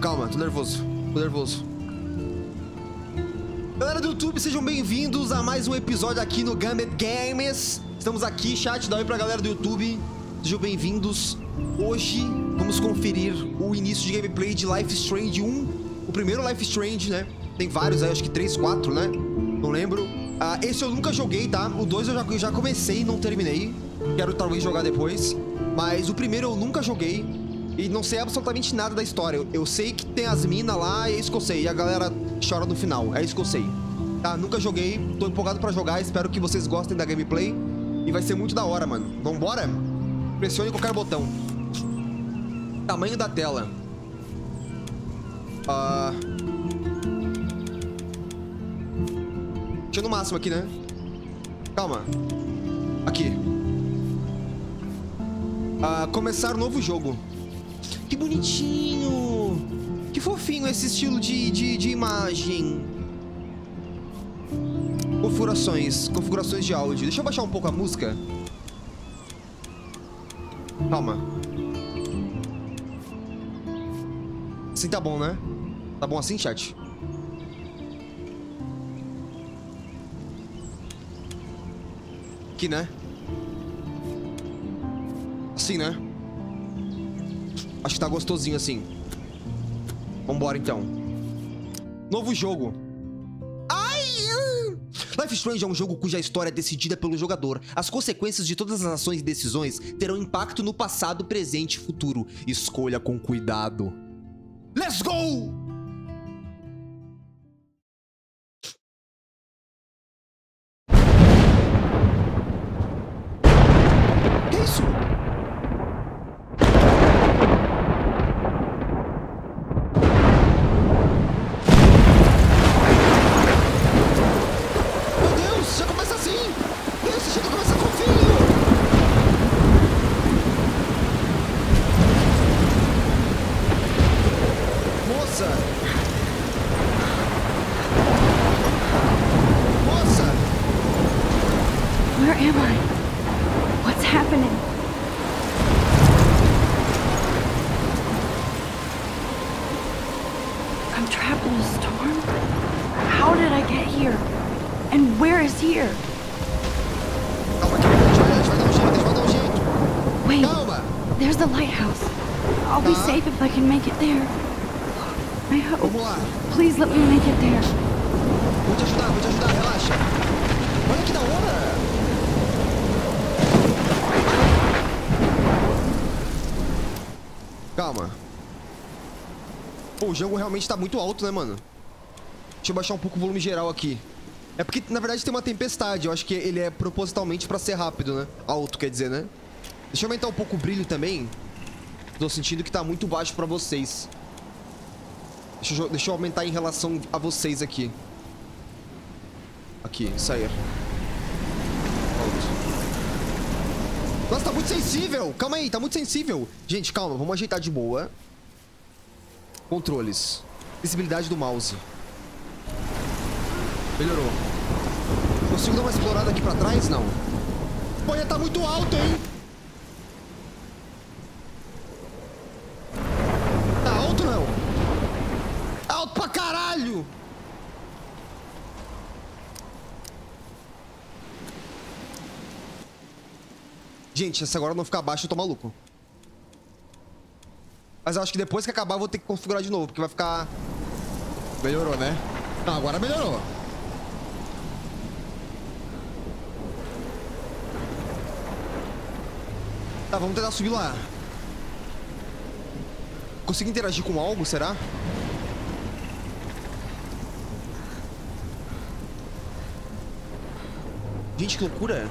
Calma, tô nervoso. Tô nervoso. Galera do YouTube, sejam bem-vindos a mais um episódio aqui no Gambit Games. Estamos aqui, chat, dá oi pra galera do YouTube. Sejam bem-vindos. Hoje vamos conferir o início de gameplay de Life Strange 1. O primeiro Life Strange, né? Tem vários aí, acho que 3, 4, né? Não lembro. Ah, esse eu nunca joguei, tá? O 2 eu já, já comecei e não terminei. Quero talvez jogar depois. Mas o primeiro eu nunca joguei. E não sei absolutamente nada da história. Eu, sei que tem as minas lá e é isso que eu sei. E a galera chora no final. É isso que eu sei. Tá, nunca joguei. Tô empolgado pra jogar. Espero que vocês gostem da gameplay. E vai ser muito da hora, mano. Vambora? Pressione qualquer botão. Tamanho da tela. Ah... Deixa no máximo aqui, né? Calma. Aqui. Ah, começar novo jogo. Que bonitinho! Que fofinho esse estilo de, de, de imagem. Configurações. Configurações de áudio. Deixa eu baixar um pouco a música. Calma. Assim tá bom, né? Tá bom assim, chat? Aqui, né? Assim, né? Acho que tá gostosinho assim. Vambora, então. Novo jogo. Ai! Life Strange é um jogo cuja história é decidida pelo jogador. As consequências de todas as ações e decisões terão impacto no passado, presente e futuro. Escolha com cuidado. Let's go! Que isso? Meu Deus, já começa assim! Esse já começa fofinho! Moça! Moça! Where am I? What's happening? I'm trapped in a storm? How did I get here? And where is here? Calma que a gente vai, a gente vai dar um jeito, a gente vai dar um jeito! Wait, Calma! there's the lighthouse. I'll be Huh? safe if I can make it there. I hope. Vamos lá! Please let me make it there. Vou te ajudar, vou te ajudar, relaxa! Olha que da hora! Calma. Pô, o jogo realmente tá muito alto, né, mano? Deixa eu baixar um pouco o volume geral aqui. É porque, na verdade, tem uma tempestade. Eu acho que ele é propositalmente pra ser rápido, né? Alto, quer dizer, né? Deixa eu aumentar um pouco o brilho também. Tô sentindo que tá muito baixo pra vocês. Deixa eu, deixa eu aumentar em relação a vocês aqui. Aqui, sair. Pronto. Nossa, tá muito sensível! Calma aí, tá muito sensível. Gente, calma, vamos ajeitar de boa. Controles. Visibilidade do mouse. Melhorou. Consigo dar uma explorada aqui pra trás? Não. Olha, tá muito alto, hein? Tá alto não? Alto pra caralho! Gente, se agora não ficar baixo, eu tô maluco. Mas eu acho que depois que acabar, eu vou ter que configurar de novo, porque vai ficar... Melhorou, né? Não, agora melhorou. Tá, vamos tentar subir lá. Consigo interagir com algo, será? Gente, que loucura.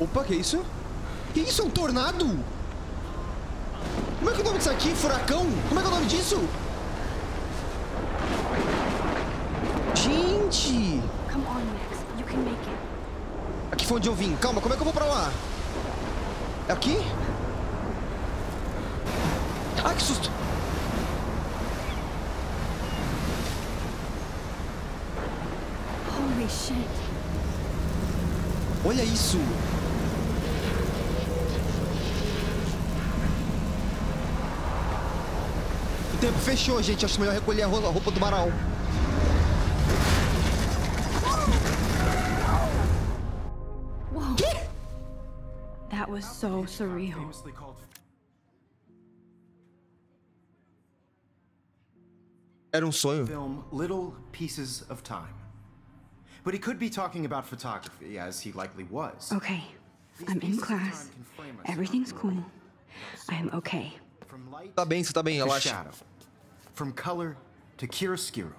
Opa, que isso? Que isso? É um tornado? Como é que é o nome disso aqui? Furacão? Como é que é o nome disso? Gente! Come on, Max. You can make it. Aqui foi onde eu vim. Calma, como é que eu vou pra lá? É aqui? Ah, que susto! Holy shit. Olha isso! O tempo fechou, gente. Acho melhor recolher a ro- a roupa do Baral. Whoa. That was so surreal. Era um sonho. film Little Pieces of Time. But he could be talking about photography, as he likely was. Okay, I'm in class. Everything's cool. I'm okay. Tá bem, você tá bem, relaxa. From color to chiaroscuro.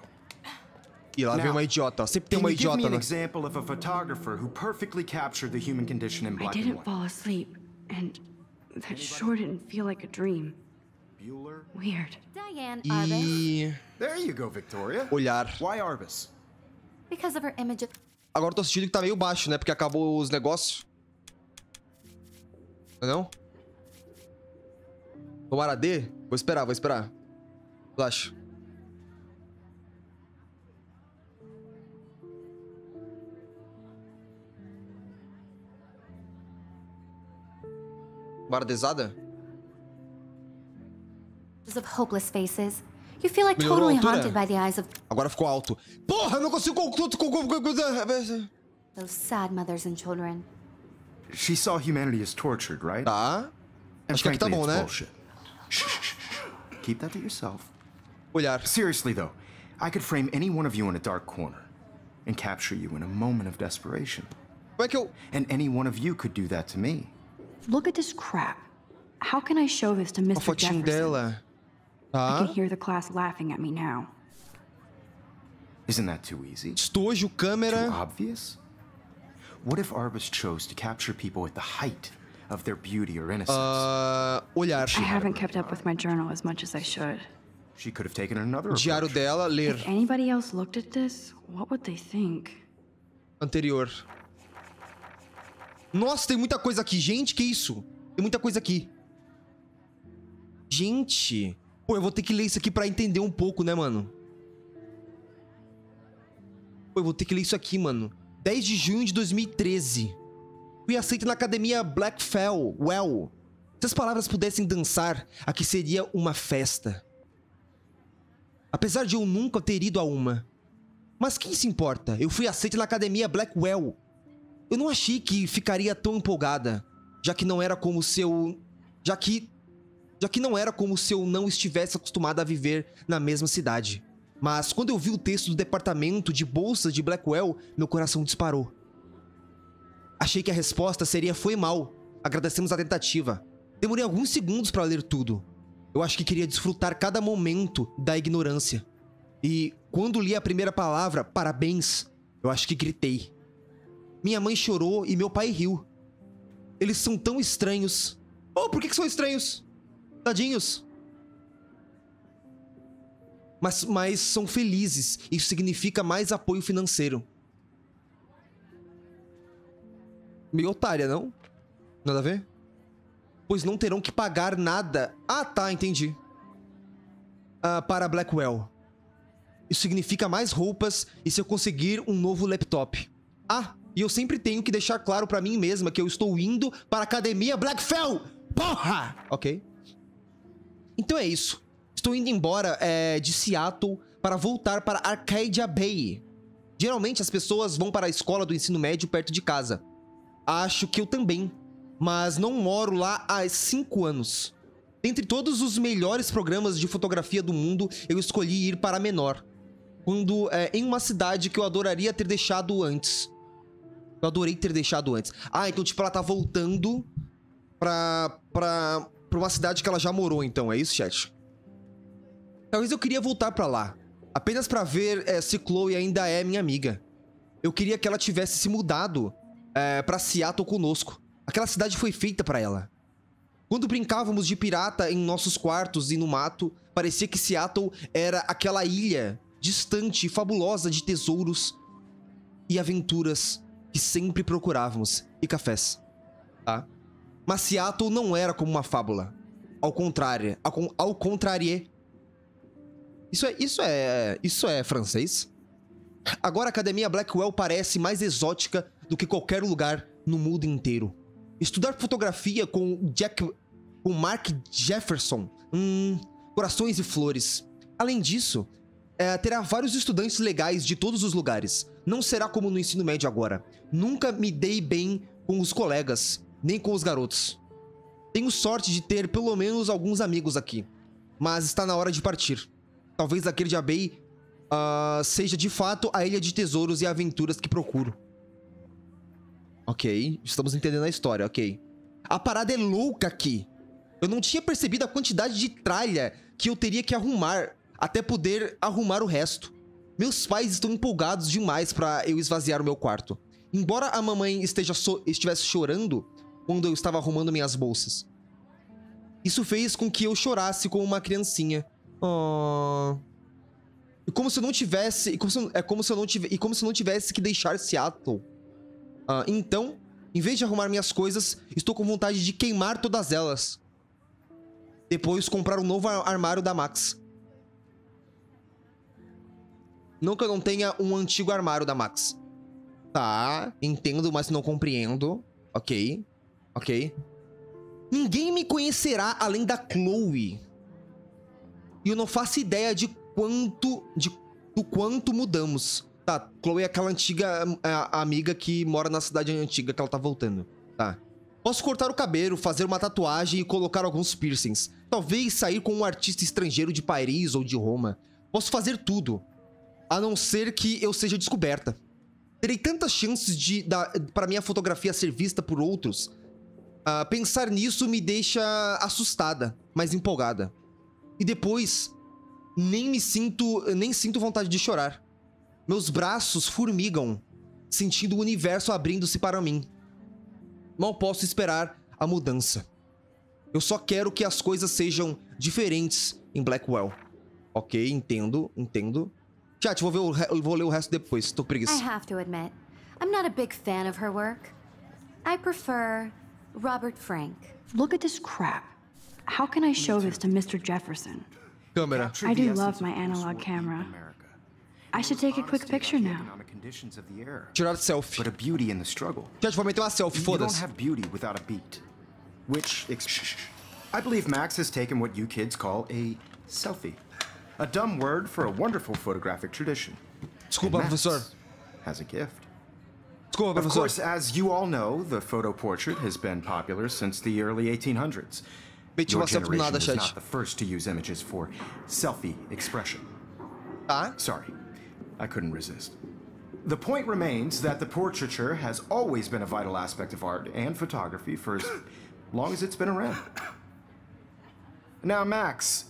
E lá vem Now, uma idiota. Sempre tem uma you give me idiota, an né? example of a photographer who perfectly captured the human condition in I black and didn't fall asleep, and that sure didn't feel like a dream. Bueller? Weird. Diane Arbus. E... There you go, Victoria. Olhar. Why Arbus? Because of her image of Agora eu tô sentindo que tá meio baixo, né? Porque acabou os negócios. Não é não? Tomara D? Vou esperar, vou esperar. Relaxa. Bardezada? of hopeless faces. You feel like totally haunted by the eyes of Agora ficou alto. Porra, eu não consigo... those sad mothers and children. She saw humanity as tortured, right? Tá. and Acho que aqui tá frankly, bom, it's né? bullshit. Shh, shh, shh, shh. Keep that to yourself. Olhar. Seriously, though, I could frame any one of you in a dark corner and capture you in a moment of desperation. Como é que eu... And any one of you could do that to me. Look at this crap. How can I show this to Mr. fotinho Jefferson? dela. I can hear the class laughing at me now. Isn't that too easy? Estojo, Too obvious? What if Arbus chose to capture people at the height of their beauty or innocence? Ah, olhar. I haven't kept up with my journal as much as I should. She could have taken another Diário dela, ler. If anybody else looked at this, what would they think? Anterior. Nossa, tem muita coisa aqui. Gente, que isso? Tem muita coisa aqui. Gente. Pô, eu vou ter que ler isso aqui pra entender um pouco, né, mano? Pô, eu vou ter que ler isso aqui, mano. 10 de junho de 2013. Fui aceito na academia Blackfell. Well. Se as palavras pudessem dançar, aqui seria uma festa. Apesar de eu nunca ter ido a uma. Mas quem se importa? Eu fui aceito na academia Blackwell. Eu não achei que ficaria tão empolgada, já que não era como se eu. Já que. Já que não era como se eu não estivesse acostumada a viver na mesma cidade. Mas quando eu vi o texto do departamento de bolsas de Blackwell, meu coração disparou. Achei que a resposta seria foi mal. Agradecemos a tentativa. Demorei alguns segundos para ler tudo. Eu acho que queria desfrutar cada momento da ignorância. E quando li a primeira palavra, parabéns, eu acho que gritei. Minha mãe chorou e meu pai riu. Eles são tão estranhos. Oh, por que, que são estranhos? Tadinhos. Mas, mas são felizes. Isso significa mais apoio financeiro. Meio otária, não? Nada a ver? Pois não terão que pagar nada. Ah, tá, entendi. Ah, para Blackwell. Isso significa mais roupas e se eu conseguir um novo laptop. Ah, e eu sempre tenho que deixar claro pra mim mesma que eu estou indo para a academia Blackfell! Porra! Ok. Então é isso. Estou indo embora é, de Seattle para voltar para Arcadia Bay. Geralmente as pessoas vão para a escola do ensino médio perto de casa. Acho que eu também, mas não moro lá há 5 anos. Dentre todos os melhores programas de fotografia do mundo, eu escolhi ir para menor. Quando é, em uma cidade que eu adoraria ter deixado antes. Eu adorei ter deixado antes. Ah, então tipo ela tá voltando pra, pra, pra uma cidade que ela já morou, então. É isso, chat? Talvez eu queria voltar pra lá. Apenas pra ver é, se Chloe ainda é minha amiga. Eu queria que ela tivesse se mudado é, pra Seattle conosco. Aquela cidade foi feita pra ela. Quando brincávamos de pirata em nossos quartos e no mato, parecia que Seattle era aquela ilha distante e fabulosa de tesouros e aventuras que sempre procurávamos e cafés, tá? Mas Seattle não era como uma fábula. Ao contrário, ao, ao contrário. Isso é, isso é, isso é francês? Agora a Academia Blackwell parece mais exótica do que qualquer lugar no mundo inteiro. Estudar fotografia com Jack, com Mark Jefferson, hum, corações e flores. Além disso, é, terá vários estudantes legais de todos os lugares. Não será como no ensino médio agora. Nunca me dei bem com os colegas, nem com os garotos. Tenho sorte de ter pelo menos alguns amigos aqui, mas está na hora de partir. Talvez aquele de uh, seja de fato a ilha de tesouros e aventuras que procuro. Ok, estamos entendendo a história, ok. A parada é louca aqui. Eu não tinha percebido a quantidade de tralha que eu teria que arrumar até poder arrumar o resto. Meus pais estão empolgados demais para eu esvaziar o meu quarto. Embora a mamãe esteja so estivesse chorando quando eu estava arrumando minhas bolsas. Isso fez com que eu chorasse como uma criancinha. Oh. E como se eu não tivesse, como é como se eu não tivesse, e como se eu não tivesse que deixar Seattle. Uh, então, em vez de arrumar minhas coisas, estou com vontade de queimar todas elas. Depois comprar um novo armário da Max. Não que eu não tenha um antigo armário da Max. Tá, entendo, mas não compreendo. Ok, ok. Ninguém me conhecerá além da Chloe. E eu não faço ideia de quanto, de, do quanto mudamos. Tá, Chloe é aquela antiga a, a amiga que mora na cidade antiga que ela tá voltando. Tá. Posso cortar o cabelo, fazer uma tatuagem e colocar alguns piercings. Talvez sair com um artista estrangeiro de Paris ou de Roma. Posso fazer tudo a não ser que eu seja descoberta. Terei tantas chances de para minha fotografia ser vista por outros. Uh, pensar nisso me deixa assustada, mas empolgada. E depois, nem me sinto, nem sinto vontade de chorar. Meus braços formigam, sentindo o universo abrindo-se para mim. Mal posso esperar a mudança. Eu só quero que as coisas sejam diferentes em Blackwell. Ok, entendo, entendo. Chat, vou, ver o, vou ler o resto depois, tô preguiça. I have to admit, I'm not a big fan of her work. I prefer Robert Frank. Look at this crap. How can I show this to Mr. Jefferson? Câmera. I do love my analog camera. I should take a quick picture now. Tirar selfie. But a beauty in the struggle. Chat, vou meter uma selfie, You don't have beauty without a beat. Which, I believe Max has taken what you kids call a selfie. A dumb word for a wonderful photographic tradition. Desculpa, And Max professor. Has a gift. Desculpa, Of course, as you all know, the photo portrait has been popular since the early 1800s. Meti Your uma selfie generation nada, was chat. not the first to use images for selfie expression. Ah? Sorry, I couldn't resist. The point remains that the portraiture has always been a vital aspect of art and photography for as long as it's been around. Now, Max,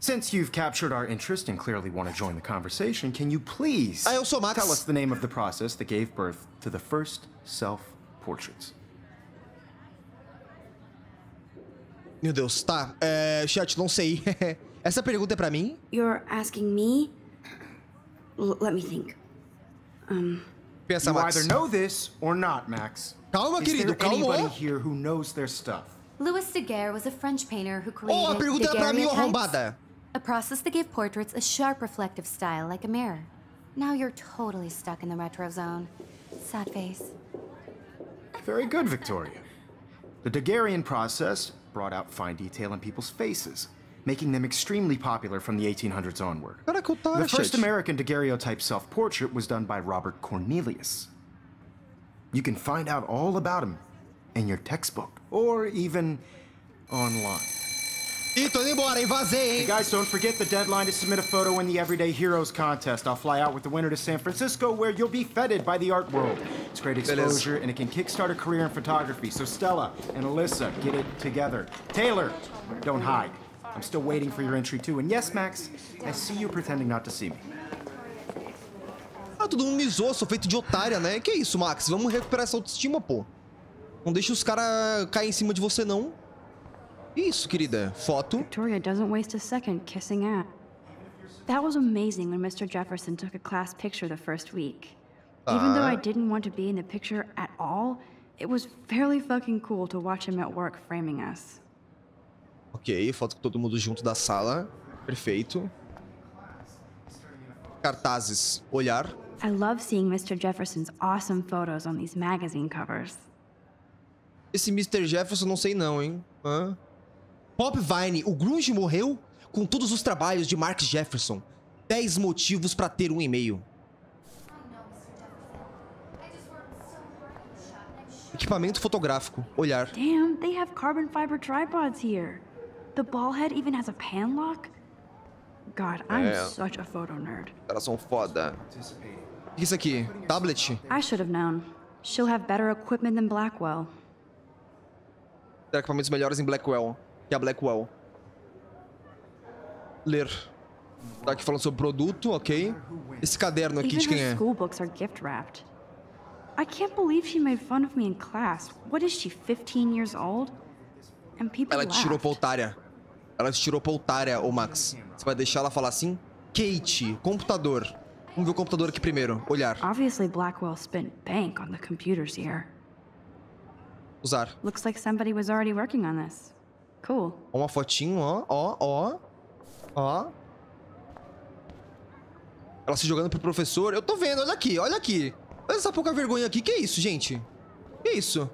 since you've captured our interest and clearly want to join the conversation, can you please eu sou Max. tell us the name of the process that gave birth to the first self-portraits? Meu Deus, tá. É, chat, não sei. Essa pergunta é pra mim? You're asking me? L- let me think. Um, Pensa, You Max. either know this or not, Max. Calma, Is querido, there anybody here who knows their stuff? Louis Daguerre was a French painter who oh, created Oh, a pergunta pra mim, daguerreotypes, arrombada. a process that gave portraits a sharp reflective style like a mirror. Now you're totally stuck in the retro zone. Sad face. Very good, Victoria. The Daguerrean process brought out fine detail in people's faces, making them extremely popular from the 1800s onward. The first. American daguerreotype self-portrait was done by Robert Cornelius. You can find out all about him in your textbook, or even online. Ih, tô indo embora, hein? Hey guys, don't forget the deadline to submit a photo in the Everyday Heroes contest. I'll fly out with the winner to San Francisco, where you'll be feted by the art world. It's great exposure, and it can kickstart a career in photography. So Stella and Alyssa, get it together. Taylor, don't hide. I'm still waiting for your entry too. And yes, Max, I see you pretending not to see me. Ah, todo mundo me zoou, sou feito de otária, né? Que isso, Max? Vamos recuperar essa autoestima, pô. Não deixa os caras cair em cima de você, não. Isso, querida. Foto. Victoria doesn't waste a second kissing at. That was amazing when Mr. Jefferson took a class picture the first week. Even though I didn't want to be in the picture at all, it was fairly fucking cool to watch him at work framing us. Ok, foto com todo mundo junto da sala. Perfeito. Cartazes. Olhar. I love seeing Mr. Jefferson's awesome photos on these magazine covers. Esse Mr. Jefferson não sei não, hein? Hã? Pop Vine. O Grunge morreu? com todos os trabalhos de Mark Jefferson. 10 motivos para ter um e-mail. Equipamento fotográfico. Olhar. Damn, they have carbon fiber tripods here. The ball head even has a pan lock. God, I'm É. such a photo nerd. Elas são foda. O que isso aqui? Tablet? I should have known. She'll have better equipment than Blackwell. Ter equipamentos melhores em Blackwell. Que a Blackwell. Ler. Tá aqui falando sobre produto, ok. Esse caderno aqui de quem é? school books are gift wrapped. I can't believe she made fun of me in class. What is she, 15 years old? And people Ela tirou pra otária. Ela te tirou pra otária, ô Max. Você vai deixar ela falar assim? Kate, computador. Vamos ver o computador aqui primeiro. Olhar. Obviously, Blackwell spent bank on the computers here. Usar. Looks like somebody was already working on this. Cool. Ó, uma fotinho, ó, ó, ó. Ó. Ela se jogando pro professor. Eu tô vendo, olha aqui, olha aqui. Olha essa pouca vergonha aqui. Que isso, gente? Que isso?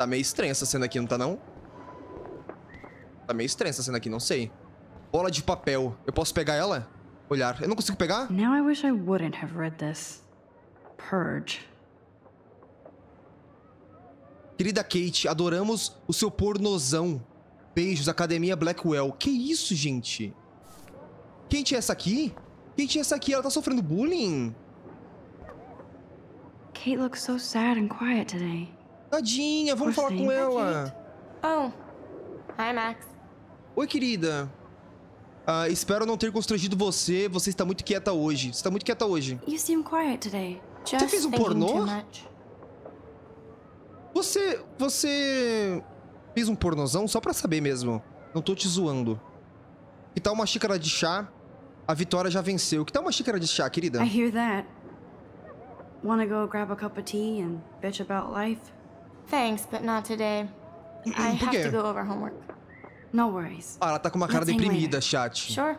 Tá meio estranha essa cena aqui, não tá não? Tá meio estranha essa cena aqui, não sei. Bola de papel. Eu posso pegar ela? Olhar. Eu não consigo pegar? Now I wish I wouldn't have read this. Purge. Querida Kate, adoramos o seu pornozão. Beijos, Academia Blackwell. Que isso, gente? Kate é essa aqui? Kate é essa aqui, ela tá sofrendo bullying? Kate looks so sad and quiet today. Tadinha, vamos falar com thing. ela. Oh. Hi, Max. Oi, querida. Ah, espero não ter constrangido você. Você está muito quieta hoje. Você está muito quieta hoje. You seem quiet today. Just fez um pornô? Você. Você. Fez um pornozão só pra saber mesmo. Não tô te zoando. Que tal uma xícara de chá? A vitória já venceu. Que tal uma xícara de chá, querida? I hear that. Wanna go grab a cup of tea and bitch about life? Thanks, but not today. I Por have to go over homework. No worries. Ah, ela tá com uma cara Let's deprimida, chat. Sure.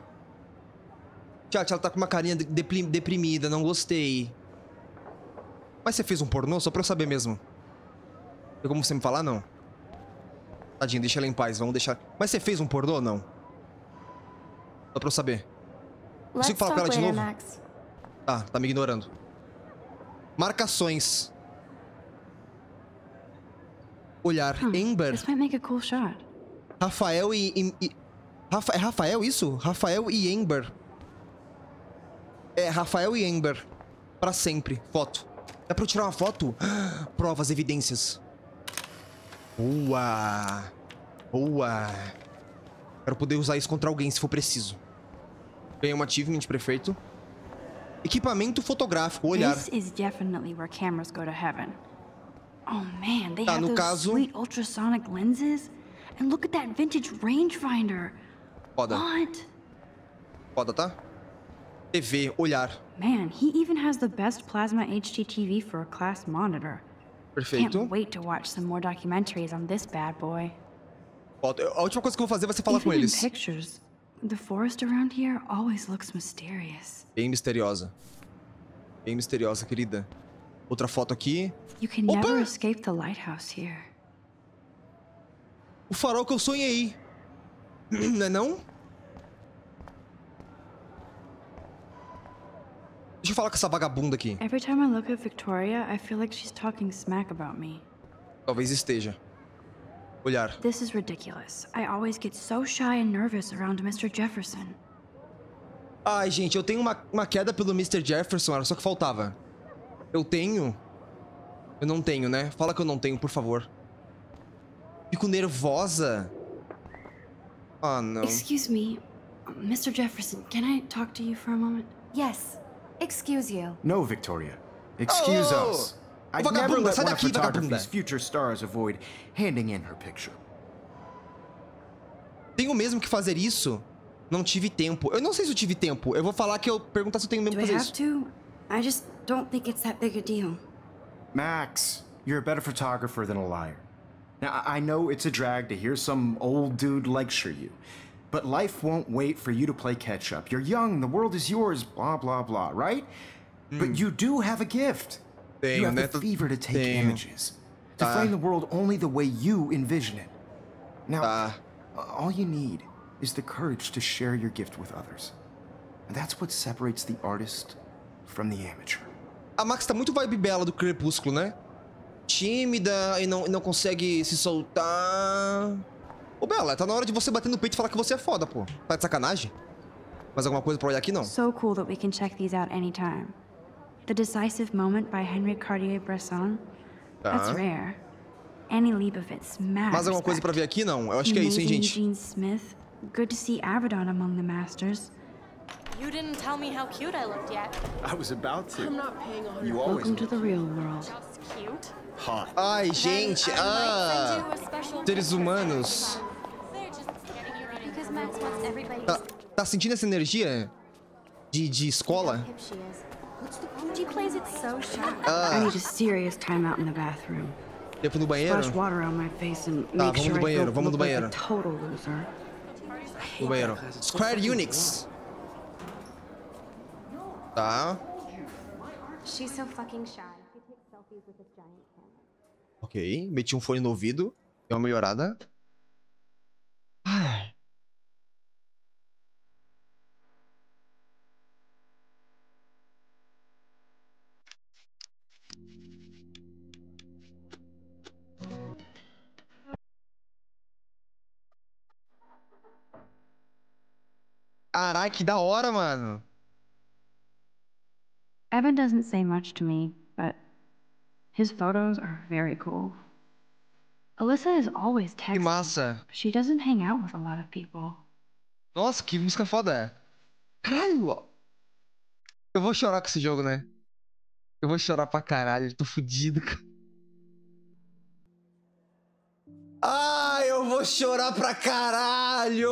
Chat, ela tá com uma carinha de- deprimida, não gostei. Mas você fez um pornô só pra eu saber mesmo? Tem como você me falar, não? Tadinho, deixa ela em paz, vamos deixar... Mas você fez um pornô ou não? Só pra eu saber. Consigo falar com ela de novo? Max. Ah, tá me ignorando. Marcações. Olhar. Ember. This might make a cool shot. Rafael e... e- e- Rafa- é Rafael isso? Rafael e Ember. É, Rafael e Ember. Pra sempre. Foto. Dá pra eu tirar uma foto? Provas, evidências. Boa. Boa. Quero poder usar isso contra alguém se for preciso. Ganhei um achievement, prefeito. Equipamento fotográfico, olhar. This is definitely where cameras go to heaven. Oh man, they Tá, have no those caso- sweet ultrasonic lenses. And look at that vintage rangefinder. Foda. What? Foda, tá? TV, olhar. Man, he even has the best plasma HDTV for a class monitor. Perfeito. Can't wait to watch some more documentaries on this bad boy. Foto. A última coisa que eu vou fazer vai ser falar even com eles. pictures, the forest around here always looks mysterious. Bem misteriosa. Bem misteriosa, querida. Outra foto aqui. You can Opa! never escape the lighthouse here. O farol que eu sonhei. Não é não? Deixa eu falar com essa vagabunda aqui. Every time I look at Victoria, I feel like she's talking smack about me. Talvez esteja. Olhar. This is ridiculous. I always get so shy and nervous around Mr. Jefferson. Ai, gente, eu tenho uma, uma queda pelo Mr. Jefferson, era só que faltava. Eu tenho? Eu não tenho, né? Fala que eu não tenho, por favor. Fico nervosa. Ah, não. Excuse me, Mr. Jefferson, can I talk to you for a moment? Yes. Excuse you. No, Victoria. Excuse Oh! us. I'd never vagabunda, let sai one of daqui, vagabunda. photography's future stars avoid handing in her picture. Tenho mesmo que fazer isso? Não tive tempo. Eu não sei se eu tive tempo. Eu vou falar que eu perguntar se eu tenho mesmo que I fazer have isso. to? I just don't think it's that big a deal. Max, you're a better photographer than a liar. Now, I I know it's a drag to hear some old dude lecture you, but life won't wait for you to play catch up. You're young, the world is yours, blah, blah, blah, right? But you do have a gift. Tenho, you have né? the fever to take Tenho. images, to Tá. frame the world only the way you envision it. Now, Tá. all you need is the courage to share your gift with others. And that's what separates the artist from the amateur. A Max tá muito vibe bela do Crepúsculo, né? Tímida e não, e não consegue se soltar. Ô, Bela, tá na hora de você bater no peito e falar que você é foda, pô. Tá de sacanagem? Mais alguma coisa pra olhar aqui, não? So cool that we can check these out anytime. The Decisive Moment by Henry Cartier-Bresson. That's Tá. rare. Annie Leibovitz, mad Mais alguma coisa pra ver aqui, não? Eu acho que é isso, hein, gente? Eugene Smith. Good to see Avedon among the masters. You didn't tell me how cute I looked yet. I was about to. I'm not paying on You always Welcome to the real world. Just cute. hot. Ai, gente, ah! Seres humanos. Tá, tá sentindo essa energia de, de escola? Ah. Tempo no banheiro? Tá, vamos no banheiro, vamos no banheiro. No banheiro. Square Unix. Tá. She's so fucking shy. She takes selfies with a giant camera. Ok. Meti um fone no ouvido. Deu uma melhorada. Ai. Caralho, que da hora, mano. Evan doesn't say much to me, but his photos are very cool. Alyssa is always Que texting. massa. but She doesn't hang out with a lot of people. Nossa, que música foda. Caralho. ó. Eu vou chorar com esse jogo, né? Eu vou chorar pra caralho. Tô fudido, cara. Ah, eu vou chorar pra caralho!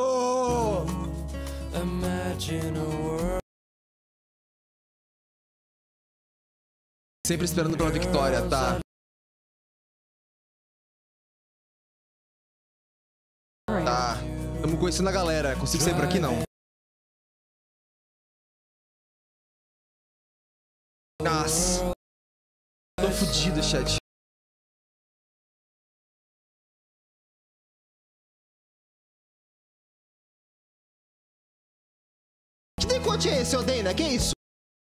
Sempre esperando pela vitória, tá? Tá. Tamo conhecendo a galera. Consigo sair por aqui, não? Nossa. Tô fudido, chat. Que decote é esse, Odeina? Que isso?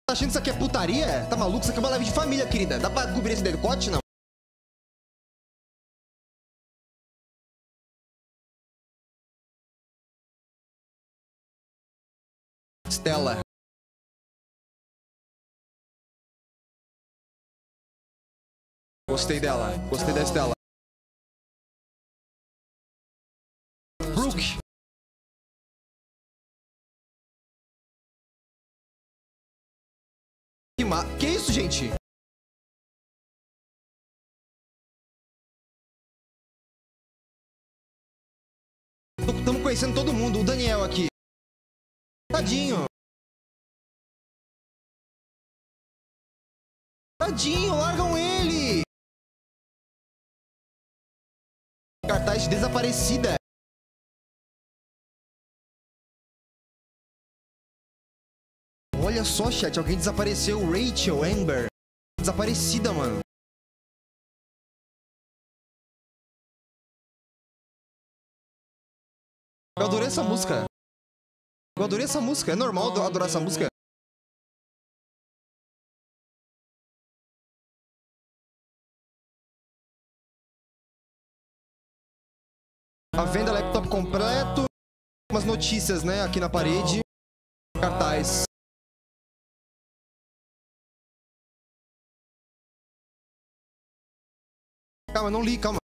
Tá achando isso aqui é putaria? Tá maluco? Isso aqui é uma live de família, querida. Dá pra cobrir esse decote, não? Stella. Gostei dela. Gostei da Stella. Estamos conhecendo todo mundo. O Daniel aqui. Tadinho. Tadinho, largam ele. Cartaz desaparecida. Olha só, chat, alguém desapareceu. Rachel Amber. Desaparecida, mano. Eu adorei essa música. Eu adorei essa música. É normal eu adorar essa música. A venda laptop completo. Umas notícias, né, aqui na parede. Cartaz. Calma, não li, calma.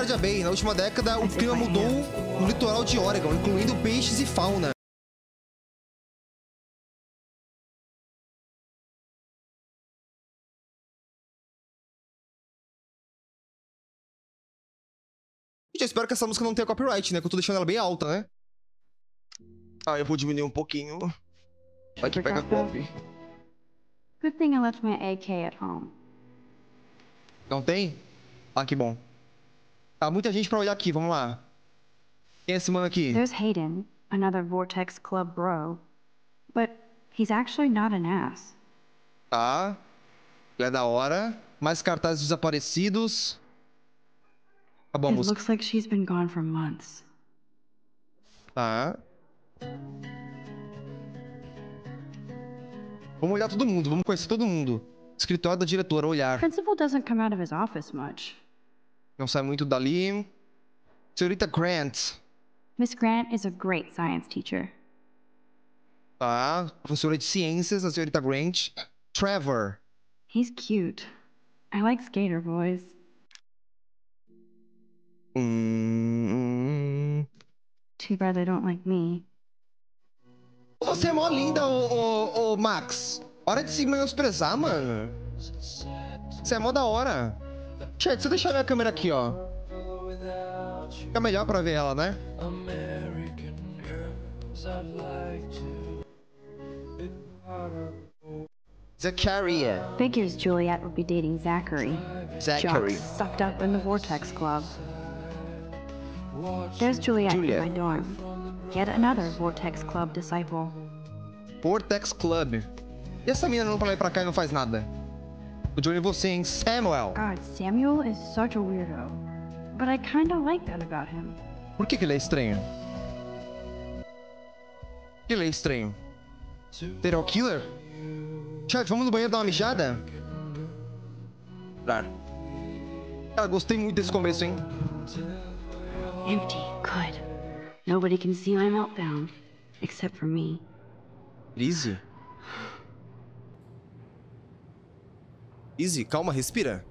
Cardia Bay? Na última década, o clima mudou no litoral de Oregon, incluindo peixes e fauna. Gente, eu espero que essa música não tenha copyright, né? Que eu tô deixando ela bem alta, né? Ah, eu vou diminuir um pouquinho. Vai que pega copy. Good thing I left my AK at home. Não tem? Ah, que bom. Tá, muita gente pra olhar aqui, vamos lá. Quem é esse mano aqui? There's Hayden, another Vortex Club bro. But He's actually not an ass. Tá. É da hora. Mais cartazes desaparecidos. Acabou a It looks like she's been gone for months. Tá. Vamos olhar todo mundo, vamos conhecer todo mundo. Escritório da diretora, olhar. Principal doesn't come out of his office much. Não sai muito dali. Senhorita Grant. Miss Grant is a great science teacher. Tá. Professora de ciências, a senhorita Grant. Trevor. He's cute. I like skater boys. Hum... Too bad they don't like me. Você é mó linda, ô, ô, ô, Max. Hora de se menosprezar, mano. Você é mó da hora. Chat, se eu deixar minha câmera aqui, ó. Fica melhor pra ver ela, né? Zacharia. Figures Juliet would be dating Zachary. Zachary. Jock sucked up in the Vortex Club. There's Juliet, Juliet. in my dorm. Yet another Vortex Club disciple. Vortex Club. E essa mina não e pra cá e não faz nada? O Johnny você, hein? Samuel. God, Samuel is such a weirdo. But I kinda like that about him. Por que, que ele é estranho? Por que ele é estranho? Serial killer? Chat, vamos no banheiro dar uma mijada? Claro. Cara, gostei muito desse começo, hein? Empty. Good. Nobody can see my meltdown. Except for me. Easy. Easy, calma, respira.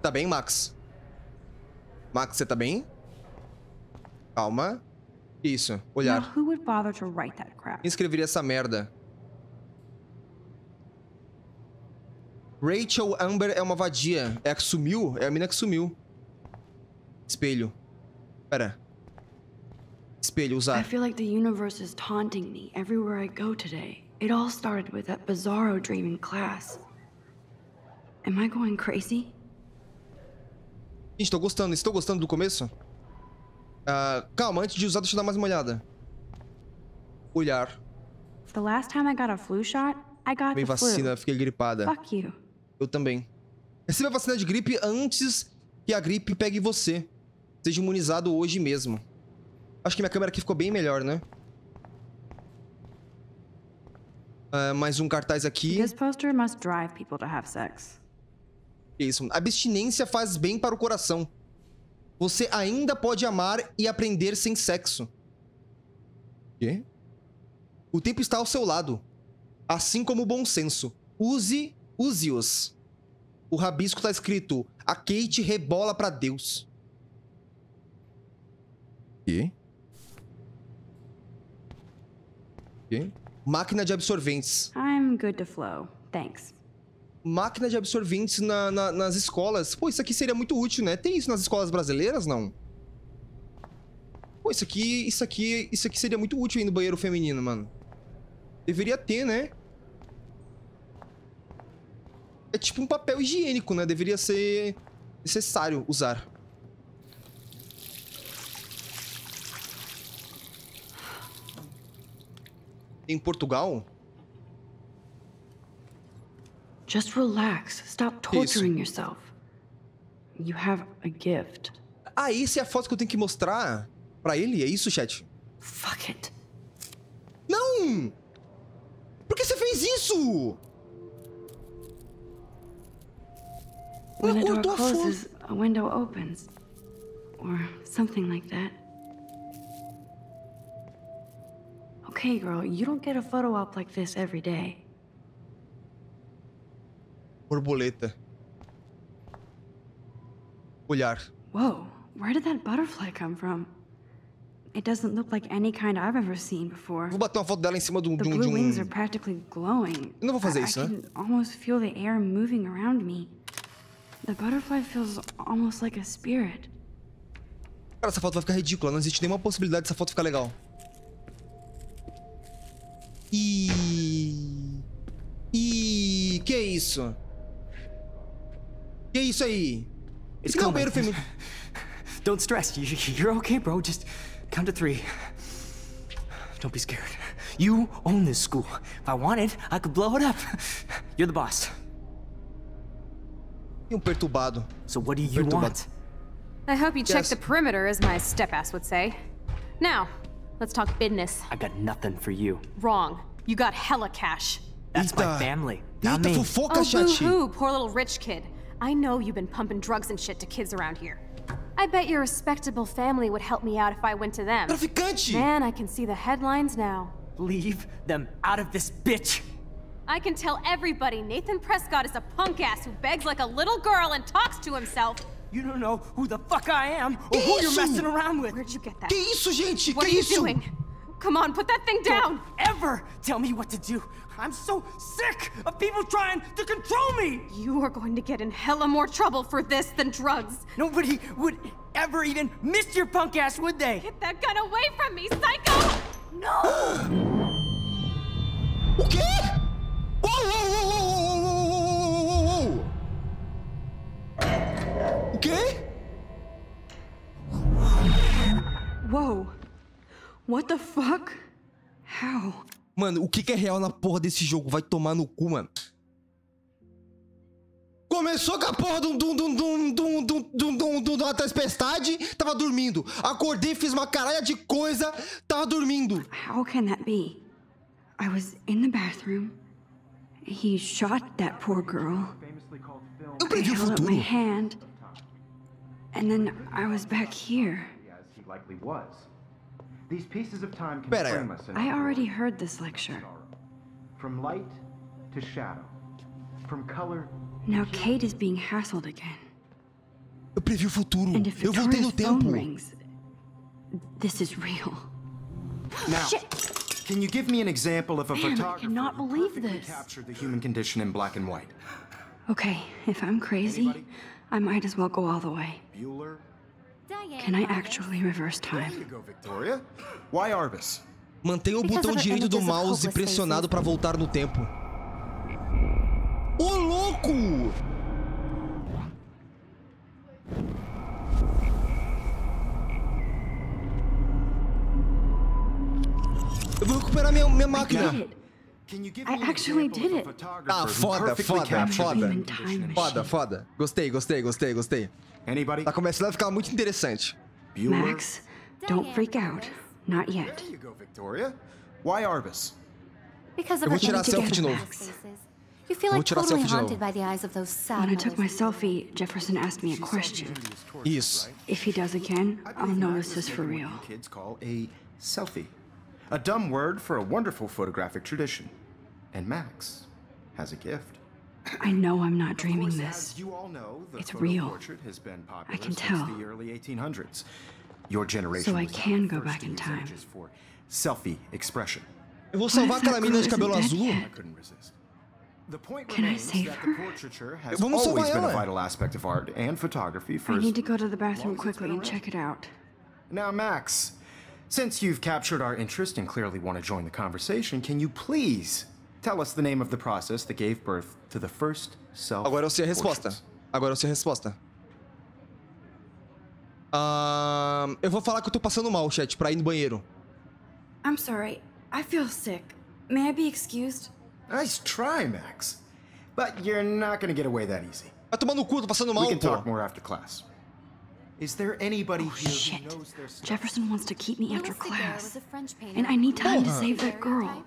Tá bem, Max? Max, você tá bem? Calma. Isso, olhar. who would bother to write that crap? Quem escreveria essa merda? Rachel Amber é uma vadia. É a que sumiu? É a mina que sumiu. Espelho. Pera. Espelho, I usar. feel like the universe is taunting me everywhere I go today. It all started with that bizarro dream in class. Am I going crazy? Gente, tô gostando. Estou gostando do começo? Ah, calma, antes de usar, deixa eu dar mais uma olhada. Olhar. The last time I got a flu shot, I got the vacina, flu. fiquei gripada. Fuck you. Eu também. Receba a vacina de gripe antes que a gripe pegue você. Seja imunizado hoje mesmo. Acho que minha câmera aqui ficou bem melhor, né? Ah, mais um cartaz aqui. This poster must drive people to have sex. Isso. Abstinência faz bem para o coração. Você ainda pode amar e aprender sem sexo. Quê? O tempo está ao seu lado. Assim como o bom senso. Use, use-os. O rabisco está escrito: A Kate rebola pra Deus. Quê? Quê? Máquina de absorventes. I'm good to flow. Thanks. Máquina de absorventes na- na- nas escolas. Pô, isso aqui seria muito útil, né? Tem isso nas escolas brasileiras, não? Pô, isso aqui, isso aqui, isso aqui seria muito útil aí no banheiro feminino, mano. Deveria ter, né? É tipo um papel higiênico, né? Deveria ser necessário usar. Em Portugal? Just relax. Stop torturing yourself. You have a gift. Ah, essa é a foto que eu tenho que mostrar pra ele? É isso, chat? Fuck it. Não! Por que você fez isso? When a Ela door cortou a foto. closes, a window opens. Or something like that. Okay, girl, you don't get a photo op like this every day. Borboleta. Olhar. Whoa, where did that butterfly come from? It doesn't look like any kind I've ever seen before. Vou bater uma foto dela em cima de um. De um, de wings um... are practically glowing. Eu não vou fazer I, isso, I né? almost feel the air moving around me. The butterfly feels almost like a spirit. Cara, essa foto vai ficar ridícula. Não existe nenhuma possibilidade dessa foto ficar legal. E. E. Que é isso? Que é isso aí? It's não é o coming. banheiro feminino. Don't stress. You, you're okay, bro. Just count to three. Don't be scared. You own this school. If I wanted, I could blow it up. You're the boss. E um perturbado. So what do you Perturbado. want? I hope you check the perimeter, as my step-ass would say. Now, let's talk business. I got nothing for you. Wrong. You got hella cash. That's my family, not Eita, me. fofoca, Oh, chat. boo-hoo, poor little rich kid. I know you've been pumping drugs and shit to kids around here. I bet your respectable family would help me out if I went to them. Traficante! Man, I can see the headlines now. Leave them out of this bitch. I can tell everybody Nathan Prescott is a punk ass who begs like a little girl and talks to himself. You don't know who the fuck I am or who you're messing around with. Where'd you get that? Que isso, gente? What que are you isso? doing? Come on, put that thing down! Ever tell me what to do. I'm so sick of people trying to control me. You are going to get in hella more trouble for this than drugs. Nobody would ever even miss your punk ass, would they? Get that gun away from me, psycho! No! okay? quê? Uou, uou, uou, uou, uou, uou, uou, uou, uou. O quê? Whoa. What the fuck? How? Mano, o que, que é real na porra desse jogo? Vai tomar no cu, mano. Começou com a porra de uma tempestade, tava dormindo. Acordei, fiz uma caralha de coisa, tava dormindo. How can that be? I was in the bathroom. He shot that poor girl. Eu perdi o futuro. My hand, and then I was back here. As he likely was. These pieces of time can Pera aí. frame us I already world. heard this lecture. From light to shadow. From color Now Kate is being hassled again. Eu previ o futuro. And if Eu voltei Victoria's no phone tempo. rings, this is real. Now, can you give me an example of a Man, I photographer cannot who believe perfectly this. captured the human condition in black and white? Okay, if I'm crazy, Anybody? I might as well go all the way. Bueller? Can I actually reverse time? Why Arbus? Mantenha o botão direito do mouse pressionado para voltar no tempo. Ô louco! Eu vou recuperar minha, minha máquina. I actually did it. Ah, foda, foda, foda. Foda, foda. Gostei, gostei, gostei, gostei. Anybody? Tá começando a ficar muito interessante. Bueller? Max, don't freak out. Not yet. There you go, Victoria. Why Arbus? Because of Eu vou her tirar a selfie de novo. faces. You feel like totally haunted by the eyes of those sad When I took my selfie, Jefferson asked me a question. Isso. If he does again, I I'll believe know this is is for real. kids call a selfie. A dumb word for a wonderful photographic tradition. And Max has a gift. I know I'm not dreaming course, this. As you all know, the It's real. portrait has been popular I can since tell. the early 1800s. Your generation So I can go back in time. for selfie expression. Eu vou What salvar if that aquela menina de cabelo azul. I couldn't resist. The point Can I remains save that her? the portraiture has Vamos salvar always been a vital aspect of art and photography for I as need to go to the bathroom long as it's quickly and check it out. Now, Max, since you've captured our interest and clearly want to join the conversation, can you please tell us the name of the process that gave birth to the first self? Agora eu sei a resposta. Agora eu sei a resposta. Ahn, eu vou falar que eu tô passando mal, chat, pra ir no banheiro. I'm sorry. I feel sick. May I be excused? Nice try, Max. But you're not going to get away that easy. Vai tomar no cu, tô passando mal, we can pô. talk more after class. Is there anybody oh, here Shit. who knows? Jefferson wants to keep me after class. was a French painter And I need time to save that girl.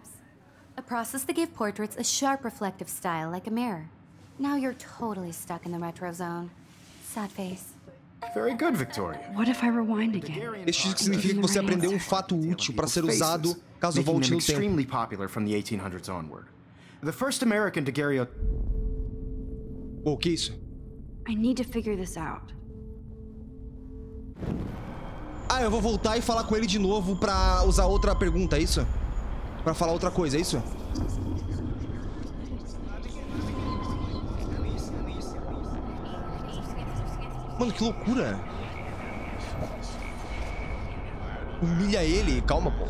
A process that gave portraits a sharp reflective style like a mirror. Now you're totally stuck in the retro zone. Sad face. Very good, Victoria. What if I rewind again? Process significa que você aprendeu um fato útil pra ser usado caso volte no tempo. extremely popular from the 1800s onward. The first American daguerreotype Pô, que isso? I need to figure this out. Ah, eu vou voltar e falar com ele de novo pra usar outra pergunta, é isso? Pra falar outra coisa, é isso? Mano, que loucura! Humilha ele, calma, pô.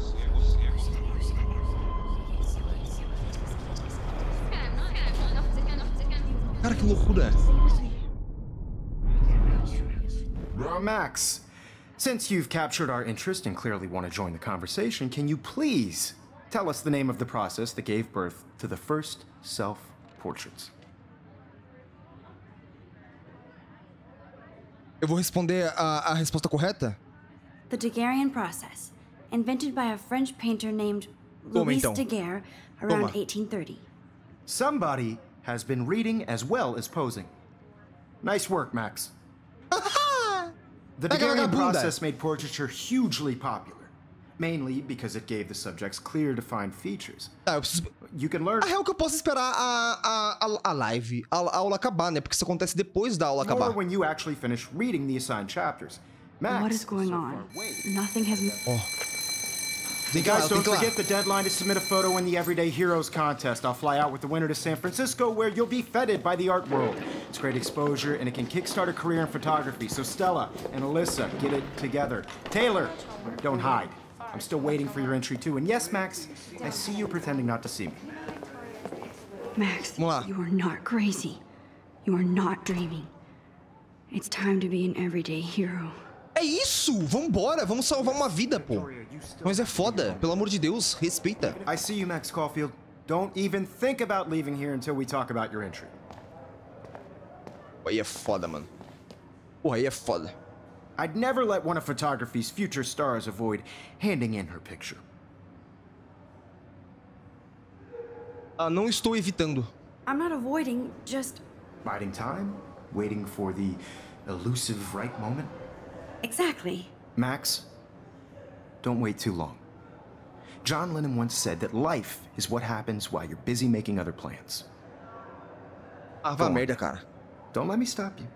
Cara, que loucura! Max, since you've captured our interest and clearly want to join the conversation, can you please Tell us the name of the process that gave birth to the first self portraits. Eu vou responder a, a resposta correta? The Daguerrean process, invented by a French painter named Toma, Louis então. Daguerre Toma. around 1830. Somebody has been reading as well as posing. Nice work, Max. The Pega Daguerrean process made portraiture hugely popular, mainly because it gave the subjects clear, defined features. Tá, eu preciso. You can learn ah, A real que eu posso esperar a, a, a, a live, a, a aula acabar, né? Porque isso acontece depois da aula more acabar. when you actually finish reading the assigned chapters. Max, what is going so on? far away. Nothing has. Tem que ir lá, Guys, tem don't que ir lá. forget the deadline to submit a photo in the Everyday Heroes contest. I'll fly out with the winner to San Francisco, where you'll be feted by the art world. It's great exposure, and it can kickstart a career in photography. So Stella and Alyssa, get it together. Taylor, don't hide. I'm still waiting for your entry too. And yes, Max, I see you pretending not to see me. Max, Vamos lá. you are not crazy. You are not dreaming. It's time to be an everyday hero. É isso! Vambora! Vamos salvar uma vida, pô. Mas é foda, pelo amor de Deus, respeita. I see you, Max Caulfield. Don't even think about leaving here until we talk about your entry. Pô, aí é foda, mano. Porra, aí é foda. I'd never let one of photography's future stars avoid handing in her picture. Ah, não estou evitando. I'm not avoiding, just. Biding time, waiting for the elusive right moment. Exactly. Max, don't wait too long. John Lennon once said that life is what happens while you're busy making other plans. Ah, vá merda, cara. Don't let me stop you.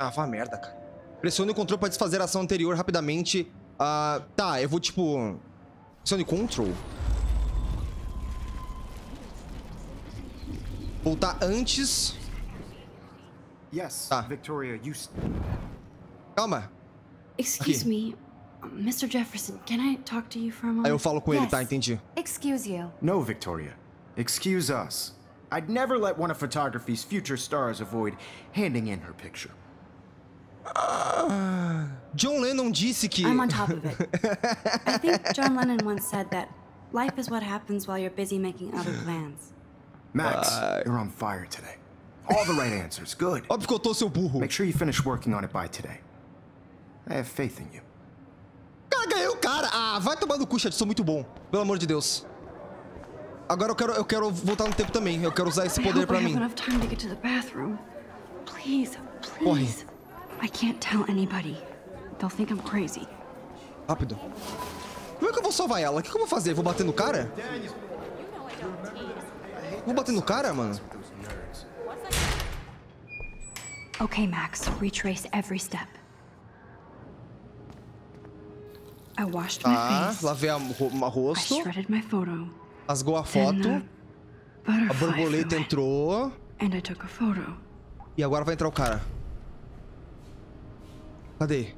Ah, vá merda, cara. Pressione o control para desfazer a ação anterior rapidamente. Ah, tá, eu vou tipo. Pressione Ctrl. Voltar antes. Yes, Ah. Victoria, you. Calma. Excuse Aqui. me, Mr. Jefferson, can I talk to you for a Aí moment? eu falo com ele, Yes. tá? Entendi. Excuse you. No, Victoria. Excuse us. I'd never let one of photography's future stars avoid handing in her picture. John Lennon disse que. I'm on top of it. I think John Lennon once said that life is what happens while you're busy making other plans. Max, you're on fire today. All the right answers. Good. Óbvio que eu tô seu burro. Make sure you finish working on it by today. I have faith in you. Cara, ganhei o cara. Ah, vai tomar no cu, chat. Sou muito bom. Pelo amor de Deus. Agora eu quero, eu quero voltar no tempo também. Eu quero usar esse poder pra mim. Corre. I can't tell anybody. They'll think I'm crazy. Rápido. Como é que eu vou salvar ela? O que, eu vou fazer? Vou bater no cara? Vou bater no cara, mano? Okay, Max, retrace every step. I washed my Tá, face. lavei a, ro- a I rosto, shredded my photo. rasgou a foto, the a borboleta entrou And I took a photo. e agora vai entrar o cara. Cadê?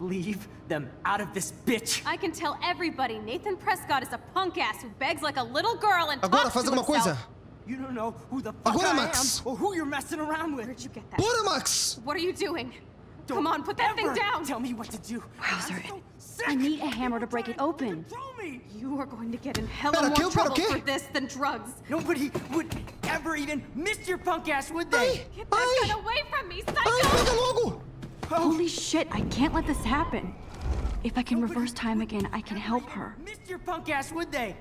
Leave them out of this bitch. I can tell everybody Nathan Prescott is a punk ass who begs like a little girl and Agora, talks faz to alguma himself. coisa. You don't know who the fuck Agora, I Max. am or who you're messing around with. Where'd you get that? Bora, Max! What are you doing? Don't Come on, put that thing down. Tell me what to do. Wowzer, I'm so sick I need a hammer to break it open. Control me. You are going to get in hell more quê? Trouble quê? for this than drugs. Nobody would ever even miss your punk ass, would they? Ai, Get that ai, gun away from me, ai, psycho! pega logo! Holy shit, I can't let this happen. If I can reverse time again, I can help her. Miss your punk ass, would they?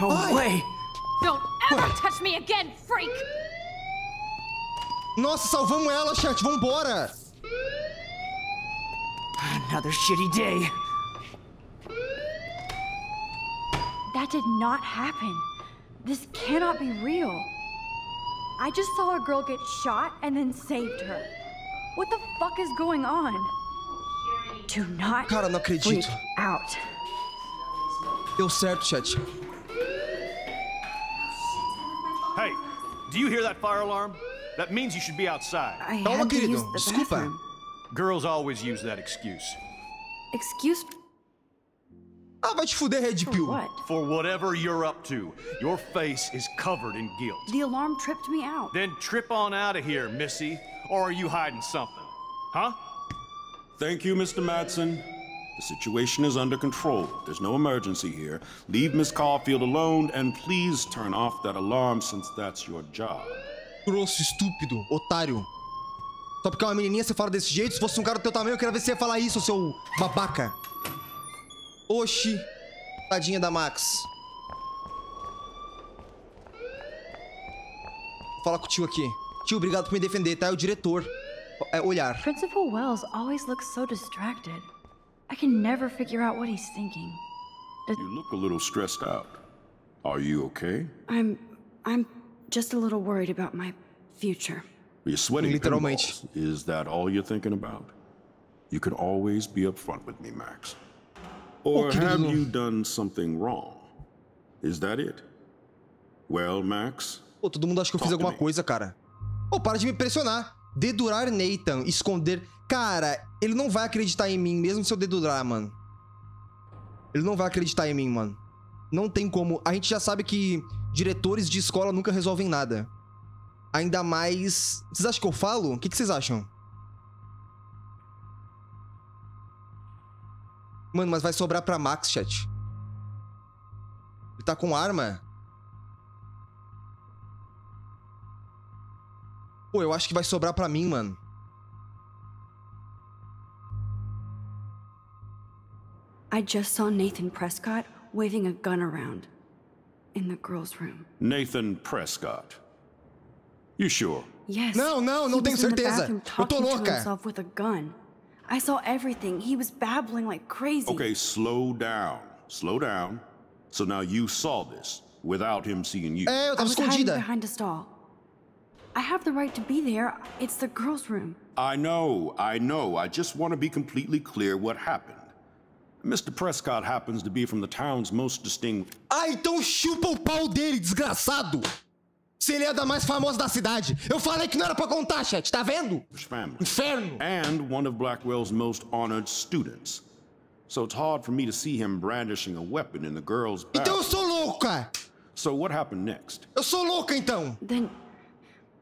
No Ai. way. Don't ever touch me again, freak! Nossa, salvamos ela, chat. Vambora! Another shitty day. That did not happen. This cannot be real. I just saw a girl get shot and then saved her. What the fuck is going on? Do not Cara, não acredito. freak out. Deu certo, chat. Hey, do you hear that fire alarm? That means you should be outside. I Calma, had to querido. use the Desculpa. bathroom. Girls always use that excuse. Excuse Ah, vai te fuder, Red for Pill. what? For whatever you're up to, your face is covered in guilt. The alarm tripped me out. Then trip on out of here, Missy. Or are you hiding something? Huh? Thank you, Mr. Matson. The situation is under control. There's no emergency here. Leave Miss Caulfield alone and please turn off that alarm since that's your job. Grosso, estúpido, otário. Só porque é uma menininha você fala desse jeito? Se fosse um cara do teu tamanho, eu queria ver se você ia falar isso, seu babaca. Oxi. Tadinha da Max. Vou falar com o tio aqui. Tio, obrigado por me defender, tá? É o diretor. É olhar. Principal Wells always looks so distracted. I can never figure out what he's thinking. You look a little stressed out. Are you okay? I'm. I'm just a little worried about my future. You're sweating Literalmente. pinballs. Is that all you're thinking about? You can always be upfront with me, Max. Or have you done something wrong? Is that it? Well, Max, Pô, todo mundo acha que eu fiz alguma coisa, cara. Pô, para de me pressionar. Dedurar Nathan, esconder. Cara, ele não vai acreditar em mim, mesmo se eu dedurar, mano. Ele não vai acreditar em mim, mano. Não tem como. A gente já sabe que diretores de escola nunca resolvem nada. Ainda mais. Vocês acham que eu falo? O que, que vocês acham? Mano, mas vai sobrar pra Max, chat. Ele tá com arma. Pô, eu acho que vai sobrar pra mim, mano. I just saw Nathan Prescott waving a gun around in the girls' room. Nathan Prescott. You sure? Yes. Não, não, não tenho certeza. Eu tô louca. himself with a gun. I saw everything. He was babbling like crazy. Okay, slow down. Slow down. So now you saw this without him seeing you. É, eu I tava was hiding behind a stall. I have the right to be there. It's the girls' room. I know, I know. I just want to be completely clear what happened. Mr. Prescott happens to be from the town's most distinguished. Ah, então chupa o pau dele, desgraçado! Se ele é da mais famosa da cidade. Eu falei que não era pra contar, chat, tá vendo? Inferno! And one of Blackwell's most honored students. So it's hard for me to see him brandishing a weapon in the girl's back. Então eu sou louca! So what happened next? Eu sou louca, então! Then.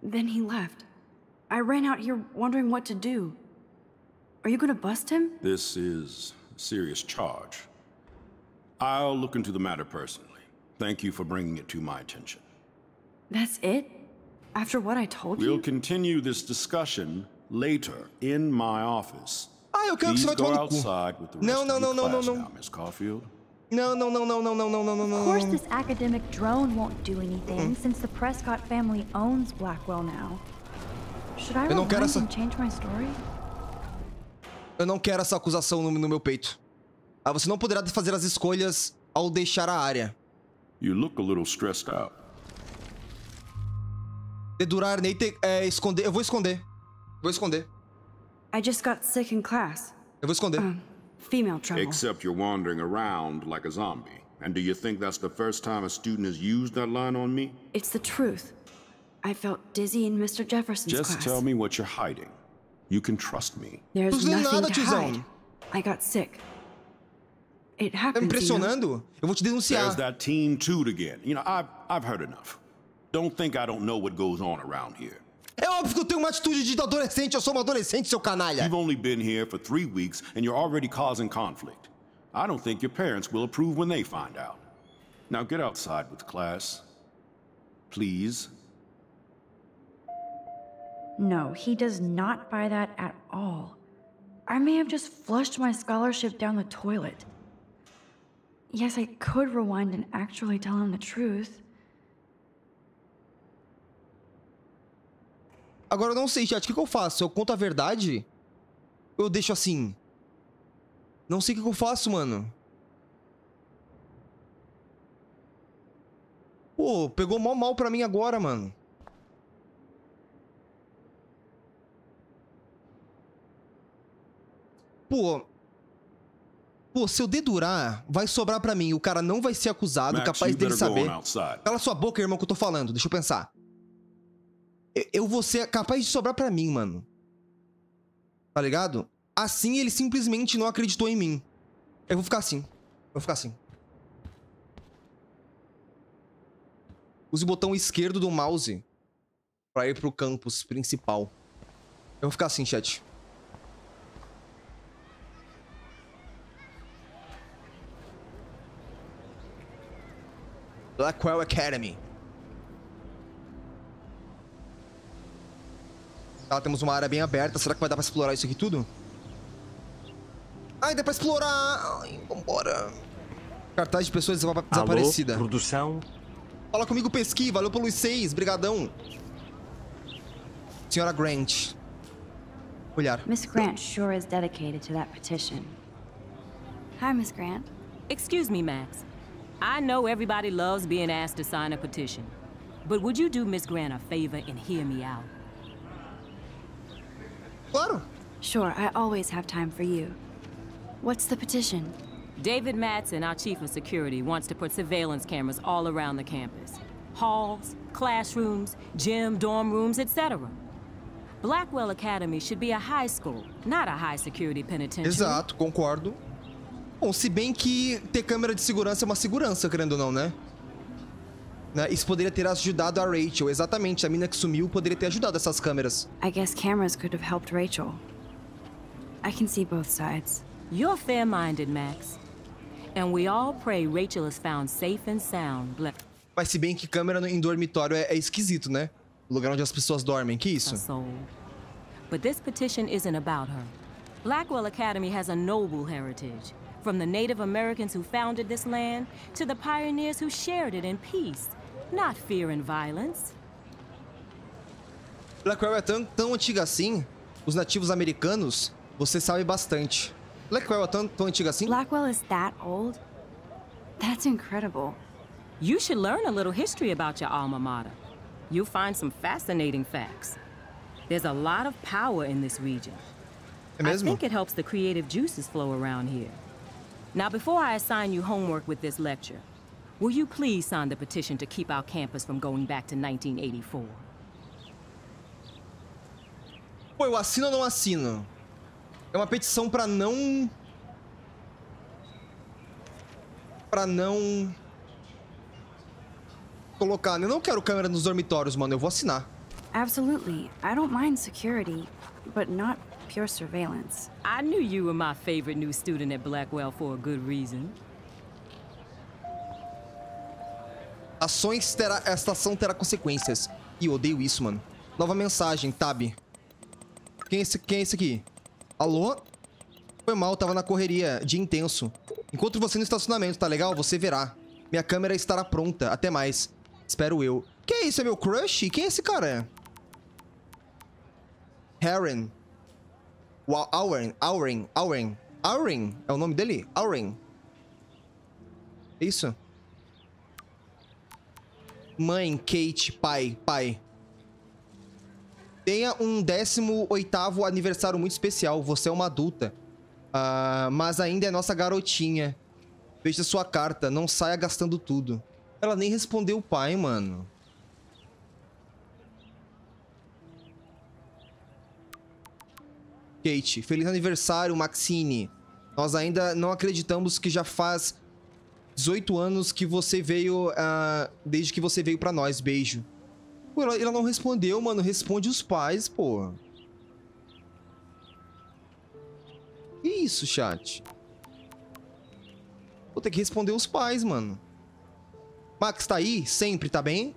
Then he left. I ran out here wondering what to do. Are you gonna bust him? This is a serious charge. I'll look into the matter personally. Thank you for bringing it to my attention. That's it? After what I told We'll you? continue this discussion later in my office. Ah, eu quero que Please você vai go tomar no cu. outside with the rest Não, of não, your não, não, não, class não. now, Miss Caulfield. Não, não, não, não, não, não, não, não, não, Of course, this academic drone won't do anything Mm-hmm. since the Prescott family owns Blackwell now. Should I Eu não quero rewind essa- and change my story? Eu não quero essa acusação no, no meu peito. Ah, você não poderá fazer as escolhas ao deixar a área. You look a little stressed out. Dedurar Nathan é esconder. Eu vou esconder. Vou esconder. I just got sick in class. Eu vou esconder. Um, female trouble. Except you're wandering around like a zombie. And do you think that's the first time a student has used that line on me? It's the truth. I felt dizzy in Mr. Jefferson's Just class. tell me what you're hiding. You can trust me. There's nothing nada, to hide. I got sick. It Tá me happens, you know? impressionando? Eu vou te There's denunciar. that teen toot again. You know, I've, I've heard enough. Don't think I don't know what goes on around here. É óbvio que eu tenho uma atitude de adolescente. Eu sou uma adolescente, seu canalha. You've only been here for three weeks and you're already causing conflict. I don't think your parents will approve when they find out. Now get outside with class. Please. No, he does not buy that at all. I may have just flushed my scholarship down the toilet. Yes, I could rewind and actually tell him the truth. Agora eu não sei, chat. O que, que eu faço? Eu conto a verdade? Ou eu deixo assim? Não sei o que, que eu faço, mano. Pô, pegou mal mal pra mim agora, mano. Pô. Pô, se eu dedurar, vai sobrar pra mim. O cara não vai ser acusado, Max, capaz dele saber. Cala sua boca, irmão, que eu tô falando. Deixa eu pensar eu vou ser capaz de sobrar para mim, mano. Tá ligado? Assim ele simplesmente não acreditou em mim. Eu vou ficar assim. Eu vou ficar assim. Use o botão esquerdo do mouse pra ir pro campus principal. Eu vou ficar assim, chat. Blackwell Academy. Tá, temos uma área bem aberta. Será que vai dar pra explorar isso aqui tudo? Ai, dá pra explorar. Ai, vambora. Cartaz de pessoas desaparecidas. Alô, produção? Fala comigo, Pesqui. Valeu pelos seis. Brigadão. Senhora Grant. Olhar. Miss Grant sure is dedicated to that petition. Hi, Miss Grant. Excuse me, Max. I know everybody loves being asked to sign a petition. But would you do Miss Grant a favor and hear me out? Claro. Sure, I always have time for you. What's the petition? David Matson, our chief of security, wants to put surveillance cameras all around the campus. Halls, classrooms, gym, dorm rooms, etc. Blackwell Academy should be a high school, not a high security penitentiary. Exato, concordo. Bom, se bem que ter câmera de segurança é uma segurança, querendo ou não, né? Né? Isso poderia ter ajudado a Rachel. Exatamente, a mina que sumiu poderia ter ajudado essas câmeras. I guess cameras could have helped Rachel. I can see both sides. You're fair-minded, Max. And we all pray Rachel is found safe and sound. Mas se bem que câmera em dormitório é, é esquisito, né? O lugar onde as pessoas dormem, que isso? But this petition isn't about her. Blackwell Academy has a noble heritage. From the Native Americans who founded this land to the pioneers who shared it in peace, not fear and violence. Blackwell é tão, tão antiga assim. Os nativos americanos, você sabe bastante. Blackwell é tão, tão antiga assim? Blackwell is that old? That's incredible. You should learn a little history about your alma mater. You'll find some fascinating facts. There's a lot of power in this region. É I think it helps the creative juices flow around here. Now, before I assign you homework with this lecture, will you please sign the petition to keep our campus from going back to 1984? Pô, eu assino ou não assino? É uma petição pra não... Pra não... Colocar? Eu não quero câmera nos dormitórios, mano. Eu vou assinar. Absolutely. I don't mind security, but not pure surveillance. I knew you were my favorite new student at Blackwell for a good reason. Ações terá... Esta ação terá consequências. E odeio isso, mano. Nova mensagem, Tab. Quem é esse, quem é esse aqui? Alô? Foi mal, tava na correria, dia intenso. Encontro você no estacionamento, tá legal? Você verá. Minha câmera estará pronta. Até mais. Espero eu. Que é isso? É meu crush? Quem é esse cara? Harren. Wow, Auren, Auren, Auren. Auren é o nome dele? Auren. Isso? Mãe, Kate, pai, pai. Tenha um 18º aniversário muito especial. Você é uma adulta. Uh, mas ainda é nossa garotinha. Veja sua carta. Não saia gastando tudo. Ela nem respondeu o pai, mano. Kate, feliz aniversário, Maxine. Nós ainda não acreditamos que já faz 18 anos que você veio, uh, desde que você veio pra nós. Beijo. Pô, ela, ela não respondeu, mano. Responde os pais, pô. Que isso, chat? Vou ter que responder os pais, mano. Max tá aí? Sempre, tá bem?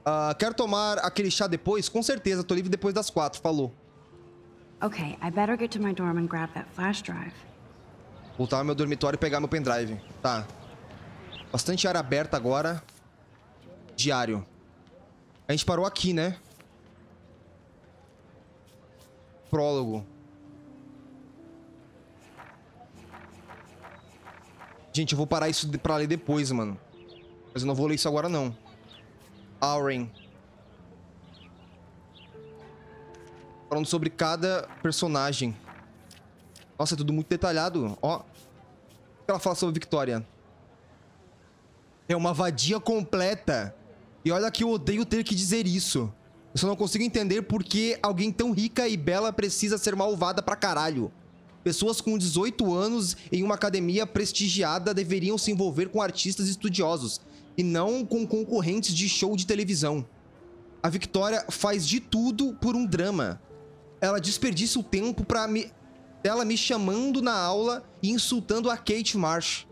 Uh, quero tomar aquele chá depois? Com certeza, tô livre depois das quatro. Falou. Okay, I better get to my dorm and grab that flash drive. Voltar ao meu dormitório e pegar meu pendrive. Tá. Bastante área aberta agora. Diário. A gente parou aqui, né? Prólogo. Gente, eu vou parar isso pra ler depois, mano. Mas eu não vou ler isso agora, não. Auren. Falando sobre cada personagem. Nossa, é tudo muito detalhado. Ó. O que ela fala sobre Victoria? É uma vadia completa. E olha que eu odeio ter que dizer isso. Eu só não consigo entender por que alguém tão rica e bela precisa ser malvada pra caralho. Pessoas com 18 anos em uma academia prestigiada deveriam se envolver com artistas estudiosos e não com concorrentes de show de televisão. A Victoria faz de tudo por um drama ela desperdiça o tempo para me dela me chamando na aula e insultando a Kate Marsh.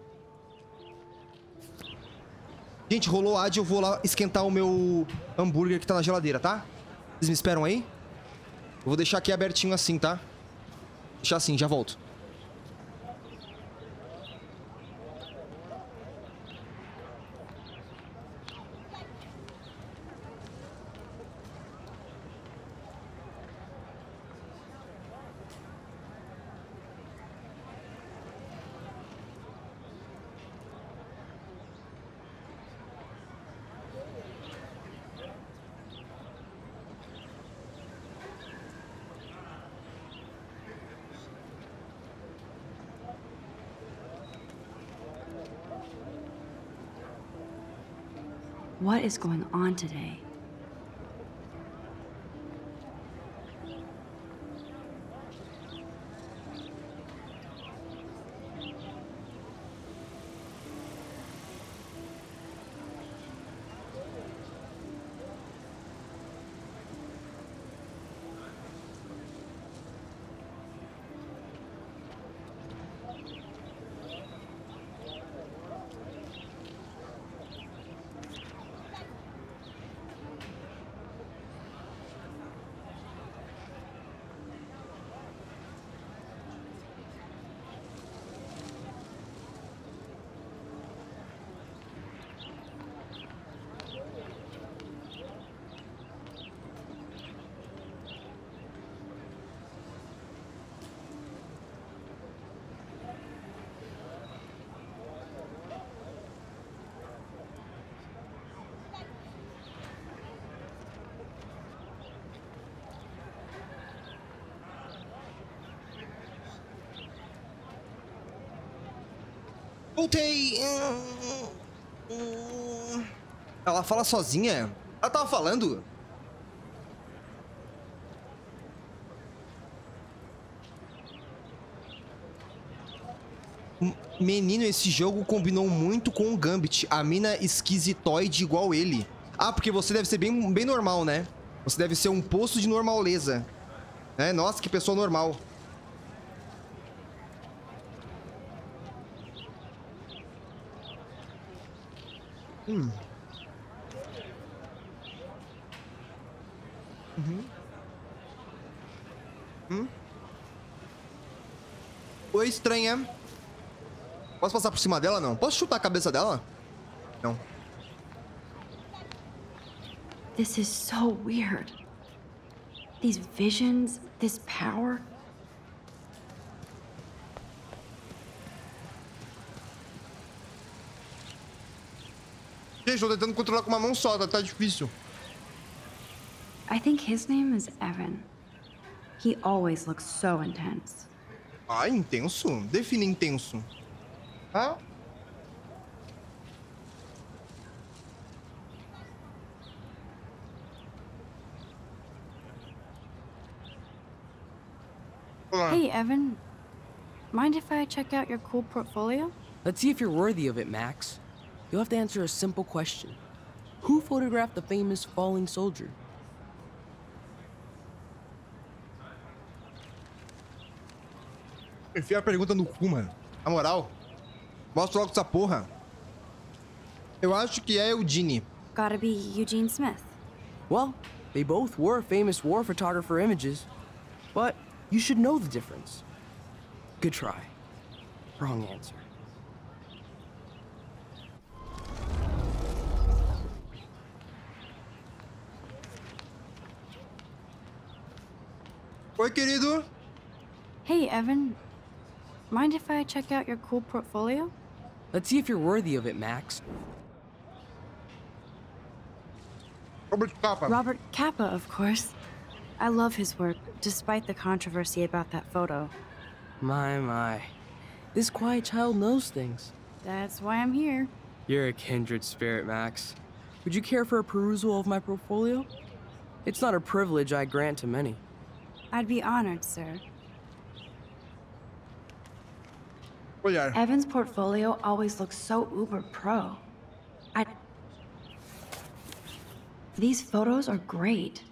Gente, rolou ad, eu vou lá esquentar o meu hambúrguer que tá na geladeira, tá? Vocês me esperam aí? Eu vou deixar aqui abertinho assim, tá? Deixar assim, já volto. What is going on today? Ela fala sozinha? Ela tava falando? Menino, esse jogo combinou muito com o Gambit. A mina esquisitoide igual ele. Ah, porque você deve ser bem, bem normal, né? Você deve ser um poço de normaleza. É, nossa, que pessoa normal. Hum. Uhum. Hum? Oi, estranha. Posso passar por cima dela, não? Posso chutar a cabeça dela? Não. This is so weird. These visions, this power. Gente, tô tentando controlar com uma mão só, tá, tá difícil. I think his name is Evan. He always looks so intense. Ah, intenso? Define intenso. Ah? Hey, Evan. Mind if I check out your cool portfolio? Let's see if you're worthy of it, Max. You'll have to answer a simple question. Who photographed the famous falling soldier? Enfia a pergunta no cu, mano. Na moral. Mostra logo essa porra. Eu acho que é Eugene. Gotta be Eugene Smith. Well, they both were famous war photographer images. But you should know the difference. Good try. Wrong answer. Oi, querido. Hey, Evan. Mind if I check out your cool portfolio? Let's see if you're worthy of it, Max. Robert Capa. Robert Kappa, of course. I love his work, despite the controversy about that photo. My, my. This quiet child knows things. That's why I'm here. You're a kindred spirit, Max. Would you care for a perusal of my portfolio? It's not a privilege I grant to many. I'd be honored, sir. Olhar. Evan's portfolio always looks so uber pro. I. These photos are great.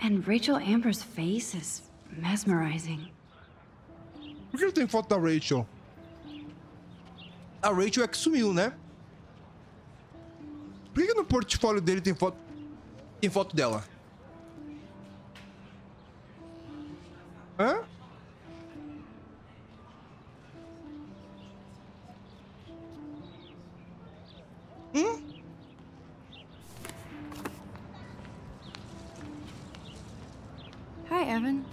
And Rachel Amber's face is mesmerizing. Por que não tem foto da Rachel? A Rachel é que sumiu, né? Por que no portfólio dele tem foto... Tem foto dela? Hã? Hum? Hi, Evan.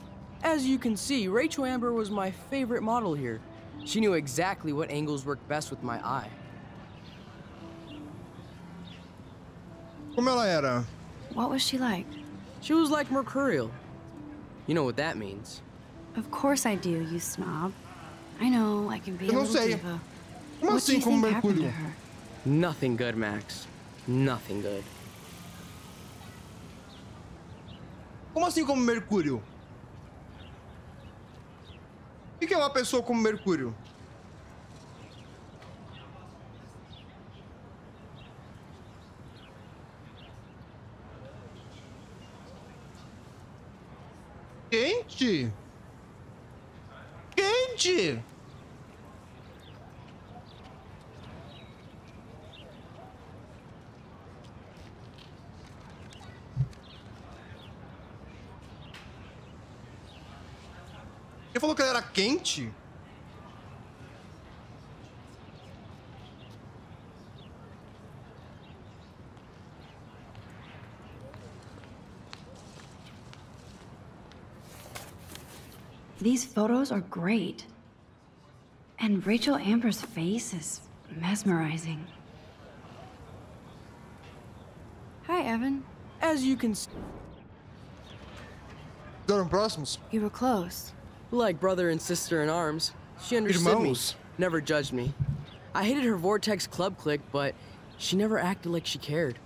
As you can see, Rachel Amber was my favorite model here. She knew exactly what angles worked best with my eye. Como ela era? What was she like? She was like mercurial. You know what that means. Of course I do, you snob. I know, I can be Eu a little sei. diva. Como what do assim you como think happened to Mercúrio? her? Nothing good, Max. Nothing good. Como assim como Mercúrio? O que é uma pessoa como Mercúrio? Quente? Quente! Ele falou que ela era quente? These photos are great. And Rachel Amber's face is mesmerizing. Hi, Evan. As you can see, Ficaram próximos? You were close. like brother and sister in arms, she understood me. Irmãos. Never judged me. I hated her Vortex Club clique, but she never acted like she cared.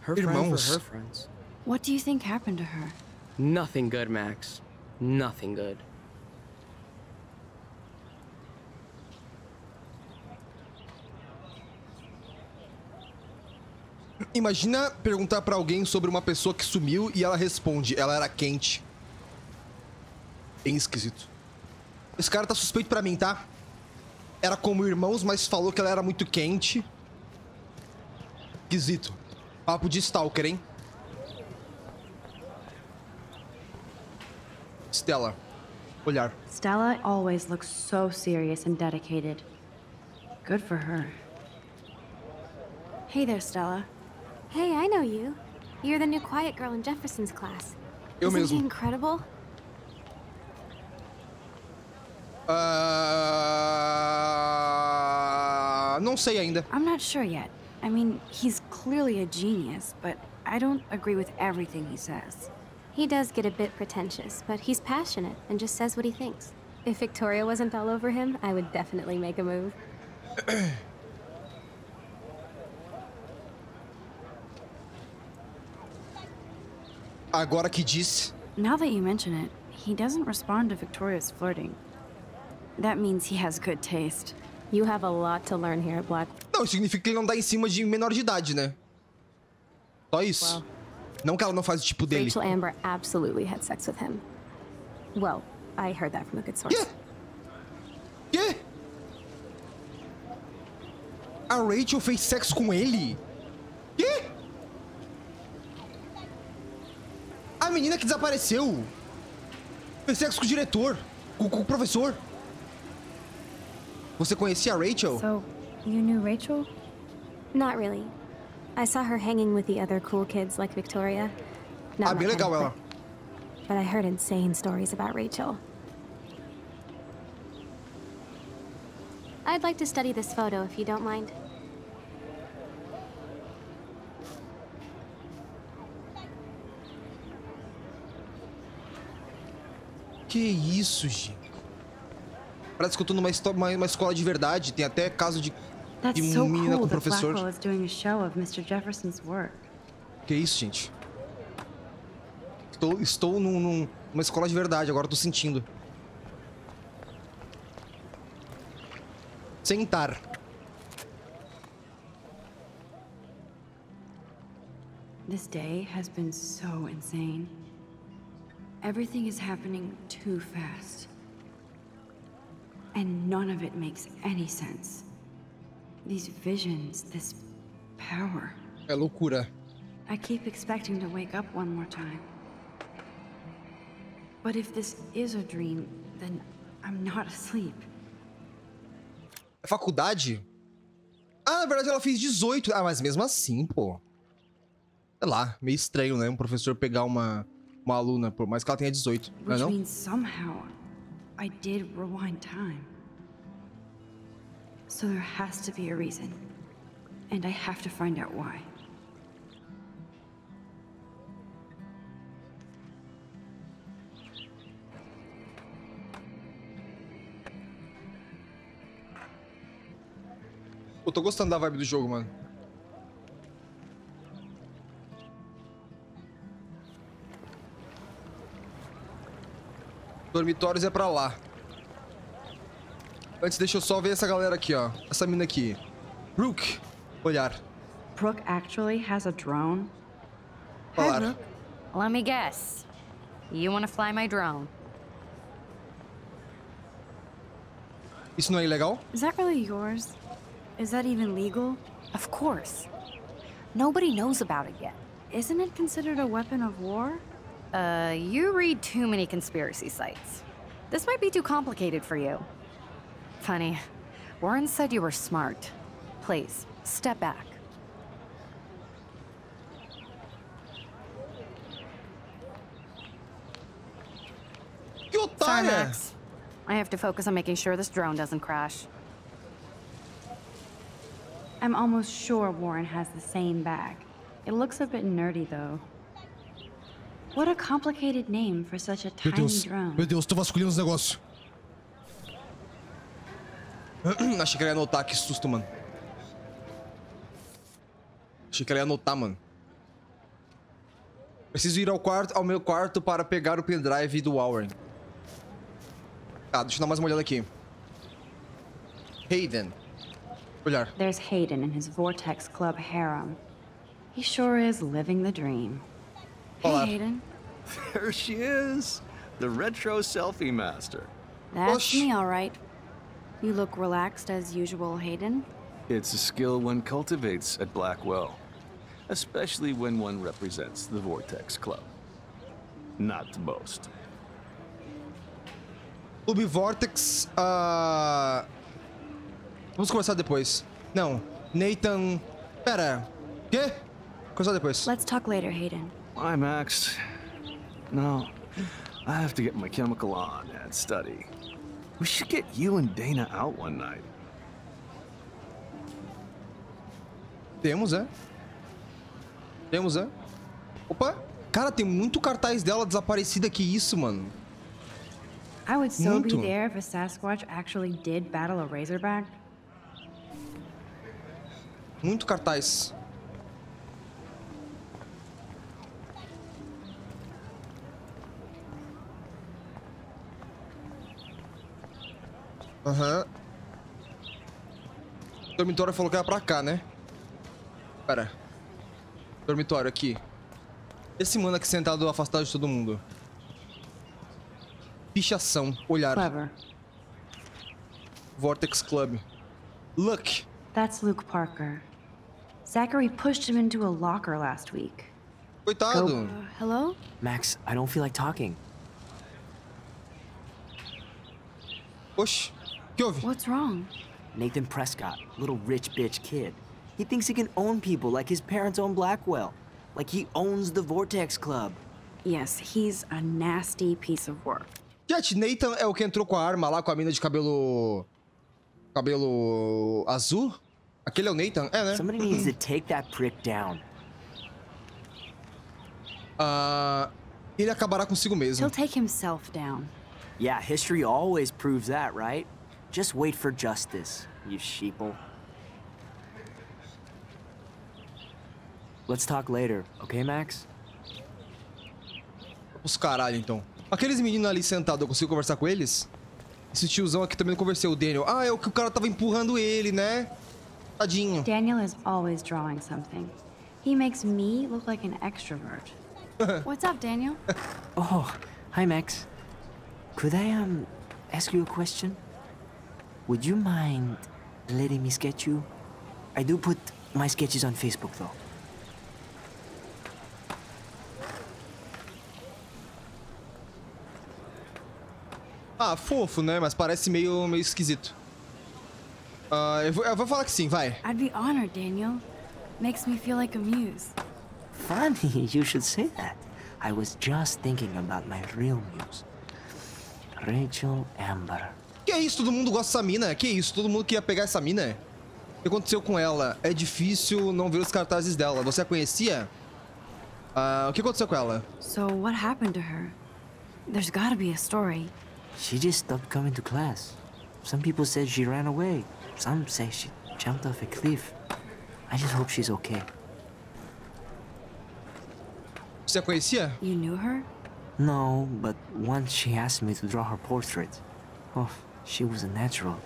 Her friends Irmãos. were her friends. What do you think happened to her? Nothing good, Max. Nothing good. Imagina perguntar pra alguém sobre uma pessoa que sumiu e ela responde, ela era quente. Bem esquisito. Esse cara tá suspeito pra mim, tá? Era como irmãos, mas falou que ela era muito quente. Esquisito. Papo de stalker, hein? Stella. Olhar. Stella always looks so serious and dedicated. Good for her. Hey there, Stella. Hey, I know you. You're the new quiet girl in Jefferson's class. Eu Isn't mesmo. he incredible? Ah, não sei ainda. I'm not sure yet. I mean, he's clearly a genius, but I don't agree with everything he says. He does get a bit pretentious, but he's passionate and just says what he thinks. If Victoria wasn't all over him, I would definitely make a move. Agora que disse. Now that you mention it, he doesn't respond to Victoria's flirting. That means he has good taste. You have a lot to learn here at Black. Não, significa que ele não dá em cima de menor de idade, né? Só isso. Não que ela não faz o tipo dele. Rachel Amber absolutely had sex with him. Well, I heard that from a good source. Quê? Quê? A Rachel fez sexo com ele? Quê? A menina que desapareceu fez sexo com o diretor, com, com o professor. Você conhecia a Rachel? So, you knew Rachel? Not really. I saw her hanging with the other cool kids like Victoria. Not Ah, bem kind of legal ela. But I heard insane stories about Rachel. I'd like to study this photo if you don't mind. Que isso, gente? Parece que eu tô numa uma, uma escola de verdade. Tem até caso de, de menina com that professor. Que isso, gente? Estou, estou num- num- numa escola de verdade, agora tô sentindo. Sentar. This day has been so insane. Everything is happening too fast. And none of it makes any sense. These visions, this power. É loucura. I keep expecting to wake up one more time. But if this is a dream, then I'm not asleep. É faculdade? Ah, na verdade ela fez 18. Ah, mas mesmo assim, pô. Sei lá, meio estranho, né? Um professor pegar uma, uma aluna, por mais que ela tenha 18. Não é não? I did rewind time. So there has to be a reason. And I have to find out why. Eu tô gostando da vibe do jogo, mano. Dormitórios é pra lá. Antes, deixa eu só ver essa galera aqui, ó. Essa mina aqui. Rook. Olhar. Brooke actually has a drone? Falar. Let me guess. You want to fly my drone? Isso não é ilegal? Is that really yours? Is that even legal? Of course. Nobody knows about it yet. Isn't it considered a weapon of war? Uh, you read too many conspiracy sites. This might be too complicated for you. Funny. Warren said you were smart. Please, step back. Que Sorry! Max. I have to focus on making sure this drone doesn't crash. I'm almost sure Warren has the same bag. It looks a bit nerdy, though. What a complicated name for such a Meu tiny Deus. drone. Meu Deus, tô vasculhando os negócios. Achei que ela ia anotar, que susto, mano. Achei que ela ia anotar, mano. Preciso ir ao quarto, ao meu quarto para pegar o pendrive do Warren. Tá, deixa eu dar mais uma olhada aqui. Hayden. Olhar. There's Hayden in his Vortex Club harem. He sure is living the dream. Olá. Hey, Hayden. There she is, the retro selfie master. That's Osh. me, all right. You look relaxed as usual, Hayden. It's a skill one cultivates at Blackwell, especially when one represents the Vortex Club. Not to boast. Clube Vortex. ah, Vamos conversar depois. Não. Nathan. Pera. Quê? Conversar depois. Let's talk later, Hayden. Hi, Max. No, I have to get my chemical on and study. We should get you and Dana out one night. Temos, é? Temos, é? Opa! Cara, tem muito cartaz dela desaparecida que isso, mano. I would so be Muito. there if a Sasquatch actually did battle a Razorback. Muito cartaz. Aham. Dormitório falou que era pra cá, né? Pera. Dormitório aqui. Esse mano aqui sentado afastado de todo mundo. Pichação. Olhar. Clever. Vortex Club. Look. That's Luke Parker. Zachary pushed him into a locker last week. Coitado. Uh, hello? Max, I don't feel like talking. Oxi. Que houve? What's wrong? Nathan Prescott, little rich bitch kid. He thinks he can own people like his parents own Blackwell. Like he owns the Vortex Club. Yes, he's a nasty piece of work. Jet, Nathan é o que entrou com a arma lá com a mina de cabelo. Cabelo. azul? Aquele é o Nathan? É, né? Somebody needs to take that prick down. Ah, ele acabará consigo mesmo. He'll take himself down. Yeah, history always proves that, right? Just wait for justice, you sheeple. Let's talk later, okay, Max? Os caralho, então. Aqueles meninos ali sentados, eu consigo conversar com eles? Esse tiozão aqui também não conversei, o Daniel. Ah, é o que o cara tava empurrando ele, né? Tadinho. Daniel is always drawing something. He makes me look like an extrovert. What's up, Daniel? Oh, hi, Max. Could I, um, ask you a question? Would you mind letting me sketch you? I do put my sketches on Facebook, though. Ah, fofo, né? Mas parece meio, meio esquisito. Uh, eu, vou, eu vou falar que sim, vai. I'd be honored, Daniel. Makes me feel like a muse. Funny, you should say that. I was just thinking about my real muse. Rachel Amber. Que isso? Todo mundo gosta dessa mina? Que isso? Todo mundo queria pegar essa mina? O que aconteceu com ela? É difícil não ver os cartazes dela. Você a conhecia? Uh, o que aconteceu com ela? So what happened to her? There's gotta be a story. She just stopped coming to class. Some people said she ran away. Some say she jumped off a cliff. I just hope she's okay. Você a conhecia? You knew her? No, but once she asked me to draw her portrait. Oh, she was a natural.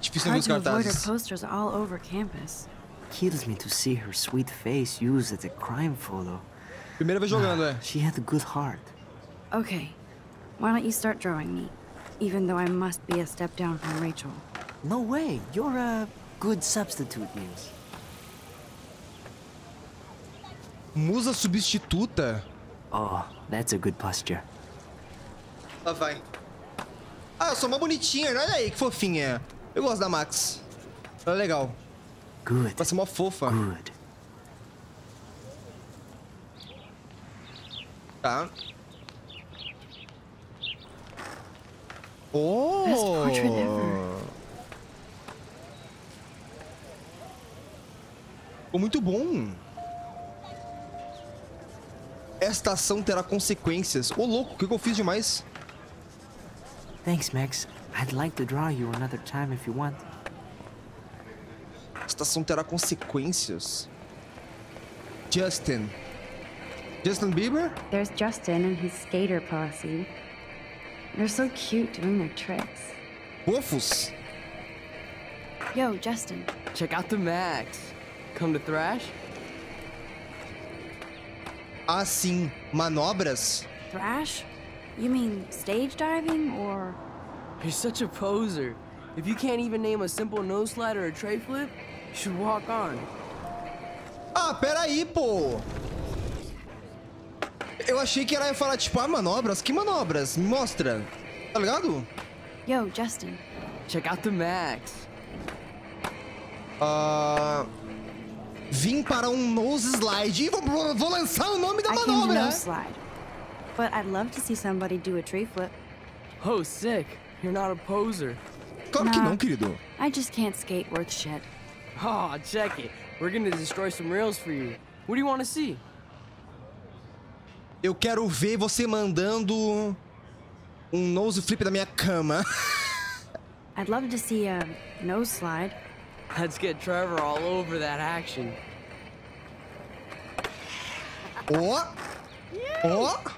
Difícil ver Hard to avoid her posters all over campus. Kills me to see her sweet face used as a crime photo. Primeira vez jogando, é. She had a good heart. Okay, why don't you start drawing me? Even though I must be a step down from Rachel. No way, you're a good substitute, Muse. Musa substituta? Oh, that's a good posture. Lá vai. Ah, eu sou uma bonitinha. Olha aí, que fofinha. Eu gosto da Max. Ela é legal. Good. Vai ser uma fofa. Good. Tá. Oh! Ficou muito bom. Esta ação terá consequências. Ô, louco, o que, que eu fiz demais? Thanks, Max. I'd like to draw you another time if you want. Esta ação terá consequências. Justin. Justin Bieber? There's Justin and his skater posse. They're so cute doing their tricks. Fofos? Yo, Justin. Check out the Max. Come to Thrash? Ah, sim. Manobras? Thrash? You mean stage diving or. You're such a poser. If you can't even name a simple nose slide or a tray flip, you should walk on. Ah, peraí, pô! Eu achei que ela ia falar, tipo, ah, manobras? Que manobras? Me mostra. Tá ligado? Yo, Justin. Check out the Max. Ah. Vim para um nose slide e vou, vou- lançar o nome da I came to manobra. no slide. But I'd love to see somebody do a tree flip. Oh, sick. You're not a poser. Claro que não, querido. I just can't skate worth shit. Oh, check it. We're gonna destroy some rails for you. What do you want to see? Eu quero ver você mandando um nose flip da minha cama. I'd love to see a nose slide. Let's get Trevor all over that action. Ó! Ó!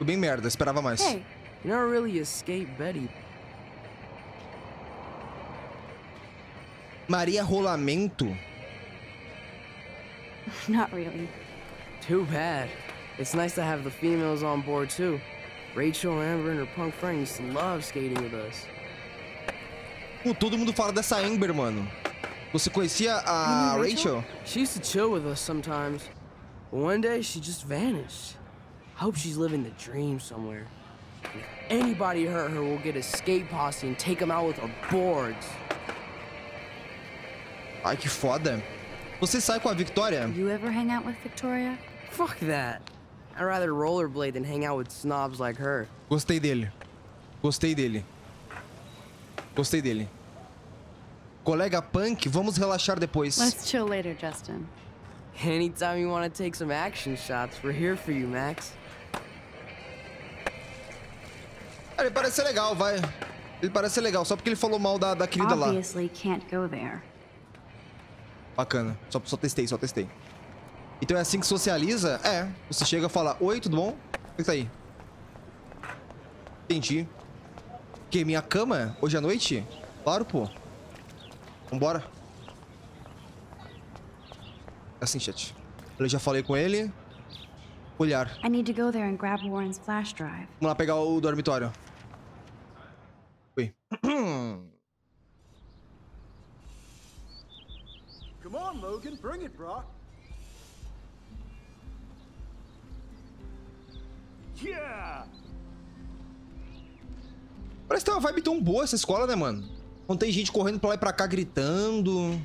Bem merda, esperava mais. Hey, not really skate Betty. Maria Rolamento? not really. Too bad. It's nice to have the females on board too. Rachel, Amber, and her punk friend used to love skating with us. Pô, todo mundo fala dessa Amber, mano. Você conhecia a Amy Rachel? She used to chill with us sometimes. But one day she just vanished. I hope she's living the dream somewhere. If anybody hurt her, we'll get a skate posse and take them out with our boards. Ai, que foda. Você sai com a Victoria? You ever hang out with Victoria? Fuck that. I'd rather rollerblade than hang out with snobs like her. Gostei dele. Gostei dele. Gostei dele. Colega punk, vamos relaxar depois. Let's chill later, Justin. Anytime you want to take some action shots, we're here for you, Max. Ele parece ser legal, vai. Ele parece ser legal, só porque ele falou mal da, da querida lá. Bacana. Só, só testei, só testei. Então é assim que socializa? É. Você chega e fala, oi, tudo bom? O que tá aí? Entendi. Que, minha cama? Hoje à noite? Claro, pô. Vambora. Assim, chat. Eu já falei com ele. Olhar. Vamos lá pegar o dormitório. Come on, Logan, bring it, Brock. Parece ter uma vibe tão boa essa escola, né, mano? Não tem gente correndo pra lá e pra cá gritando. I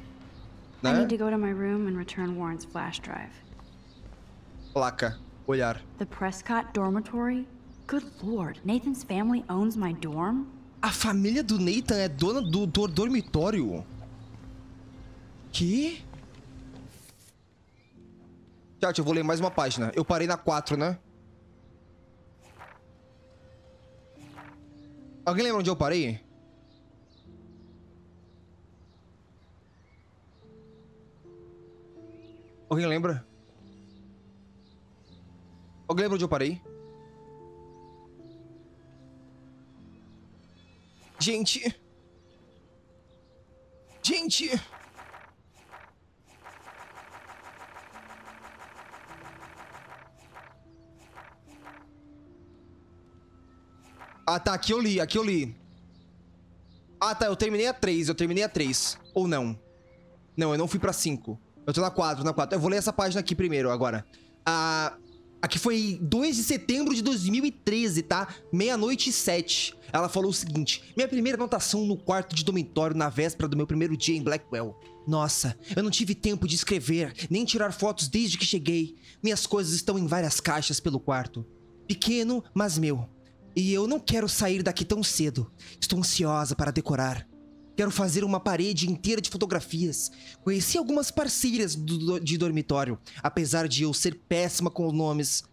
Né? need to go to my room and return Warren's flash drive. Placa. Olhar. The Prescott dormitory? Good lord, Nathan's family owns my dorm? A família do Nathan é dona do, do dormitório. Que? Chat, eu vou ler mais uma página. Eu parei na 4, né? Alguém lembra onde eu parei? Alguém lembra? Alguém lembra onde eu parei? Gente. Gente. Ah, tá. Aqui eu li, aqui eu li. Ah, tá. Eu terminei a 3. Eu terminei a 3. Ou não? Não, eu não fui pra 5. Eu tô na 4, na 4. Eu vou ler essa página aqui primeiro, agora. Ah, aqui foi 2 de setembro de 2013, tá? Meia-noite e 7. Ela falou o seguinte: Minha primeira anotação no quarto de dormitório na véspera do meu primeiro dia em Blackwell. Nossa, eu não tive tempo de escrever, nem tirar fotos desde que cheguei. Minhas coisas estão em várias caixas pelo quarto. Pequeno, mas meu. E eu não quero sair daqui tão cedo. Estou ansiosa para decorar. Quero fazer uma parede inteira de fotografias. Conheci algumas parceiras do- de dormitório, apesar de eu ser péssima com nomes.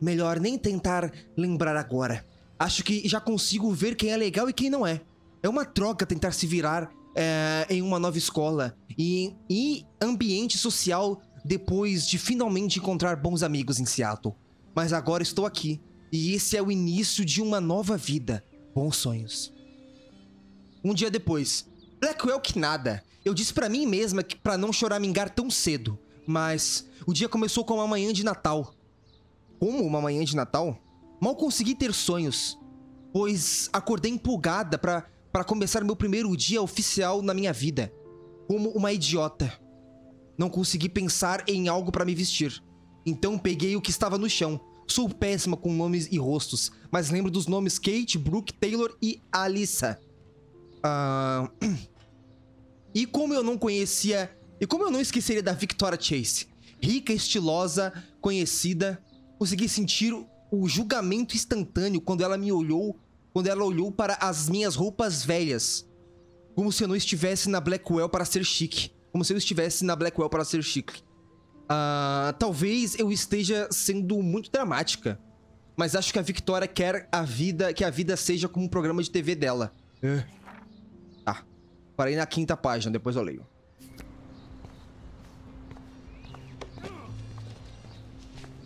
Melhor nem tentar lembrar agora. Acho que já consigo ver quem é legal e quem não é. É uma troca tentar se virar é, em uma nova escola e, e ambiente social depois de finalmente encontrar bons amigos em Seattle. Mas agora estou aqui e esse é o início de uma nova vida. Bons sonhos. Um dia depois, Blackwell que nada. Eu disse pra mim mesma que para não choramingar tão cedo, mas o dia começou com uma manhã de Natal. Como uma manhã de Natal? Mal consegui ter sonhos, pois acordei empolgada pra para começar meu primeiro dia oficial na minha vida, como uma idiota. Não consegui pensar em algo pra me vestir. Então peguei o que estava no chão. Sou péssima com nomes e rostos, mas lembro dos nomes Kate, Brooke, Taylor e Alissa. Ah, E como eu não conhecia. E como eu não esqueceria da Victoria Chase? Rica, estilosa, conhecida, consegui sentir o julgamento instantâneo quando ela me olhou. Quando ela olhou para as minhas roupas velhas. Como se eu não estivesse na Blackwell para ser chique. Como se eu estivesse na Blackwell para ser chique. Ah, talvez eu esteja sendo muito dramática. Mas acho que a Victoria quer a vida, que a vida seja como um programa de TV dela. É. Parei na quinta página, depois eu leio.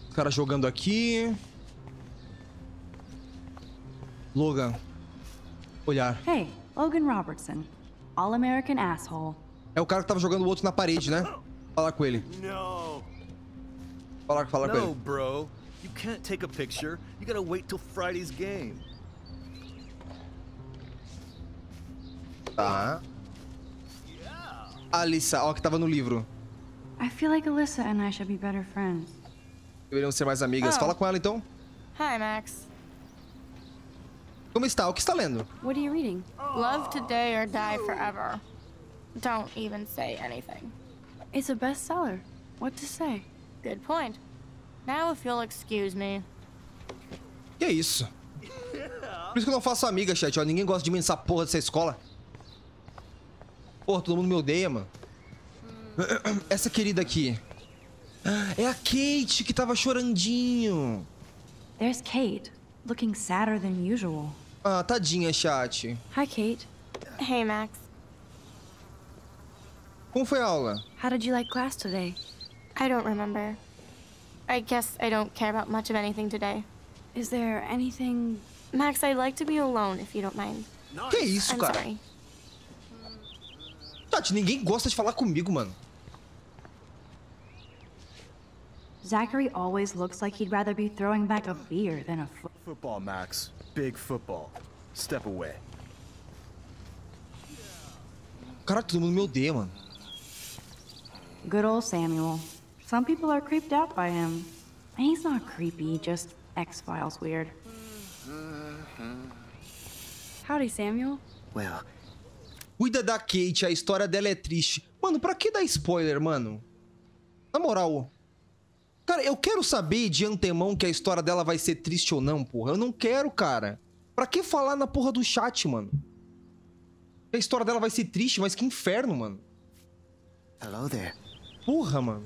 Os caras jogando aqui. Logan. Olhar. Hey, Logan Robertson. All American asshole. É o cara que tava jogando o outro na parede, né? Falar com ele. No. Falar, falar com ele. bro. You can't take a picture. You gotta wait till Friday's game. Tá. Alissa, ó, que tava no livro. I feel like Alyssa and I should be better friends. Deveriam ser mais amigas. Oh. Fala com ela então. Hi, Max. Como está? O que está lendo? What are you reading? Love today or die forever. Don't even say anything. It's a bestseller. What to say? Good point. Now, if you'll excuse me. Que é isso? Por isso que eu não faço amiga, chat, ó. Ninguém gosta de mim nessa porra dessa escola. Porra, todo mundo me odeia, mano. Essa querida aqui. É a Kate que tava chorandinho. There's Kate, looking sadder than usual. Ah, tadinha, chat. Hi, Kate. Hey, Max. Como foi a aula? How did you like class today? I don't remember. I guess I don't care about much of anything today. Is there anything... Max, I'd like to be alone if you don't mind. Que isso, I'm cara? sorry. Chat, ninguém gosta de falar comigo, mano. Zachary always looks like he'd rather be throwing back a beer than a foot. Football, Max. Big football. Step away. Cara, todo mundo me odeia, mano. Good old Samuel. Some people are creeped out by him. And he's not creepy, just X-Files weird. Howdy, Samuel. Well, Cuida da Kate, a história dela é triste. Mano, pra que dar spoiler, mano? Na moral. Cara, eu quero saber de antemão que a história dela vai ser triste ou não, porra. Eu não quero, cara. Pra que falar na porra do chat, mano? Que a história dela vai ser triste, mas que inferno, mano. hello there. Porra, mano.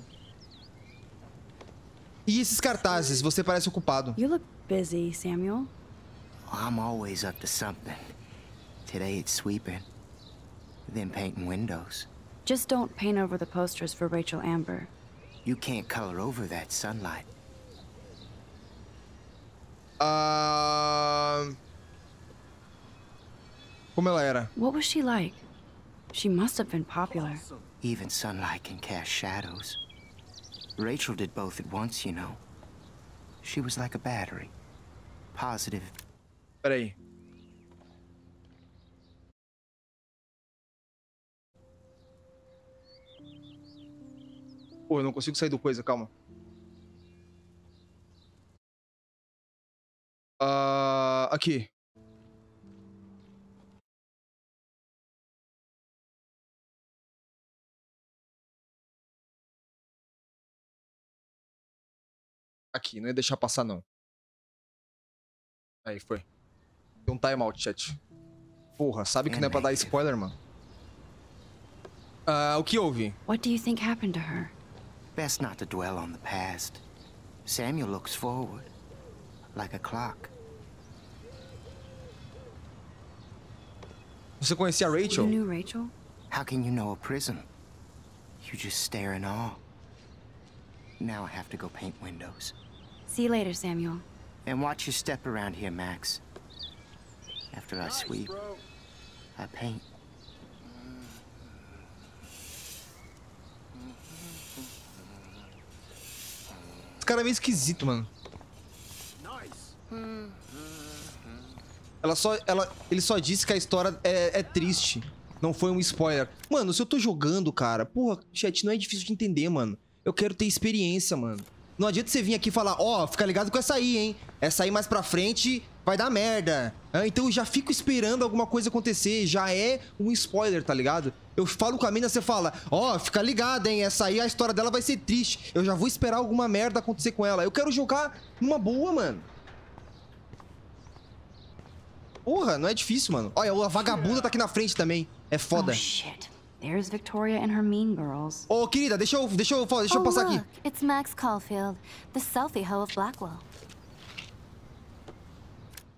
E esses cartazes? Você parece ocupado. You look busy, Samuel. I'm always up to something. Today it's sweeping, then painting windows. Just don't paint over the posters for Rachel Amber. You can't color over that sunlight. Ah... Como ela era? What was she like? She must have been popular. Even sunlight can cast shadows. Rachel did both at once, you know. She was like a battery. Positive. Peraí. Pô, eu não consigo sair do coisa, calma. Ah, aqui. Aqui, não ia deixar passar não. Aí, foi. Tem um timeout, chat. Porra, sabe que não é pra dar spoiler, mano? Ah, o que houve? What do you think happened to her? Best not to dwell on the past. Samuel looks forward, like a clock. Você conhecia a Rachel? You knew Rachel? How can you know a prison? You just stare in awe. Now I have to go paint windows. See you later, Samuel. And watch your step around here, Max. After I sweep, I paint. Cara é meio esquisito, mano. Ela só, ela, ele só disse que a história é, é triste. Não foi um spoiler. Mano, se eu tô jogando, cara, porra, chat, não é difícil de entender, mano. Eu quero ter experiência, mano. Não adianta você vir aqui e falar, ó, fica ligado com essa aí, hein? Essa aí mais pra frente vai dar merda. Ah, então eu já fico esperando alguma coisa acontecer. Já é um spoiler, tá ligado? Eu falo com a mina, você fala, ó, fica ligado, hein? Essa aí, a história dela vai ser triste. Eu já vou esperar alguma merda acontecer com ela. Eu quero jogar numa boa, mano. Porra, não é difícil, mano. Olha, a vagabunda tá aqui na frente também. É foda. Oh, shit. There's Victoria and her mean girls. Ô, querida, deixa eu, deixa eu, deixa eu oh, passar look, aqui. It's Max Caulfield, the selfie hoe of Blackwell.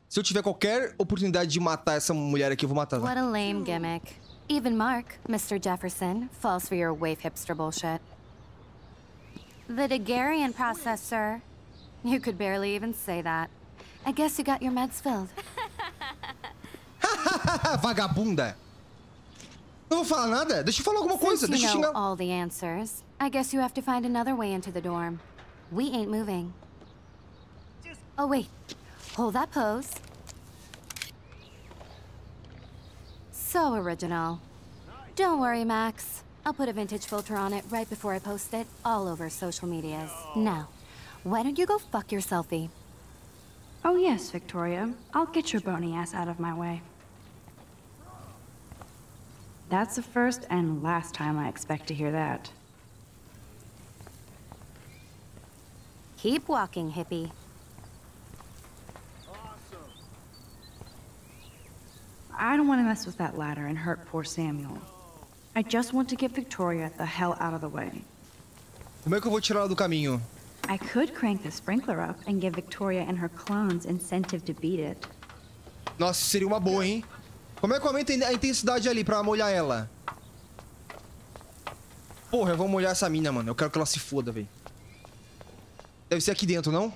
Se eu tiver qualquer oportunidade de matar essa mulher aqui, eu vou matar. What a lame gimmick. Even Mark, Mr. Jefferson, falls for your wave hipster bullshit. The Daguerrean process, sir. You could barely even say that. I guess you got your meds filled. Vagabunda. Não vou falar nada. Deixa eu falar alguma coisa. Since Deixa eu xingar. all the answers, I guess you have to find another way into the dorm. We ain't moving. Oh, wait. Hold that pose. So original. Don't worry, Max. I'll put a vintage filter on it right before I post it all over social medias. Now, why don't you go fuck your selfie? Oh, yes, Victoria. I'll get your bony ass out of my way. That's the first and last time I expect to hear that. Keep walking, hippie. I don't want to mess with that ladder and hurt poor Samuel. I just want to get Victoria the hell out of the way. Como é que eu vou tirar ela do caminho? I could crank the sprinkler up and give Victoria and her clones incentive to beat it. Nossa, seria uma boa, hein? Como é que aumenta a intensidade ali pra molhar ela? Porra, eu vou molhar essa mina, mano. Eu quero que ela se foda, velho. Deve ser aqui dentro, não?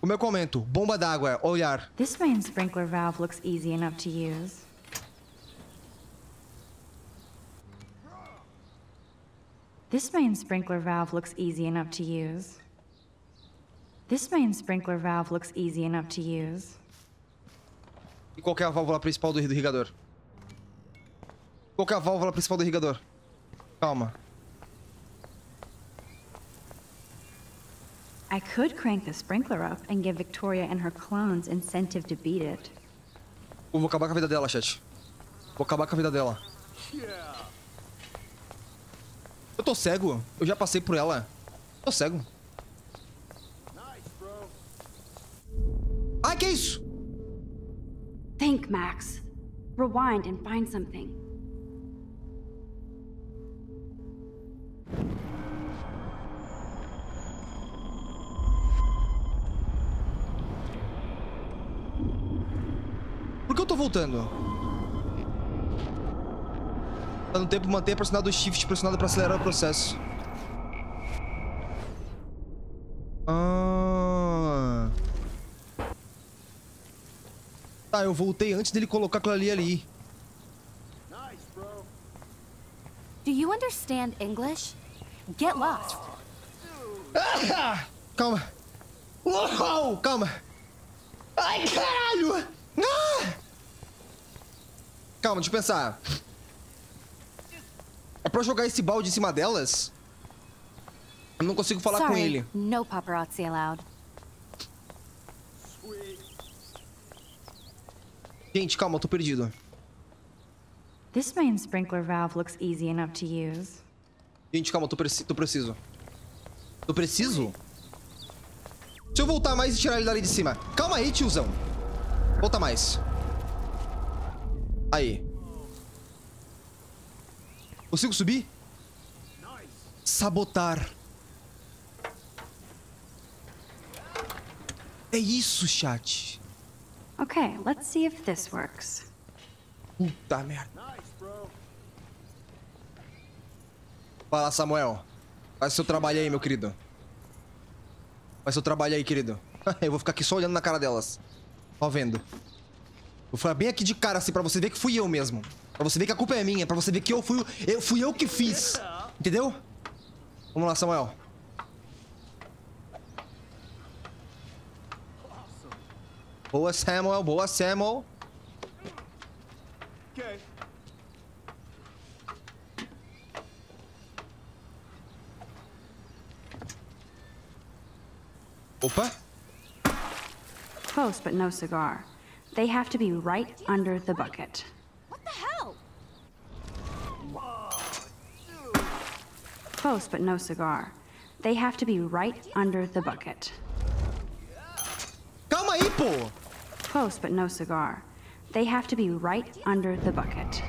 Como é que eu aumento? Bomba d'água, olhar. This main sprinkler valve looks easy enough to use. This main sprinkler valve looks easy enough to use. This main sprinkler valve looks easy enough to use. E qual é a válvula principal do irrigador? Qual é a válvula principal do irrigador? Calma. I could crank the sprinkler up and give Victoria and her clones incentive to beat it. Eu vou acabar com a vida dela, chat. Vou acabar com a vida dela. Eu tô cego. Eu já passei por ela. Tô cego. Ai, que isso? Think, Max. Rewind and find something. Voltando? Tá no tempo manter pressionado o shift pressionado pra acelerar o processo. Ah. Tá, eu voltei antes dele colocar aquilo ali ali. Do you understand English? Get lost. Ah, calma. Uau, calma. Ai, caralho. Ah! Calma, deixa eu pensar. É pra jogar esse balde em cima delas? Eu não consigo falar Sorry, com ele. no paparazzi allowed. Gente, calma, eu tô perdido. This main sprinkler valve looks easy enough to use. Gente, calma, eu tô, preci tô preciso. Tô preciso? Se eu voltar mais e tirar ele dali de cima. Calma aí, tiozão. Volta mais. Aí. Consigo subir? Sabotar. É isso, chat. Okay, let's see if this works. Puta merda. Vai lá, Samuel. Faz seu trabalho aí, meu querido. Faz seu trabalho aí, querido. Eu vou ficar aqui só olhando na cara delas. Só vendo. Vou ficar bem aqui de cara, assim, pra você ver que fui eu mesmo. Pra você ver que a culpa é minha. Pra você ver que eu fui, eu, fui eu que fiz. Entendeu? Vamos lá, Samuel. Boa, Samuel. Boa, Samuel. Okay. Opa. Close, but no cigar. They have to be right under the bucket. What the hell? Close, but no cigar. They have to be right under the bucket. Calma aí, pô. Close, but no cigar. They have to be right under the bucket.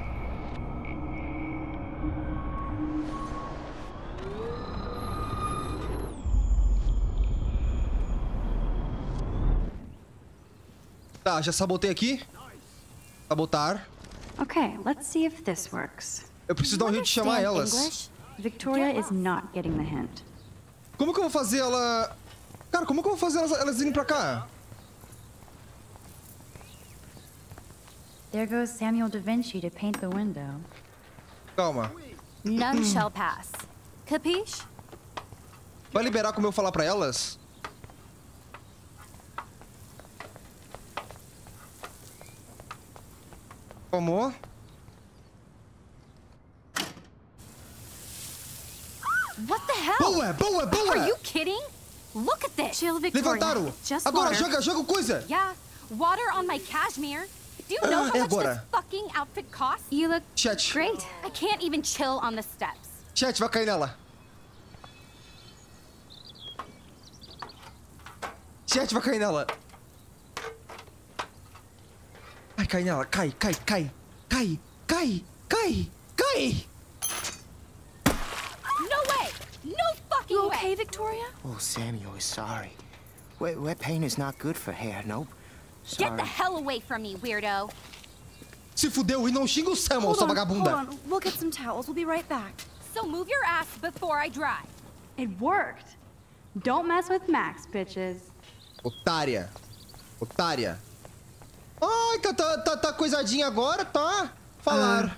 Tá, já sabotei aqui. Sabotar. Okay, let's see if this works. Eu preciso dar um jeito de chamar elas. Victoria is not getting the hint. Como que eu vou fazer ela... Cara, como que eu vou fazer elas, elas irem pra cá? There goes Samuel da Vinci to paint the window. Calma. None shall pass. Capiche? Vai liberar como eu falar pra elas? Como? What the hell? Boa, boa, boa! Are you kidding? Look at this. Chill, Victoria. Levantaram! Just Agora, water. joga, joga coisa! Yeah, water on my cashmere. Do you know Ah, how much agora. this fucking outfit costs? You look Chat. great. I can't even chill on the steps. Chat, vai cair nela. Chat, vai cair nela. Vai cair nela. Cai, cai, cai. Cai, cai, cai, cai. No way! No fucking You way! okay, Victoria? Oh, Samuel is sorry. Wet, wet paint is not good for hair, nope. Sorry. Get the hell away from me, weirdo. Se fudeu e não xinga o Samuel, sua on, vagabunda. hold on. We'll get some towels. We'll be right back. So move your ass before I dry. It worked. Don't mess with Max, bitches. Otária. Otária. Ai, tá, tá, tá, tá coisadinha agora, tá? Falar.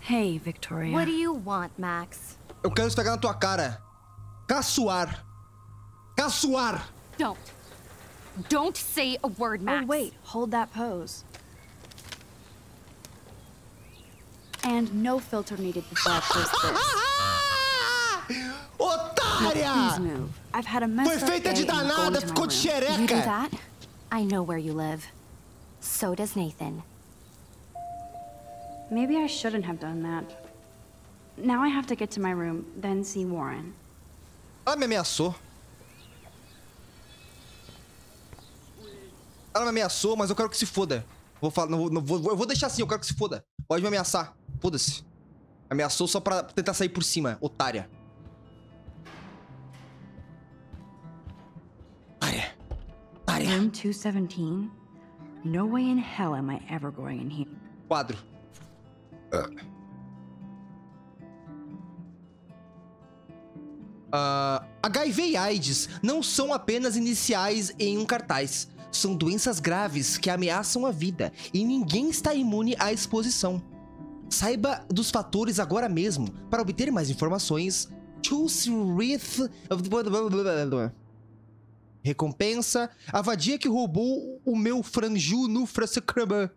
Hey, Victoria. What do you want, Max? Eu quero esfregar na tua cara. Caçoar. Caçoar. Don't. Don't say a word, Max. Oh, wait. Hold that pose. And no filter needed before I post this. Otária! Please move. I've had a messed Foi feita de danada, ficou de xereca. You do that? I know where you live. So does Nathan. Maybe I shouldn't have done that. Now I have to get to my room, then see Warren. Ela me ameaçou. Ela me ameaçou, mas eu quero que se foda. Vou falar, não, não vou, eu vou deixar assim, eu quero que se foda. Pode me ameaçar. Foda-se. Ameaçou só pra tentar sair por cima, otária. Room 217? No way in hell am I ever going in here. Quadro. Ah, HIV e AIDS não são apenas iniciais em um cartaz. São doenças graves que ameaçam a vida e ninguém está imune à exposição. Saiba dos fatores agora mesmo. Para obter mais informações, choose with... Recompensa. A vadia que roubou o meu franju no frascrama.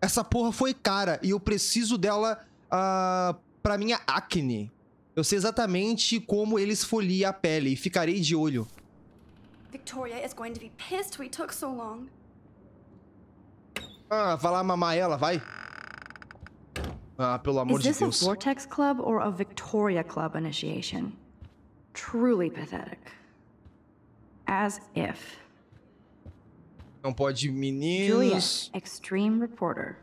Essa porra foi cara e eu preciso dela ah, pra minha acne. Eu sei exatamente como ele esfolia a pele e ficarei de olho. Victoria is going to be pissed we took so long. Ah, vai lá mamar ela, vai. Ah, pelo amor Is de this a Deus. Vortex Club or a Victoria Club initiation? Truly pathetic. As if. Não pode meninos. Juliet, extreme reporter.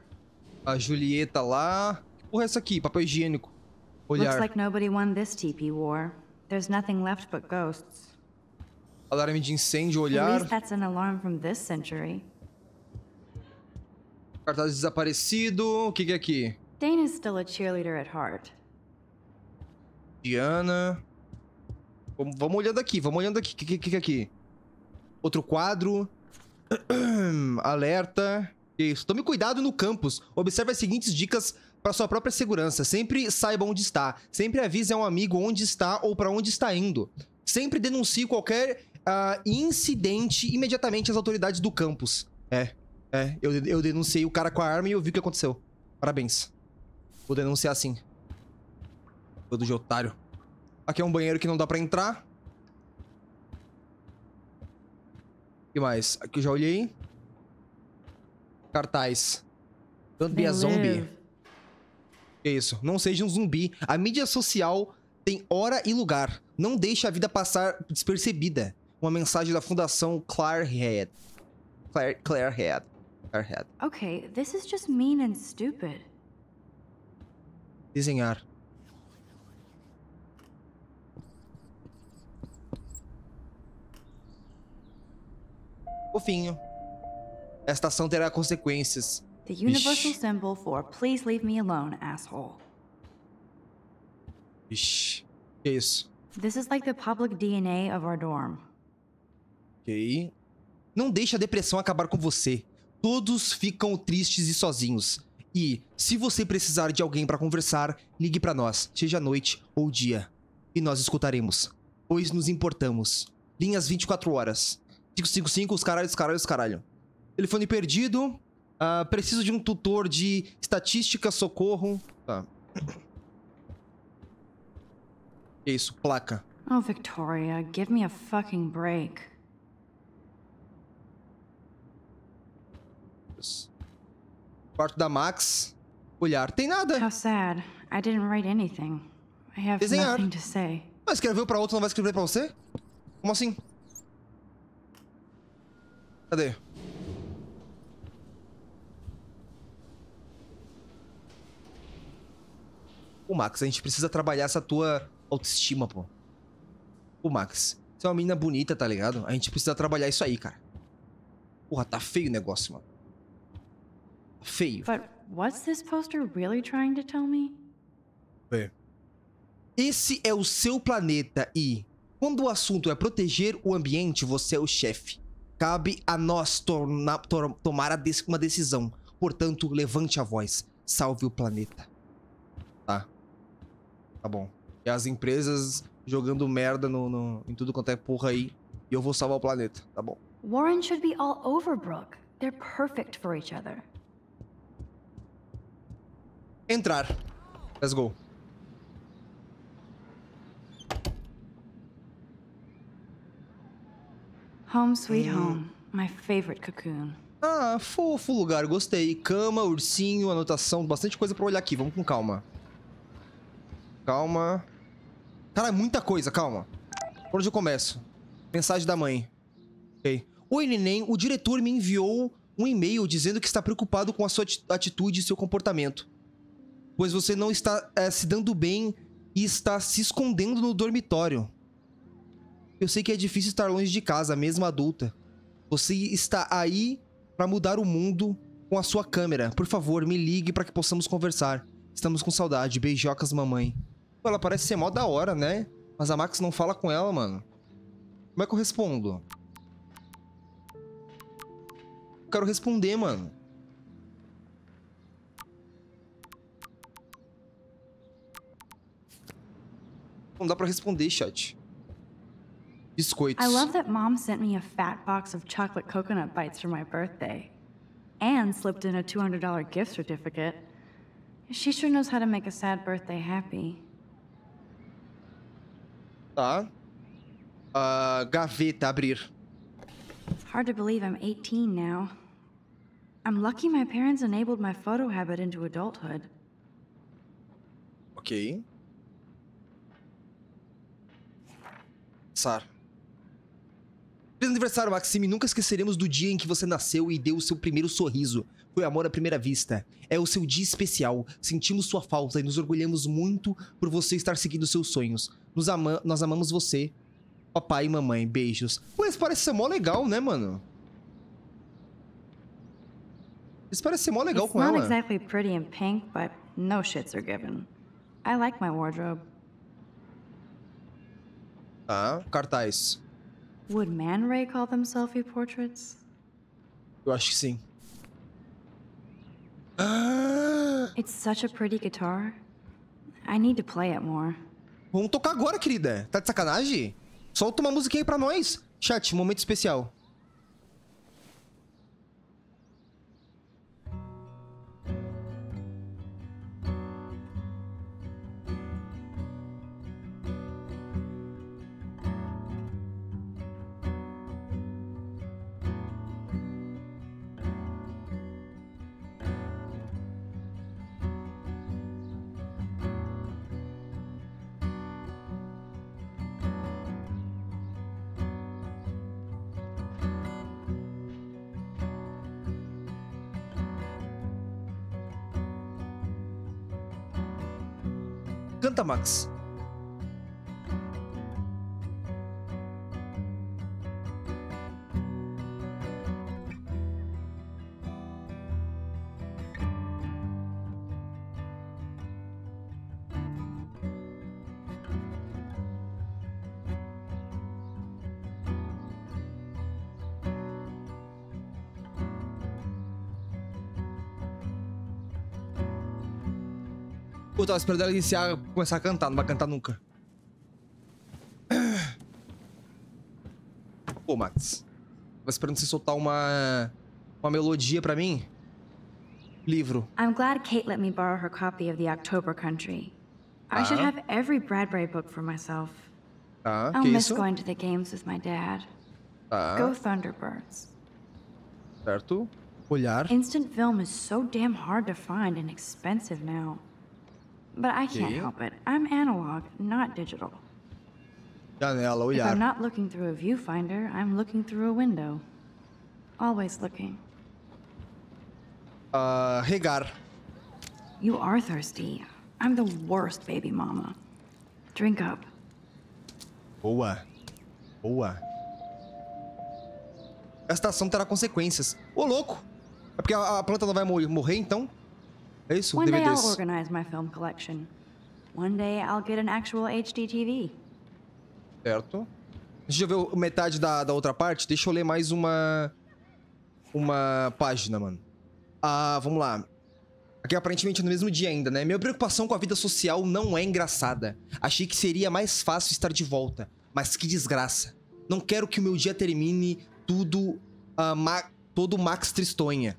A Julieta lá. Que porra é essa aqui? Papel higiênico. Olhar. Looks like nobody won this TP war. There's nothing left but ghosts. Alarme de incêndio, At olhar. least that's an alarm from this century. Cartaz desaparecido. O que, que é aqui? Dana's still a cheerleader at heart. Diana. Vamos, olhando aqui, vamos olhando aqui. O que, que, que, aqui? Outro quadro. Alerta. Isso. Tome cuidado no campus. Observe as seguintes dicas para sua própria segurança. Sempre saiba onde está. Sempre avise a um amigo onde está ou para onde está indo. Sempre denuncie qualquer ah, incidente imediatamente às autoridades do campus. É, é. Eu, eu denunciei o cara com a arma e eu vi o que aconteceu. Parabéns. Vou denunciar sim. Todo de otário. Aqui é um banheiro que não dá pra entrar. O que mais? Aqui eu já olhei. Cartaz. Don't be a zombie. Que isso? Não seja um zumbi. A mídia social tem hora e lugar. Não deixe a vida passar despercebida. Uma mensagem da Fundação Clarehead. Clare, Clarehead. Clarehead. Okay, this is just mean and stupid. Desenhar. Fofinho. Esta ação terá consequências. The universal Ixi. symbol for please leave me alone, asshole. Ixi. Que isso? This is like the public DNA of our dorm. Ok. Não deixe a depressão acabar com você. Todos ficam tristes e sozinhos. E, se você precisar de alguém pra conversar, ligue pra nós, seja noite ou dia. E nós escutaremos. Pois nos importamos. Linhas 24 horas. 555, os caralhos, os caralhos, os caralho. Telefone perdido. Ah, preciso de um tutor de estatística, socorro. Tá. Que isso? Placa. Oh, Victoria, give me a fucking break. Quarto da Max. Olhar. Tem nada. How sad. I didn't write anything. I have Desenhar. nothing to say. Mas escreveu pra outro, não vai escrever pra você? Como assim? Cadê? Ô, Max, a gente precisa trabalhar essa tua autoestima, pô. Ô, Max, você é uma menina bonita, tá ligado? A gente precisa trabalhar isso aí, cara. Porra, tá feio o negócio, mano. Tá feio. But what's this poster really trying to tell me? É. Esse é o seu planeta e, quando o assunto é proteger o ambiente, você é o chefe. Cabe a nós torna- tor- tomar a dec- uma decisão. Portanto, levante a voz. Salve o planeta. Tá. Tá bom. E as empresas jogando merda no, no- em tudo quanto é porra aí. E eu vou salvar o planeta. Tá bom. Warren should be all over Brooke. They're perfect for each other. Entrar. Let's go. Home sweet home. My favorite cocoon. Ah, fofo lugar, gostei. Cama, ursinho, anotação, bastante coisa pra olhar aqui. Vamos com calma. Calma. Cara, é muita coisa, calma. Por onde eu começo? Mensagem da mãe. Ok. Oi, neném. O diretor me enviou um e-mail dizendo que está preocupado com a sua atitude e seu comportamento. Pois você não está é, se dando bem e está se escondendo no dormitório. Eu sei que é difícil estar longe de casa, mesmo adulta. Você está aí para mudar o mundo com a sua câmera. Por favor, me ligue para que possamos conversar. Estamos com saudade. Beijocas, mamãe. Ela parece ser mó da hora, né? Mas a Max não fala com ela, mano. Como é que eu respondo? Quero responder, mano. Não dá pra responder, chat. Biscoitos. I love that mom sent me a fat box of chocolate coconut bites for my birthday. And slipped in a $200 gift certificate. She sure knows how to make a sad birthday happy. Tá. Uh, gaveta, abrir. It's hard to believe I'm 18 now. I'm lucky my parents enabled my photo habit into adulthood. Ok. Sar. Feliz aniversário, Maxime. Nunca esqueceremos do dia em que você nasceu e deu o seu primeiro sorriso. Foi amor à primeira vista. É o seu dia especial. Sentimos sua falta e nos orgulhamos muito por você estar seguindo seus sonhos. Nos ama nós amamos você, papai e mamãe. Beijos. Pô, isso parece ser mó legal, né, mano? Isso parece ser mó legal It's com ela. exactly pretty and pink, but no shits are given. I like my wardrobe. Tá, cartaz. Would Man Ray call them selfie portraits? Eu acho que sim. It's such a pretty guitar. I need to play it more. Vamos tocar agora, querida. Tá de sacanagem? Solta uma musiquinha aí pra nós. Chat, momento especial. Canta, Max. Eu tava esperando ela iniciar, começar a cantar, não vai cantar nunca. Pô, Max. Tava esperando você soltar uma. uma melodia pra mim. Livro. I'm glad Kate let me borrow her copy of The October Country. I should Ah. have every Bradbury book for myself. Tá, I'll miss isso? going to the games with my dad. Tá. Go Thunderbirds. Certo. Olhar. Instant film is so damn hard to find and expensive now. But I can't help it. I'm analog, not digital. If. I'm not looking through a viewfinder, I'm looking through a window. Always looking. Ah, regar. You are thirsty. I'm the worst baby mama. Drink up. Boa. Boa. Esta ação terá consequências. Ô, louco! É porque a, a planta não vai mo- morrer, então? É isso? One day I'll DVDs. organize my film collection. One day I'll get an actual HD TV. Certo. Deixa eu ver metade da, da outra parte. Deixa eu ler mais uma... Uma página, mano. Ah, vamos lá. Aqui aparentemente é no mesmo dia ainda, né? Minha preocupação com a vida social não é engraçada. Achei que seria mais fácil estar de volta. Mas que desgraça. Não quero que o meu dia termine tudo... ah, ma- todo Max Tristonha.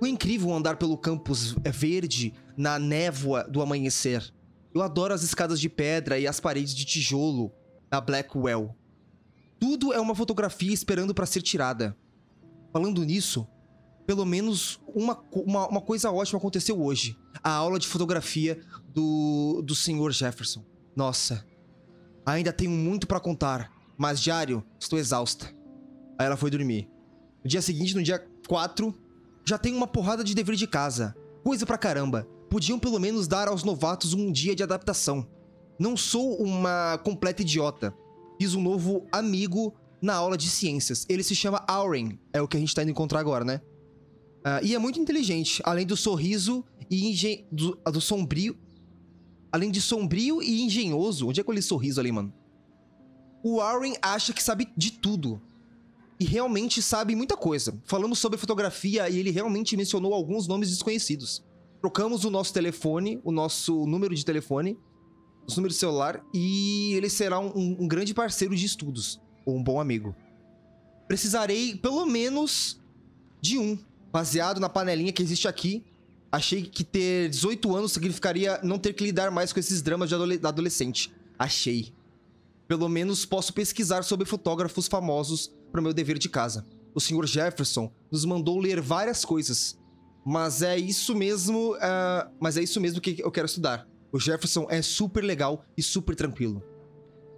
O incrível andar pelo campus verde na névoa do amanhecer. Eu adoro as escadas de pedra e as paredes de tijolo da Blackwell. Tudo é uma fotografia esperando para ser tirada. Falando nisso, pelo menos uma, uma, uma, coisa ótima aconteceu hoje. A aula de fotografia do, do Sr. Jefferson. Nossa, ainda tenho muito para contar, mas diário, estou exausta. Aí ela foi dormir. No dia seguinte, no dia 4, já tenho uma porrada de dever de casa. Coisa pra caramba. Podiam pelo menos dar aos novatos um dia de adaptação. Não sou uma completa idiota. Fiz um novo amigo na aula de ciências. Ele se chama Auren. É o que a gente tá indo encontrar agora, né? Uh, e é muito inteligente. Além do sorriso e engen... do, do sombrio... Além de sombrio e engenhoso... Onde é que eu li sorriso ali, mano? O Auren acha que sabe de tudo. E realmente sabe muita coisa. Falamos sobre fotografia e ele realmente mencionou alguns nomes desconhecidos. Trocamos o nosso telefone, o nosso número de telefone, o número de celular, e ele será um, um grande parceiro de estudos, ou um bom amigo. Precisarei, pelo menos, de um, baseado na panelinha que existe aqui. Achei que ter 18 anos significaria não ter que lidar mais com esses dramas de adolescente. Achei. Pelo menos posso pesquisar sobre fotógrafos famosos para o meu dever de casa. O Sr. Jefferson nos mandou ler várias coisas, mas é isso mesmo, uh, mas é isso mesmo que eu quero estudar. O Jefferson é super legal e super tranquilo.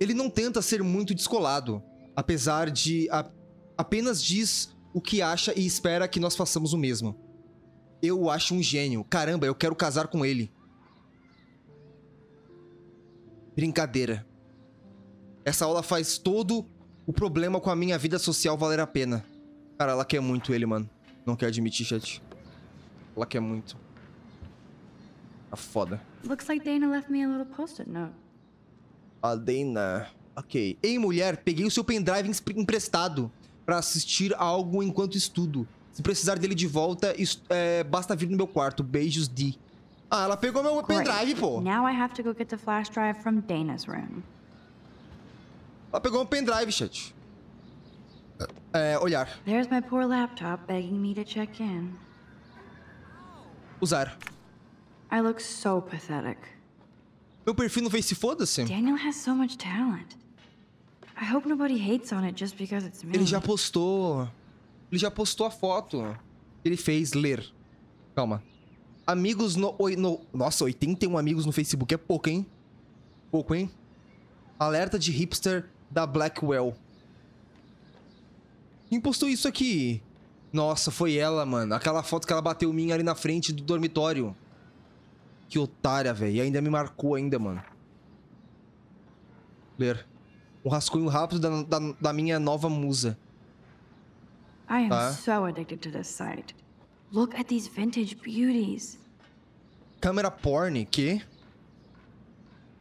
Ele não tenta ser muito descolado, apesar de a, apenas diz o que acha e espera que nós façamos o mesmo. Eu o acho um gênio. Caramba, eu quero casar com ele. Brincadeira. Essa aula faz todo o problema com a minha vida social valer a pena. Cara, ela quer muito ele, mano. Não quer admitir, chat. Ela quer muito. Tá foda. Looks like Dana left me a little post-it note. A Dana... Ok. Ei, mulher, peguei o seu pendrive emprestado para assistir algo enquanto estudo. Se precisar dele de volta, é, basta vir no meu quarto. Beijos, D. Ah, ela pegou meu pendrive, pô. Now I have to go get the flash drive from Dana's room. Ela pegou um pendrive, chat. É, olhar. There's my poor laptop begging me to check in. Usar. I look so pathetic. Meu perfil no Face foda-se. Daniel has so much talent. I hope nobody hates on it just because it's me. Ele já postou. Ele já postou a foto. Ele fez ler. Calma. Amigos no, no... Nossa, 81 amigos no Facebook é pouco, hein? Pouco, hein? Alerta de hipster da Blackwell. Quem postou isso aqui? Nossa, foi ela, mano. Aquela foto que ela bateu minha ali na frente do dormitório. Que otária, velho. E ainda me marcou ainda, mano. Ler. Um rascunho rápido da, da, da minha nova musa. I am tá? so addicted to this site. Look at these vintage beauties. Câmera porn, que?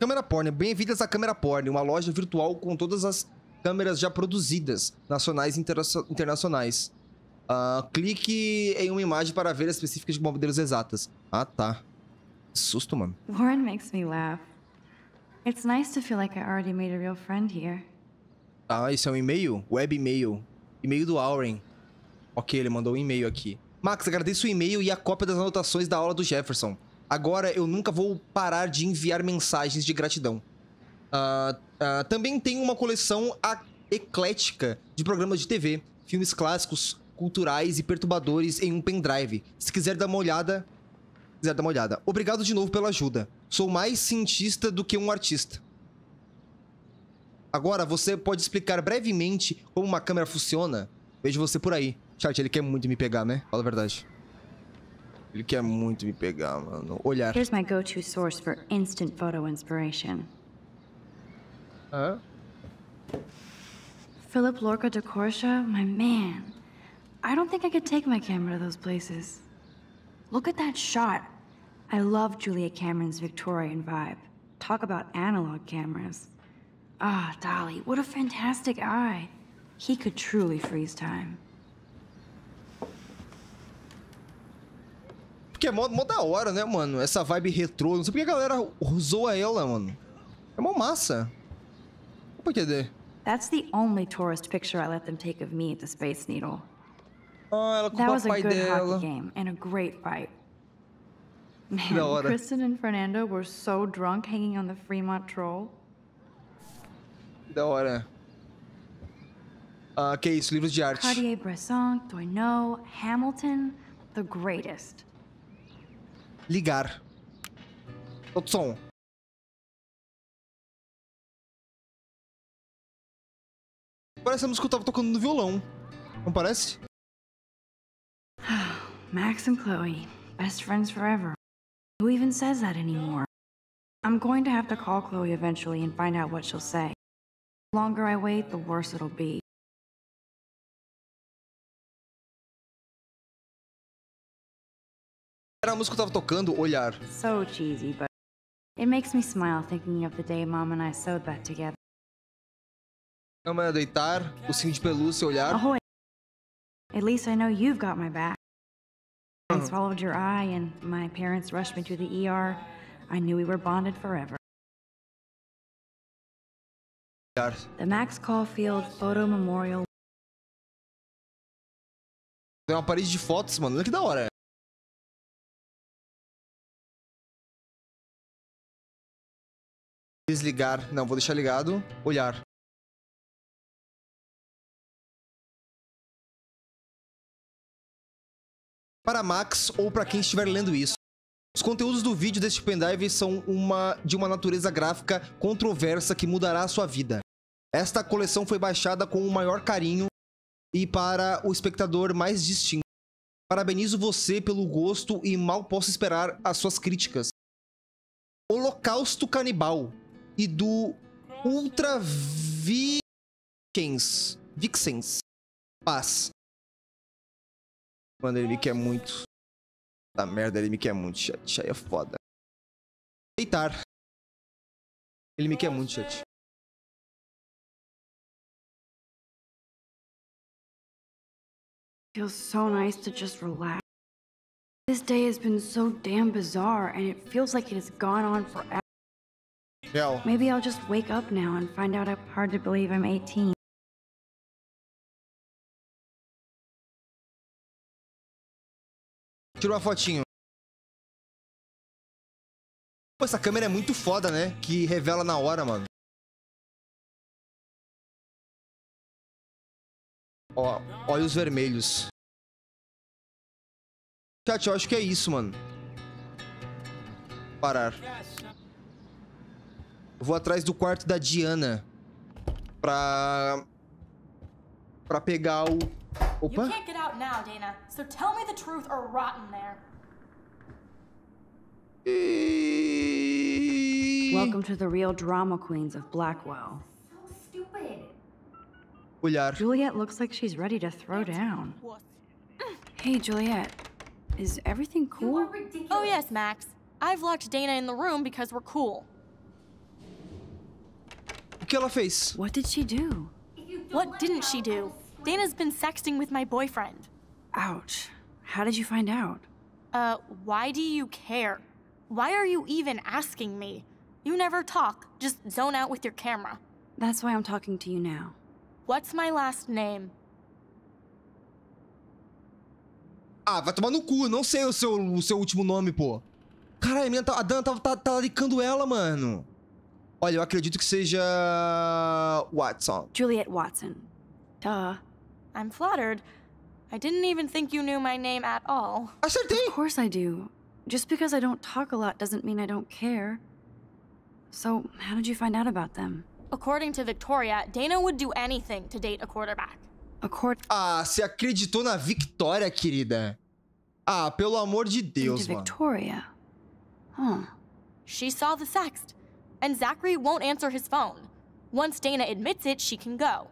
Câmera Porn, bem-vindas à Câmera Porn, uma loja virtual com todas as câmeras já produzidas, nacionais e interna internacionais. Uh, clique em uma imagem para ver as específicas de modelos exatas. Ah, tá. Que susto, mano. Warren makes me laugh. It's nice to feel like I already made a real friend here. Ah, isso é um e-mail? Web e-mail. E-mail do Warren. Ok, ele mandou um e-mail aqui. Max, agradeço o e-mail e a cópia das anotações da aula do Jefferson. Agora eu nunca vou parar de enviar mensagens de gratidão. Uh, uh, também tem uma coleção eclética de programas de TV, filmes clássicos, culturais e perturbadores em um pendrive. Se quiser dar uma olhada, quiser dar uma olhada. Obrigado de novo pela ajuda. Sou mais cientista do que um artista. Agora, você pode explicar brevemente como uma câmera funciona? Vejo você por aí. Chat, ele quer muito me pegar, né? Fala a verdade. Ele quer muito me pegar, mano. Olhar. Here's my go-to source for instant photo inspiration. Hã? Philip Lorca de Corsia, my man. I don't think I could take my camera to those places. Look at that shot. I love Julia Cameron's Victorian vibe. Talk about analog cameras. Ah, Dolly, what a fantastic eye. He could truly freeze time. Porque é mó, mó da hora, né, mano? Essa vibe retrô. Não sei porque a galera zoa ela, mano. É mó massa. Por que dê? That's the only tourist picture I let them take of me at the Space Needle. Ah, ela com a good dela. game and a great fight. Man, Kristen and Fernando were so drunk hanging on the Fremont Troll. Da hora. Ah, que isso, livros de arte. Cartier-Bresson, Doisneau, Hamilton, the greatest. Ligar. Solta o som. Parece a música que eu tava tocando no violão. Não parece? Max and Chloe, best friends forever. Who even says that anymore? I'm going to have to call Chloe eventually and find out what she'll say. The longer I wait, the worse it'll be. Era a música que eu tava tocando, Olhar. So cheesy, but it makes me smile thinking of the day Mom and I sewed that together. Cama é deitar, o cinto de pelúcia, olhar. Ahoy! At least I know you've got my back. I swallowed your eye, and my parents rushed me to the ER. I knew we were bonded forever. The Max Caulfield Photo Memorial. Tem uma parede de fotos, mano. Olha que da hora. Desligar. Não, vou deixar ligado. Olhar. Para Max ou para quem estiver lendo isso. Os conteúdos do vídeo deste pendrive são uma de uma natureza gráfica controversa que mudará a sua vida. Esta coleção foi baixada com o maior carinho e para o espectador mais distinto. Parabenizo você pelo gosto e mal posso esperar as suas críticas. Holocausto Canibal e do Ultra Vikings. Vixens. Paz. Mano, ele me quer muito. Tá merda, ele me quer muito, chat. Aí é foda. Deitar. Ele me quer muito, chat. Feels so nice to just relax. This day has been so damn bizarre, and it feels like it has gone on forever. Real. Maybe I'll just wake up now and find out how hard to believe I'm 18. Tira uma fotinho. Pô, essa câmera é muito foda, né? Que revela na hora, mano. Ó, olhos vermelhos. Chat, eu acho que é isso, mano. Parar. Eu vou atrás do quarto da Diana. Pra... Pra pegar o... Opa. You can't get out now, Dana. So tell me the truth or rot in there. Welcome to the real drama queens of Blackwell. Stupid. Olhar. Juliet looks like she's ready to throw down. Hey, Juliet. Is everything cool? Oh, yes, Max. I've locked Dana in the room because we're cool. O que ela fez? What did she do? What didn't she do? Dana's been sexting with my boyfriend. Ouch. How did you find out? Uh, why do you care? Why are you even asking me? You never talk, just zone out with your camera. That's why I'm talking to you now. What's my last name? Ah, vai tomar no cu. Não sei o seu, o seu último nome, pô. Caralho, a, minha, tá- a Dana tava tá, tá licando ela, mano. Olha, eu acredito que seja... Watson. Juliet Watson. Duh. I'm flattered. I didn't even think you knew my name at all. Acertei! Of course I do. Just because I don't talk a lot doesn't mean I don't care. So, how did you find out about them? According to Victoria, Dana would do anything to date a quarterback. A court Ah, você acreditou na Victoria, querida? Ah, pelo amor de Deus, into mano. Victoria. Huh. She saw the sext, and Zachary won't answer his phone. Once Dana admits it, she can go.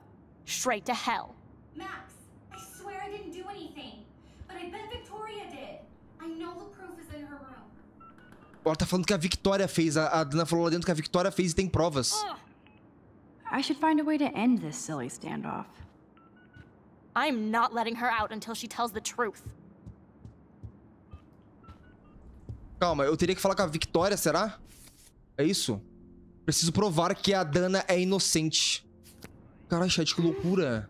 Straight to hell. Max, I swear I didn't do anything. But I bet Victoria did. I know the proof is in her room. Ela tá falando que a Victoria fez. A, a Dana falou lá dentro que a Victoria fez e tem provas. I should find a way to end this silly standoff. I'm not letting her out until she tells the truth. Calma, eu teria que falar com a Victoria, será? É isso? Preciso provar que a Dana é inocente. Caralho, chat, que loucura.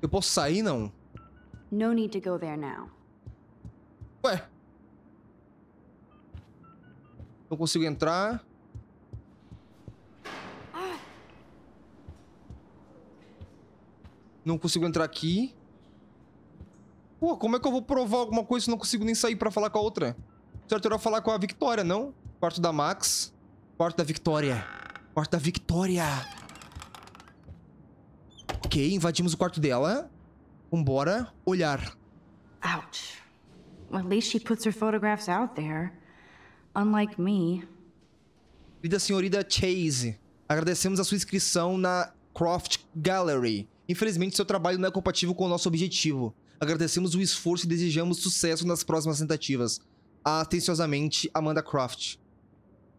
Eu posso sair, não? No need to go there now. Ué. Não consigo entrar. Não consigo entrar aqui. Pô, como é que eu vou provar alguma coisa se não consigo nem sair pra falar com a outra? Certo era falar com a Victoria, não? Quarto da Max. Quarto da Victoria. Quarto da Victoria. Ok, invadimos o quarto dela. Vambora. Olhar. Ouch. At least she puts her photographs out there. Unlike me. Querida senhorita Chase, agradecemos a sua inscrição na Croft Gallery. Infelizmente, seu trabalho não é compatível com o nosso objetivo. Agradecemos o esforço e desejamos sucesso nas próximas tentativas. Atenciosamente, Amanda Croft.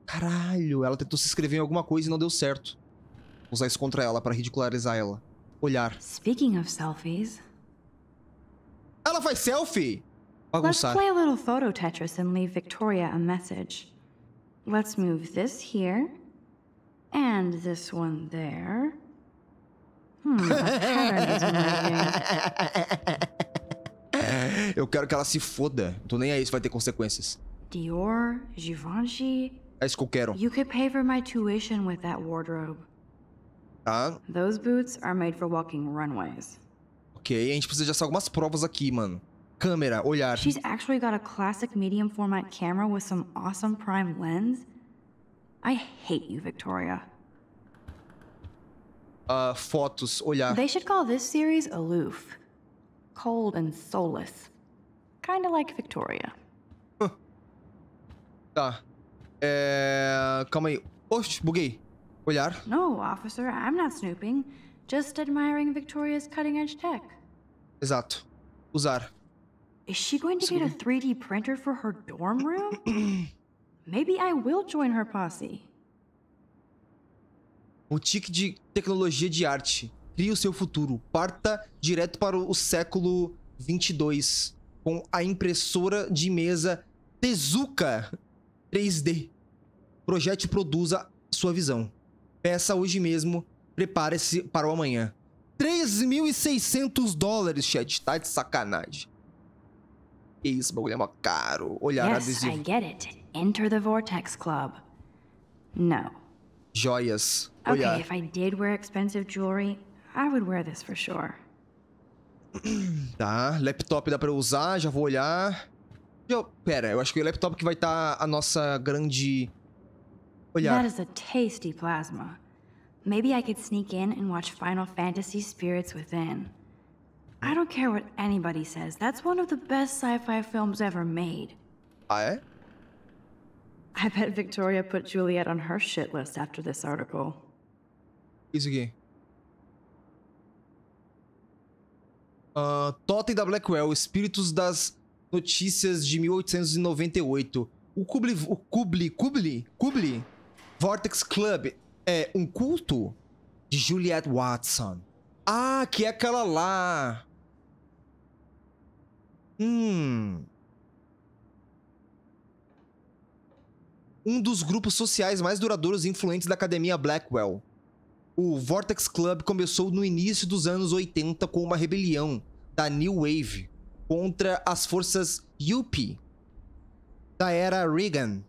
Caralho, ela tentou se inscrever em alguma coisa e não deu certo. Vou usar isso contra ela para ridicularizar ela. Olhar. Speaking of selfies, Ela faz selfie? let's Bagunçar. play a little photo Tetris and leave Victoria a message. Let's move this here, and this one there. Hmm. Eu quero que ela se foda. Tô nem aí se vai ter consequências. Dior, Givenchy. É isso que eu quero. You could pay for my tuition with that wardrobe. Tá? Those boots are made for walking runways. Ok, a gente precisa de achar algumas provas aqui, mano. Câmera, olhar. She's actually got a classic medium format camera with some awesome prime lens. I hate you, Victoria. Ah, fotos, olhar. They should call this series Aloof. Cold and soulless. Kinda like Victoria. Tá. É... Calma aí. Oxe, buguei. Olhar. No, officer, I'm not snooping. Just admiring Victoria's cutting edge tech. Exato. Usar. Is she going to get a 3D printer for her dorm room? Maybe I will join her posse. Boutique de tecnologia de arte. Crie o seu futuro. Parta direto para o século 22 com a impressora de mesa Tezuka 3D. Projete e produza sua visão. Peça hoje mesmo. Prepare-se para o amanhã. 3.600 dólares, chat. Tá de sacanagem. Que isso, bagulho é mó caro. Olhar yes, adesivo. I get it. Enter the Vortex Club. No. Joias. Okay, Olhar. if I did wear expensive jewelry, I would wear this for sure. Tá, laptop dá pra eu usar, já vou olhar. Eu, pera, eu acho que o laptop que vai estar a nossa grande... Olhar. That is a tasty plasma. Maybe I could sneak in and watch Final Fantasy Spirits Within. I don't care what anybody says, that's one of the best sci fi films ever made. I? I bet Victoria put Juliet on her shit list after this article. Isso aqui. Ah, Totem da Blackwell, Espíritos das Notícias de 1898. O Kubli... O Kubli... Kubli... Kubli... Vortex Club é um culto de Juliet Watson. Ah, que é aquela lá. Hum... um dos grupos sociais mais duradouros e influentes da Academia Blackwell. O Vortex Club começou no início dos anos 80 com uma rebelião da New Wave contra as forças UP da era Reagan.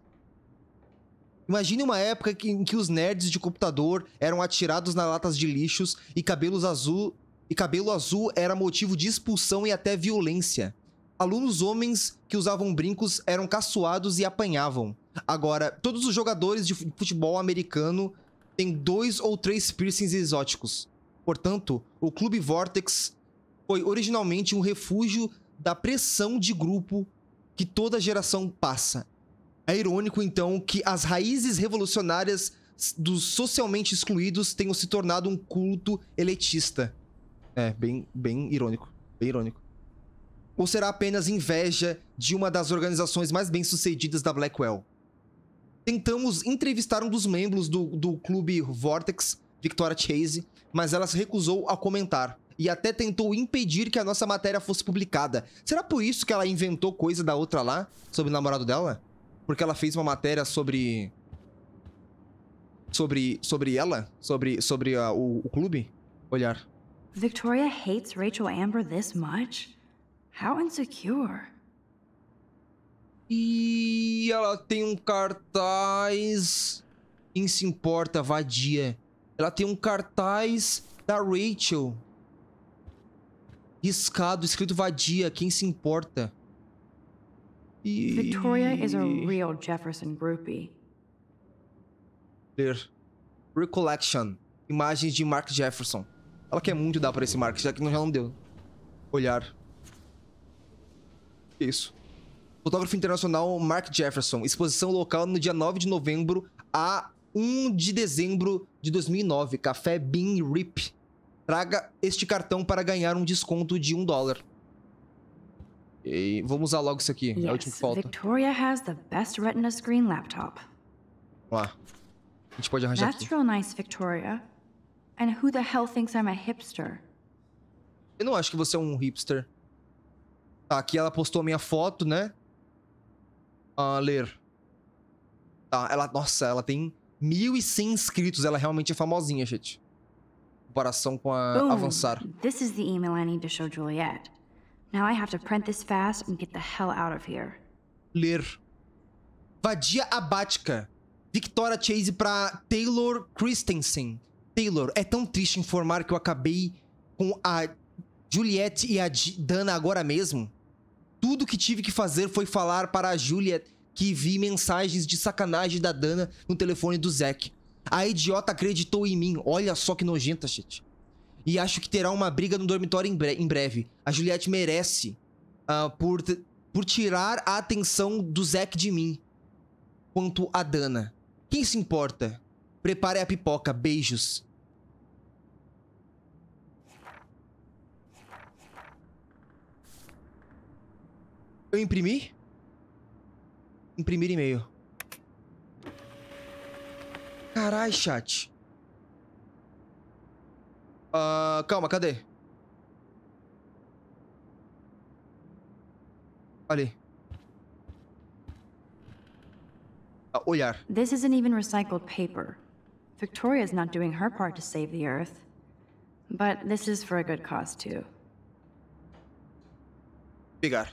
Imagine uma época em que os nerds de computador eram atirados nas latas de lixos e cabelos azul e cabelo azul era motivo de expulsão e até violência. Alunos homens que usavam brincos eram caçoados e apanhavam. Agora, todos os jogadores de fu- futebol americano têm dois ou três piercings exóticos. Portanto, o Clube Vortex foi originalmente um refúgio da pressão de grupo que toda geração passa. É irônico, então, que as raízes revolucionárias dos socialmente excluídos tenham se tornado um culto elitista. É, bem, bem irônico. Bem irônico. Ou será apenas inveja de uma das organizações mais bem-sucedidas da Blackwell? Tentamos entrevistar um dos membros do, do clube Vortex, Victoria Chase, mas ela se recusou a comentar e até tentou impedir que a nossa matéria fosse publicada. Será por isso que ela inventou coisa da outra lá, sobre o namorado dela? Porque ela fez uma matéria sobre. Sobre. Sobre ela? Sobre, sobre ah, o, o clube? Olhar. Victoria hates Rachel Amber this much? How insecure. E ela tem um cartaz. Quem se importa, vadia? Ela tem um cartaz da Rachel. Riscado, escrito vadia, quem se importa? E... Victoria is a real Jefferson groupie. Ler. Recollection. Imagens de Mark Jefferson. Ela quer muito dar pra esse Mark, já que já não deu. Olhar. Isso. Fotógrafo internacional Mark Jefferson. Exposição local no dia 9 de novembro a 1 de dezembro de 2009. Café Bean Rip. Traga este cartão para ganhar um desconto de um dólar. E vamos usar logo isso aqui. é o último que falta. Victoria has the best retina screen laptop. Lá. A gente pode arranjar That's aqui. real nice, Victoria. And who the hell thinks I'm a hipster? Eu não acho que você é um hipster. Tá, aqui ela postou a minha foto, né? Ah, ler. Tá, ela... Nossa, ela tem 1.100 inscritos. Ela realmente é famosinha, gente. Em comparação com a Boom. Avançar. This is the email I need to show Juliet. Now I have to print this fast and get the hell out of here. Ler. Vadia Abática. Victoria Chase pra Taylor Christensen. Taylor, é tão triste informar que eu acabei com a Juliette e a Dana agora mesmo. Tudo que tive que fazer foi falar para a Juliet que vi mensagens de sacanagem da Dana no telefone do Zack. A idiota acreditou em mim. Olha só que nojenta, gente. E acho que terá uma briga no dormitório em, bre- em breve. A Juliette merece ah, por, por tirar a atenção do Zack de mim. Quanto a Dana. Quem se importa? Prepare a pipoca. Beijos. Eu imprimi? Imprimir e-mail. Carai, chat. Ah, calma, cadê? Ali. Ah, olhar. This isn't even recycled paper. Victoria's not doing her part to save the Earth. But this is for a good cause, too. Pegar.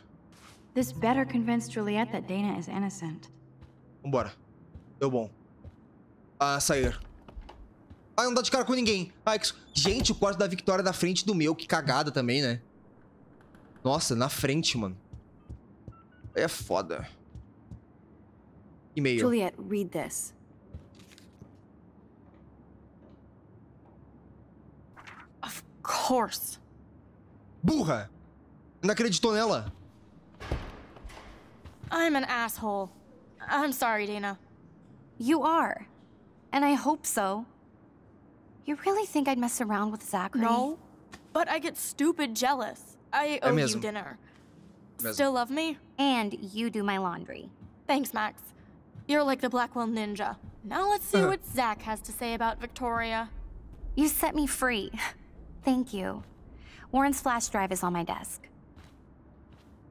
This better convince Juliet that Dana is innocent. Vambora. Deu bom. Ah, sair. Ah, não dá de cara com ninguém. Ai, que... Gente, o quarto da Victoria é na frente do meu. Que cagada também, né? Nossa, na frente, mano. É foda. E-mail. Juliet, read this. Of course. Burra! Não acreditou nela? I'm an asshole. I'm sorry, Dana. You are. And I hope so. You really think I'd mess around with Zachary? No, but I get stupid jealous. I owe you dinner. Mesmo. Still love me? And you do my laundry. Thanks, Max. You're like the Blackwell Ninja. Now let's see what Zach has to say about Victoria. You set me free. Thank you. Warren's flash drive is on my desk.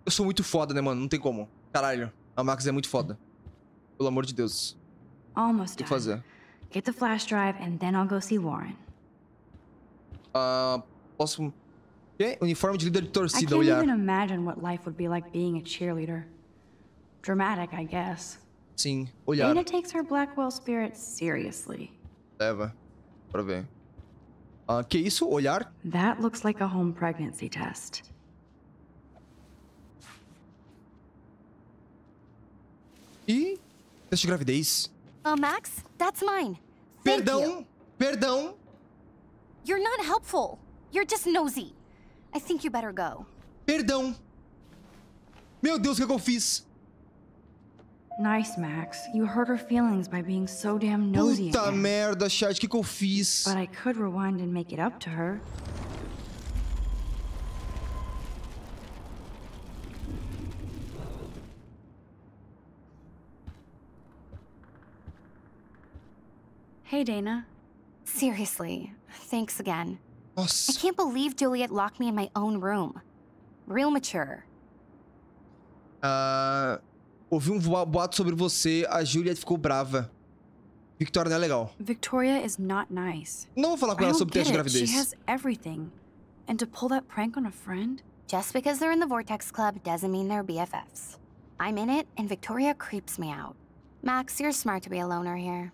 Eu sou muito foda, né, mano? Não tem como. Caralho. A Max é muito foda. Pelo amor de Deus. Almost O que done. Get the flash drive and then I'll go see Warren. Ah, posso... Quê? Uniforme de líder de I torcida, can't olhar. even imagine what life would be like being a cheerleader. Dramatic, I guess. Sim, olhar. Dana takes her Blackwell spirit seriously. Leva. Bora ver. Ah, que isso? Olhar? That looks like a home pregnancy test. E... Teste de gravidez. Oh, Max, that's mine. Thank Perdão, you. perdão. You're not helpful. You're just nosy. I think you better go. Perdão. Meu Deus, o que, que eu fiz? Nice, Max. You hurt her feelings by being so damn nosy Puta again. merda, chat, o que, que eu fiz? But I could rewind and make it up to her. Hey, Dana. Seriously, thanks again. Nossa. I can't believe Juliet locked me in my own room. Real mature. Uh, ouvi um boa- boato sobre você, a Juliet ficou brava. Victoria não é legal. Victoria is not nice. Não vou falar com I ela don't sobre teste de get it. gravidez. She has everything. And to pull that prank on a friend? Just because they're in the Vortex Club doesn't mean they're BFFs. I'm in it, and Victoria creeps me out. Max, you're smart to be a loner here.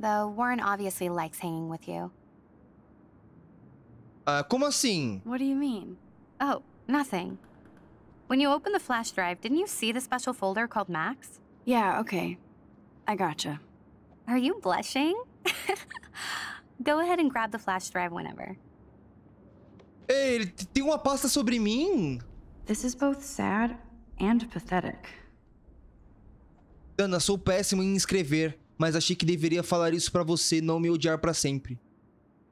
Though Warren obviously likes hanging with you. Ah, como assim? What do you mean? Oh, nothing. When you opened the flash drive, didn't you see the special folder called Max? Yeah, okay. I gotcha. Are you blushing? Go ahead and grab the flash drive whenever. Ei, ele tem uma pasta sobre mim? This is both sad and pathetic. Ana, sou péssimo em escrever, mas achei que deveria falar isso pra você não me odiar pra sempre.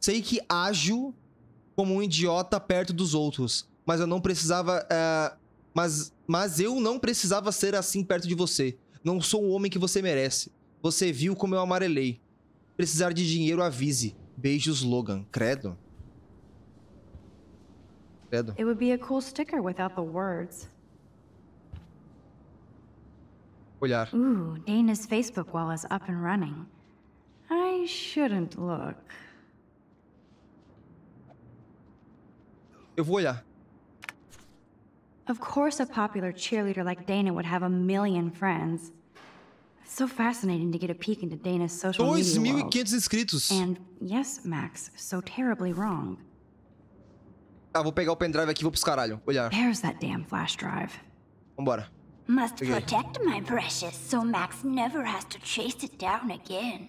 Sei que ajo como um idiota perto dos outros, mas eu não precisava. Uh, mas, mas eu não precisava ser assim perto de você. Não sou o homem que você merece. Você viu como eu amarelei. Precisar de dinheiro, avise. Beijos, Logan. Credo. Credo. It would be a cool sticker without the words. Olhar. Ooh, Dana's Facebook wall is up and running. I shouldn't look. Eu vou olhar. Of course a popular cheerleader like Dana would have a million friends. It's so fascinating to get a peek into Dana's social media world. 2.500 inscritos. And yes, Max, so terribly wrong. Ah, vou pegar o pendrive aqui e vou pros caralho. Olhar. There's that damn flash drive. Vambora. Must Peguei. protect my precious so Max never has to chase it down again.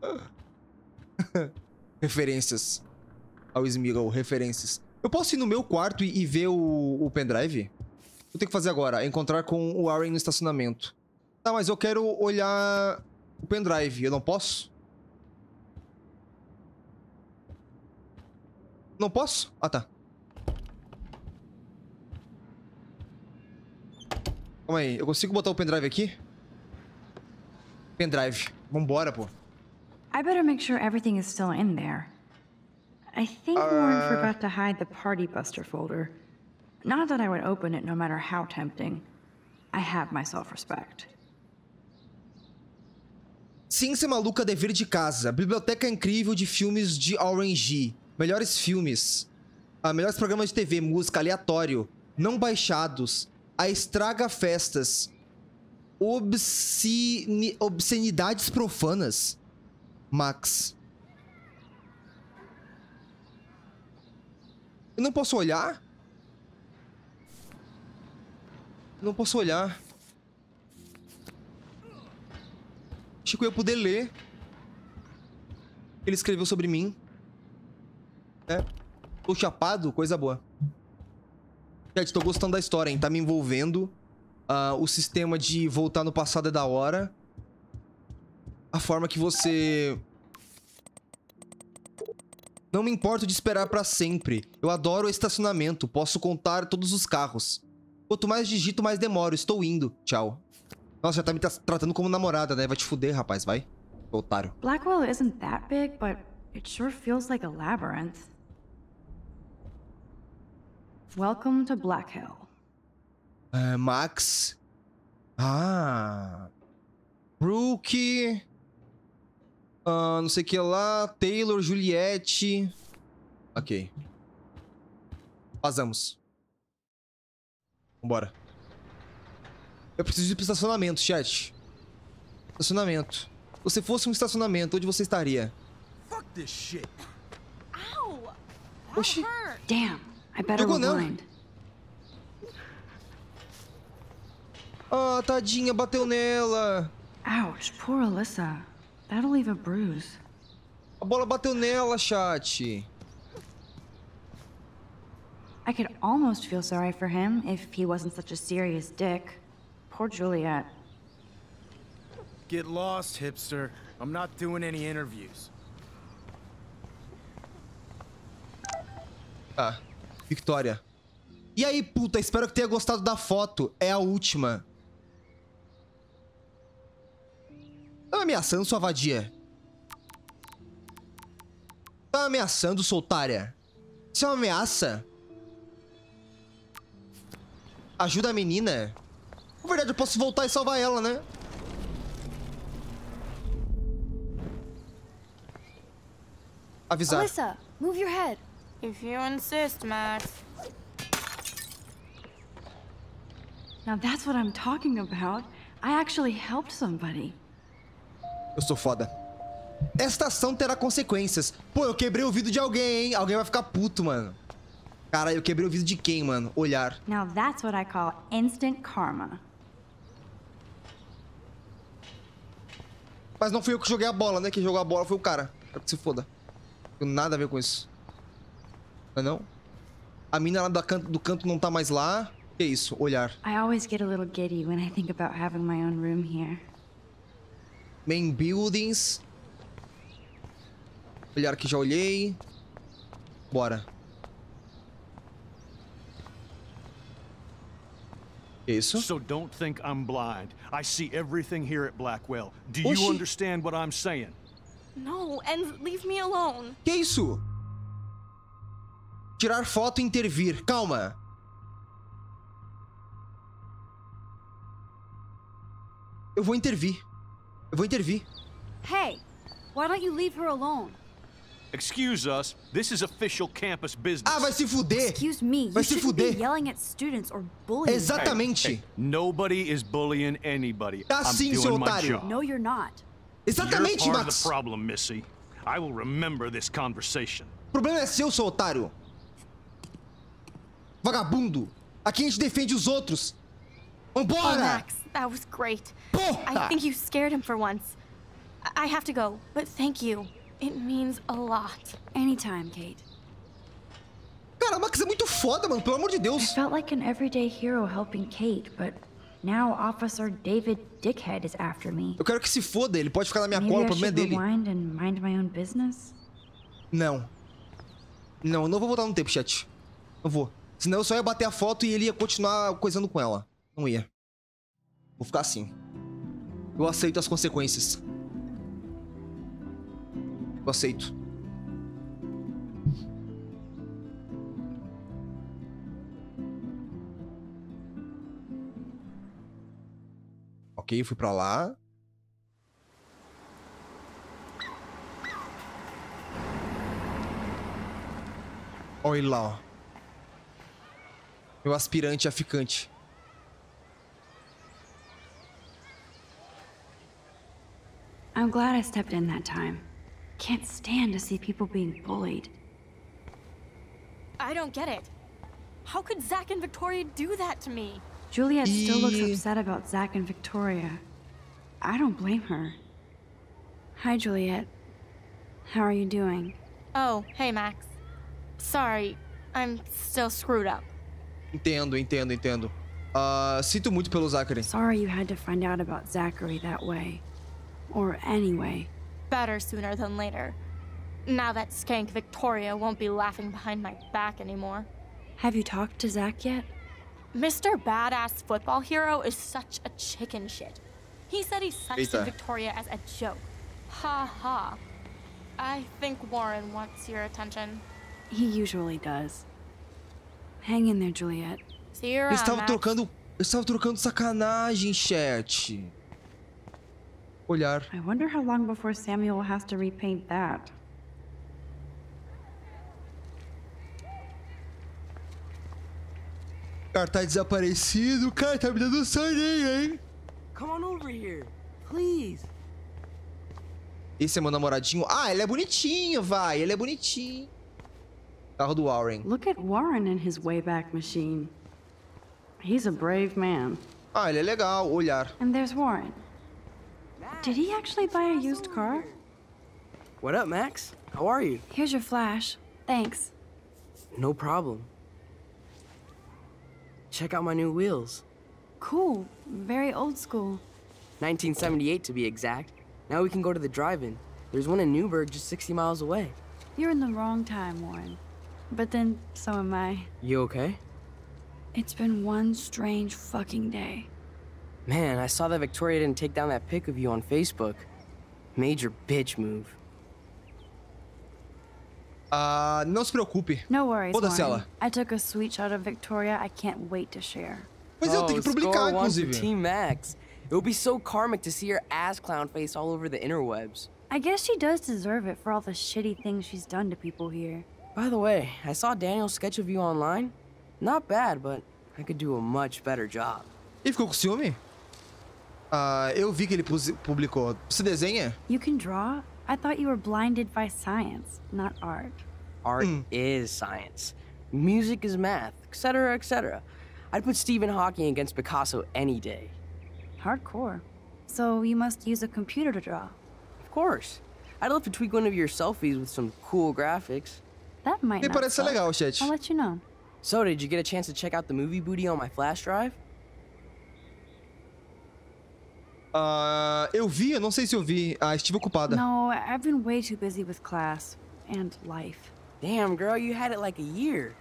referências. Ao Smeagol, referências. Eu posso ir no meu quarto e, e ver o, o pendrive? Eu tenho que fazer agora, é encontrar com o Aaron no estacionamento. Tá, mas eu quero olhar o pendrive, eu não posso? Não posso? Ah, tá. Calma aí, eu consigo botar o pendrive aqui? Pendrive. Vambora, pô. I better make sure everything is still in there. I think Warren Uh. forgot to hide the Party Buster folder. Not that I would open it no matter how tempting. I have my self-respect. Ciência Maluca Dever de Casa. Biblioteca Incrível de Filmes de Orange. Melhores filmes. Ah, melhores programas de TV. Música aleatório. Não baixados. A Estraga Festas. Obsceni... Obscenidades profanas. Max. Eu não posso olhar? Eu não posso olhar. Que eu poder ler. Ele escreveu sobre mim. É. Tô chapado, coisa boa. Chat, tô gostando da história, hein? Tá me envolvendo. Ah, o sistema de voltar no passado é da hora. A forma que você... Não me importo de esperar pra sempre. Eu adoro o estacionamento. Posso contar todos os carros. Quanto mais digito, mais demoro. Estou indo. Tchau. Nossa, já tá me tra- tratando como namorada, né? Vai te fuder, rapaz. Vai. Otário. Blackwell isn't that big, but it sure feels like a labyrinth. Welcome to Black Hill. É, Max. Ah. Brooke. Ah, não sei o que lá. Taylor, Juliette. Ok. Vazamos. Vambora. Eu preciso ir pro estacionamento, chat. Estacionamento. Se você fosse um estacionamento, onde você estaria? Fuck this shit. Oxi. Damn, I better Pegou nela. rewind. Ah, tadinha, bateu nela. Ouch, poor Alyssa. That'll leave a bruise. A bola bateu nela, chat. I could almost feel sorry for him if he wasn't such a serious dick. Poor Juliet. Get lost, hipster. I'm not doing any interviews. Tá. Victoria. E aí, puta, espero que tenha gostado da foto. É a última. Tá me ameaçando, sua vadia? Tá me ameaçando, sua otária? Isso é uma ameaça? Ajuda a menina? Na verdade, eu posso voltar e salvar ela, né? Avisar. Alyssa, move your head. If you insist, Max. Now that's what I'm talking about. I actually helped somebody. Eu sou foda. Esta ação terá consequências. Pô, eu quebrei o vidro de alguém, hein? Alguém vai ficar puto, mano. Cara, eu quebrei o vidro de quem, mano? Olhar. Now that's what I call instant karma. Mas não fui eu que joguei a bola, né? Quem jogou a bola foi o cara. Quero que se foda. Não tem nada a ver com isso. Não é não? A mina lá do canto, do canto não tá mais lá. Que isso? Olhar. I always get a little giddy when I think about having my own room here. Main buildings. Olhar que já olhei. Bora. Que isso? So don't think I'm blind. I see everything here at Blackwell. Do Oxi. you understand what I'm saying? No, and leave me alone. Que isso? Tirar foto e intervir. Calma. Eu vou intervir. Eu vou intervir. Hey, why don't you leave her alone? Excuse us. This is official campus business. Ah, vai se fuder. Excuse me, Vai you se shouldn't be fuder. yelling at students or bullying. Exatamente. Hey, nobody is bullying anybody. Tá I'm sim, seu otário. No, you're not. Exatamente, You're part Max. of the problem, Missy. I will remember this conversation. O problema é seu, seu otário. Vagabundo. Aqui a gente defende os outros. Oh, Vambora! Max, that was great. Porra! I think you scared him for once. I I have to go, but thank you. It means a lot. Anytime, Kate. Cara, o Max é muito foda, mano. Pelo amor de I Deus. felt like an everyday hero helping Kate, but now Officer David Dickhead is after me. Eu quero que se foda. Ele pode ficar na minha Maybe cola. O I problema é should dele. rewind and mind my own business? Não. Não, eu não vou voltar no tempo, chat. Não vou. Senão eu só ia bater a foto e ele ia continuar coisando com ela. Não ia. Vou ficar assim. Eu aceito as consequências. Eu aceito. Ok, fui pra lá. Olha lá, ó. Meu aspirante a ficante. I'm glad I stepped in that time. Can't stand to see people being bullied. I don't get it. How could Zach and Victoria do that to me? Juliet still looks upset about Zach and Victoria. I don't blame her. Hi, Juliet. How are you doing? Oh, hey, Max. Sorry, I'm still screwed up. Entendo, entendo, entendo. Ah, sinto muito pelo Zachary. Sorry you had to find out about Zachary that way. Or anyway. Better sooner than later. Now that skank Victoria won't be laughing behind my back anymore. Have you talked to Zach yet? Mr. Badass Football Hero is such a chicken shit. He said he sexted Eita. Victoria as a joke. Ha ha. I think Warren wants your attention. He usually does. Hang in there, Juliet. See you Eles around, estavam Max. trocando. Eles estavam trocando sacanagem, chat. Olhar. I wonder how long before Samuel has to repaint that. O cara tá desaparecido. O cara tá me dando soninho, hein? Come on over here, please. Esse é meu namoradinho. Ah, ele é bonitinho, vai. Ele é bonitinho. Carro do Warren. Look at Warren in his Wayback Machine. He's a brave man. Ah, ele é legal. Olhar. And there's Warren. Did he actually buy a used car? What up, Max? How are you? Here's your flash. Thanks. No problem. Check out my new wheels. Cool. Very old school. 1978 to be exact. Now we can go to the drive-in. There's one in Newburgh just 60 miles away. You're in the wrong time, Warren. But then, so am I. You okay? It's been one strange fucking day. Man, I saw that Victoria didn't take down that pic of you on Facebook. Major bitch move. Ah, não se preocupe. No worries, Foda-se Warren. ela. I took a sweet shot of Victoria I can't wait to share. Mas eu tenho que Oh, publicar, score inclusive. Team Max. It would be so karmic to see her ass clown face all over the interwebs. I guess she does deserve it for all the shitty things she's done to people here. By the way, I saw Daniel's sketch of you online. Not bad, but I could do a much better job. Ele ficou com ciúme? Ah, eu vi que ele pus- publicou. Você desenha? You can draw? I thought you were blinded by science, not art. Art is science. Music is math, etc., etc. I'd put Stephen Hawking against Picasso any day. Hardcore. So you must use a computer to draw. Of course. I'd love to tweak one of your selfies with some cool graphics. That might Me not parece suck. legal, chat. I'll let you know. So, did you get a chance to check out the movie booty on my flash drive? Ah, eu vi, eu não sei se eu vi. Ah, estive ocupada. No, I've been way too busy with class and life. Damn, girl, you had it like a year.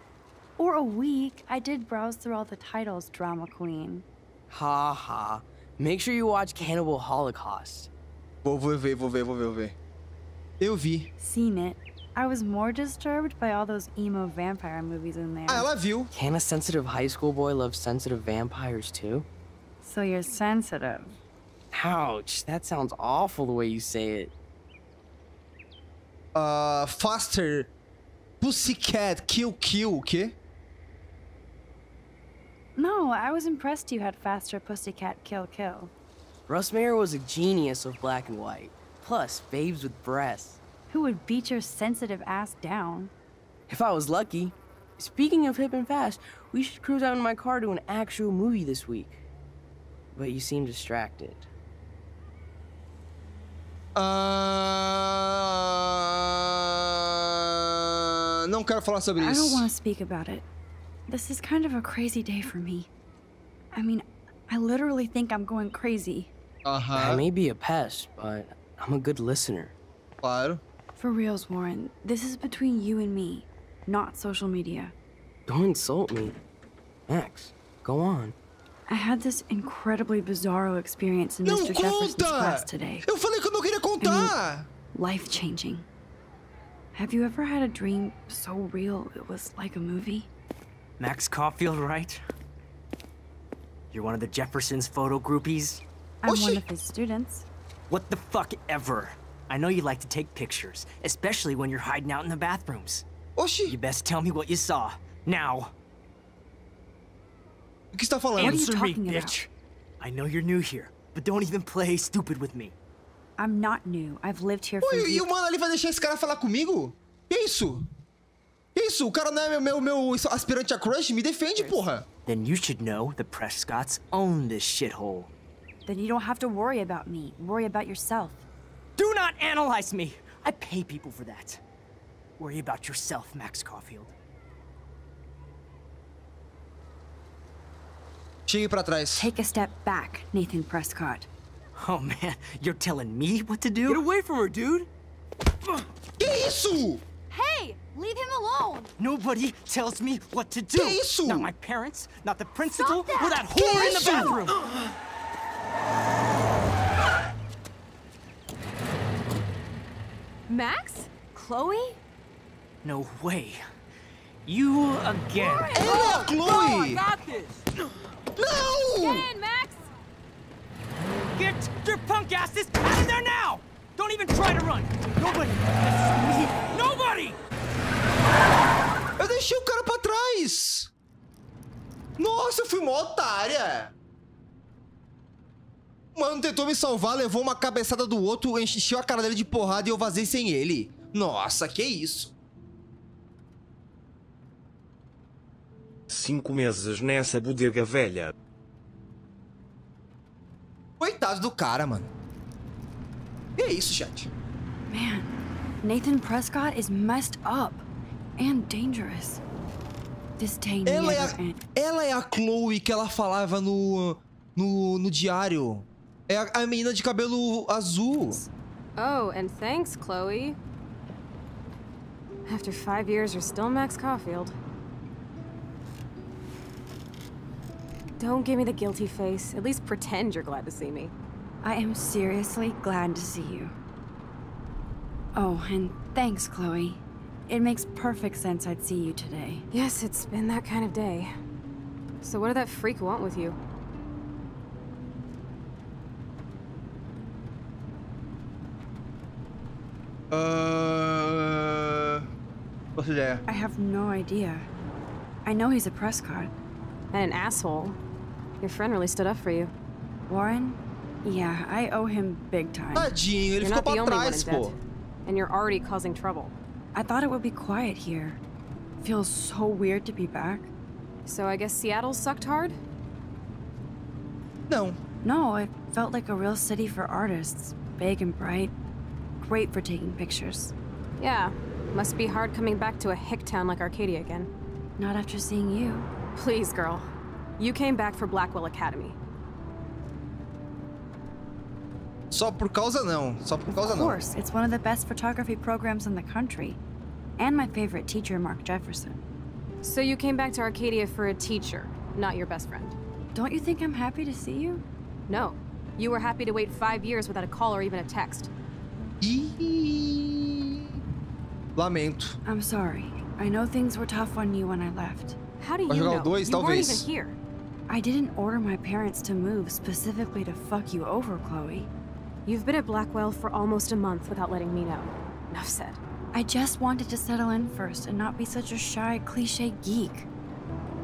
Or a week. I did browse through all the titles, Drama Queen. Ha ha. Make sure you watch Cannibal Holocaust. Vou, vou ver, vou ver, vou ver, vou ver. Eu vi. Seen it. I was more disturbed by all those emo vampire movies in there. I love you. Can a sensitive high school boy love sensitive vampires too? So you're sensitive. Ouch, that sounds awful the way you say it. Ah, Faster. Pussycat Kill Kill, o quê? No, I was impressed you had faster Pussycat Kill Kill. Russ Mayer was a genius of black and white. Plus, babes with breasts. Who would beat your sensitive ass down? If I was lucky. Speaking of hip and fast, we should cruise out in my car to an actual movie this week. But you seem distracted. Ah, não quero falar sobre isso. I don't want to speak about it. This is kind of a crazy day for me. I mean, I literally think I'm going crazy. Uh -huh. I may be a pest, but I'm a good listener. Claro. For reals, Warren, this is between you and me, not social media. Don't insult me. Max, go on. I had this incredibly bizarro experience in Não Mr. Jefferson's class today. Eu falei que eu não queria contar! Life changing. Have you ever had a dream so real it was like a movie? Max Caulfield, right? You're one of the Jefferson's photo groupies? I'm one of his students. What the fuck ever? I know you like to take pictures, especially when you're hiding out in the bathrooms. Oxi! You best tell me what you saw. Now. O que você tá falando? Answer me, bitch. I know you're new here, but don't even play stupid with me. I'm not new. I've lived here for Oi, e years. o mano ali vai deixar esse cara falar comigo? Que isso? Que isso? O cara não é meu, meu, meu aspirante a crush? Me defende, porra! Then you should know the Prescotts own this shithole. Then you don't have to worry about me. Worry about yourself. Do not analyze me! I pay people for that. Worry about yourself, Max Caulfield. Chegue pra trás. Take a step back, Nathan Prescott. Oh man, you're telling me what to do? Get away from her, dude! Que isso? Hey, leave him alone. Nobody tells me what to do. Que isso? Not my parents, not the principal, Stop that. or that Que whore in the bathroom. Max? Chloe? No way. You again. Ela é a Chloe! got this! Não! Get in, Max! Get your punk asses out of there now! Don't even try to run. Nobody. Nobody. Eu deixei o cara pra trás! Nossa, eu fui uma otária! O mano tentou me salvar, levou uma cabeçada do outro, encheu a cara dele de porrada e eu vazei sem ele. Nossa, que isso? Cinco meses nessa bodega velha. Coitado do cara, mano. Que isso, chat? Man, Nathan Prescott is messed up and dangerous. This day Ela é, a, ela é a Chloe que ela falava no, no, no diário. É a, a menina de cabelo azul. Oh, and thanks, Chloe. After five years, you're still Max Caulfield. Don't give me the guilty face. At least pretend you're glad to see me. I am seriously glad to see you. Oh, and thanks, Chloe. It makes perfect sense I'd see you today. Yes, it's been that kind of day. So what did that freak want with you? Uh... What's ideia? I have no idea. I know he's a Prescott. And an asshole. Your friend really stood up for you. Warren? Yeah, I owe him big time. Tadinho, ele You're ficou not the pra only one trás, in debt. pô. And you're already causing trouble. I thought it would be quiet here. feels so weird to be back. So I guess Seattle sucked hard? No. No, it felt like a real city for artists. Big and bright. Great for taking pictures. Yeah. Must be hard coming back to a hick town like Arcadia again. Not after seeing you. Please, girl. You came back for Blackwell Academy. Só por causa não. Só por causa Of não. course, it's one of the best photography programs in the country. And my favorite teacher, Mark Jefferson. So you came back to Arcadia for a teacher, not your best friend. Don't you think I'm happy to see you? No. You were happy to wait five years without a call or even a text. Lamento. I'm sorry. I know things were tough on you when I left. How do you know? dois, you weren't even here. I didn't order my parents to move specifically to fuck you over, Chloe. You've been at Blackwell for almost a month without letting me know. Enough said. I just wanted to settle in first and not be such a shy, cliche geek.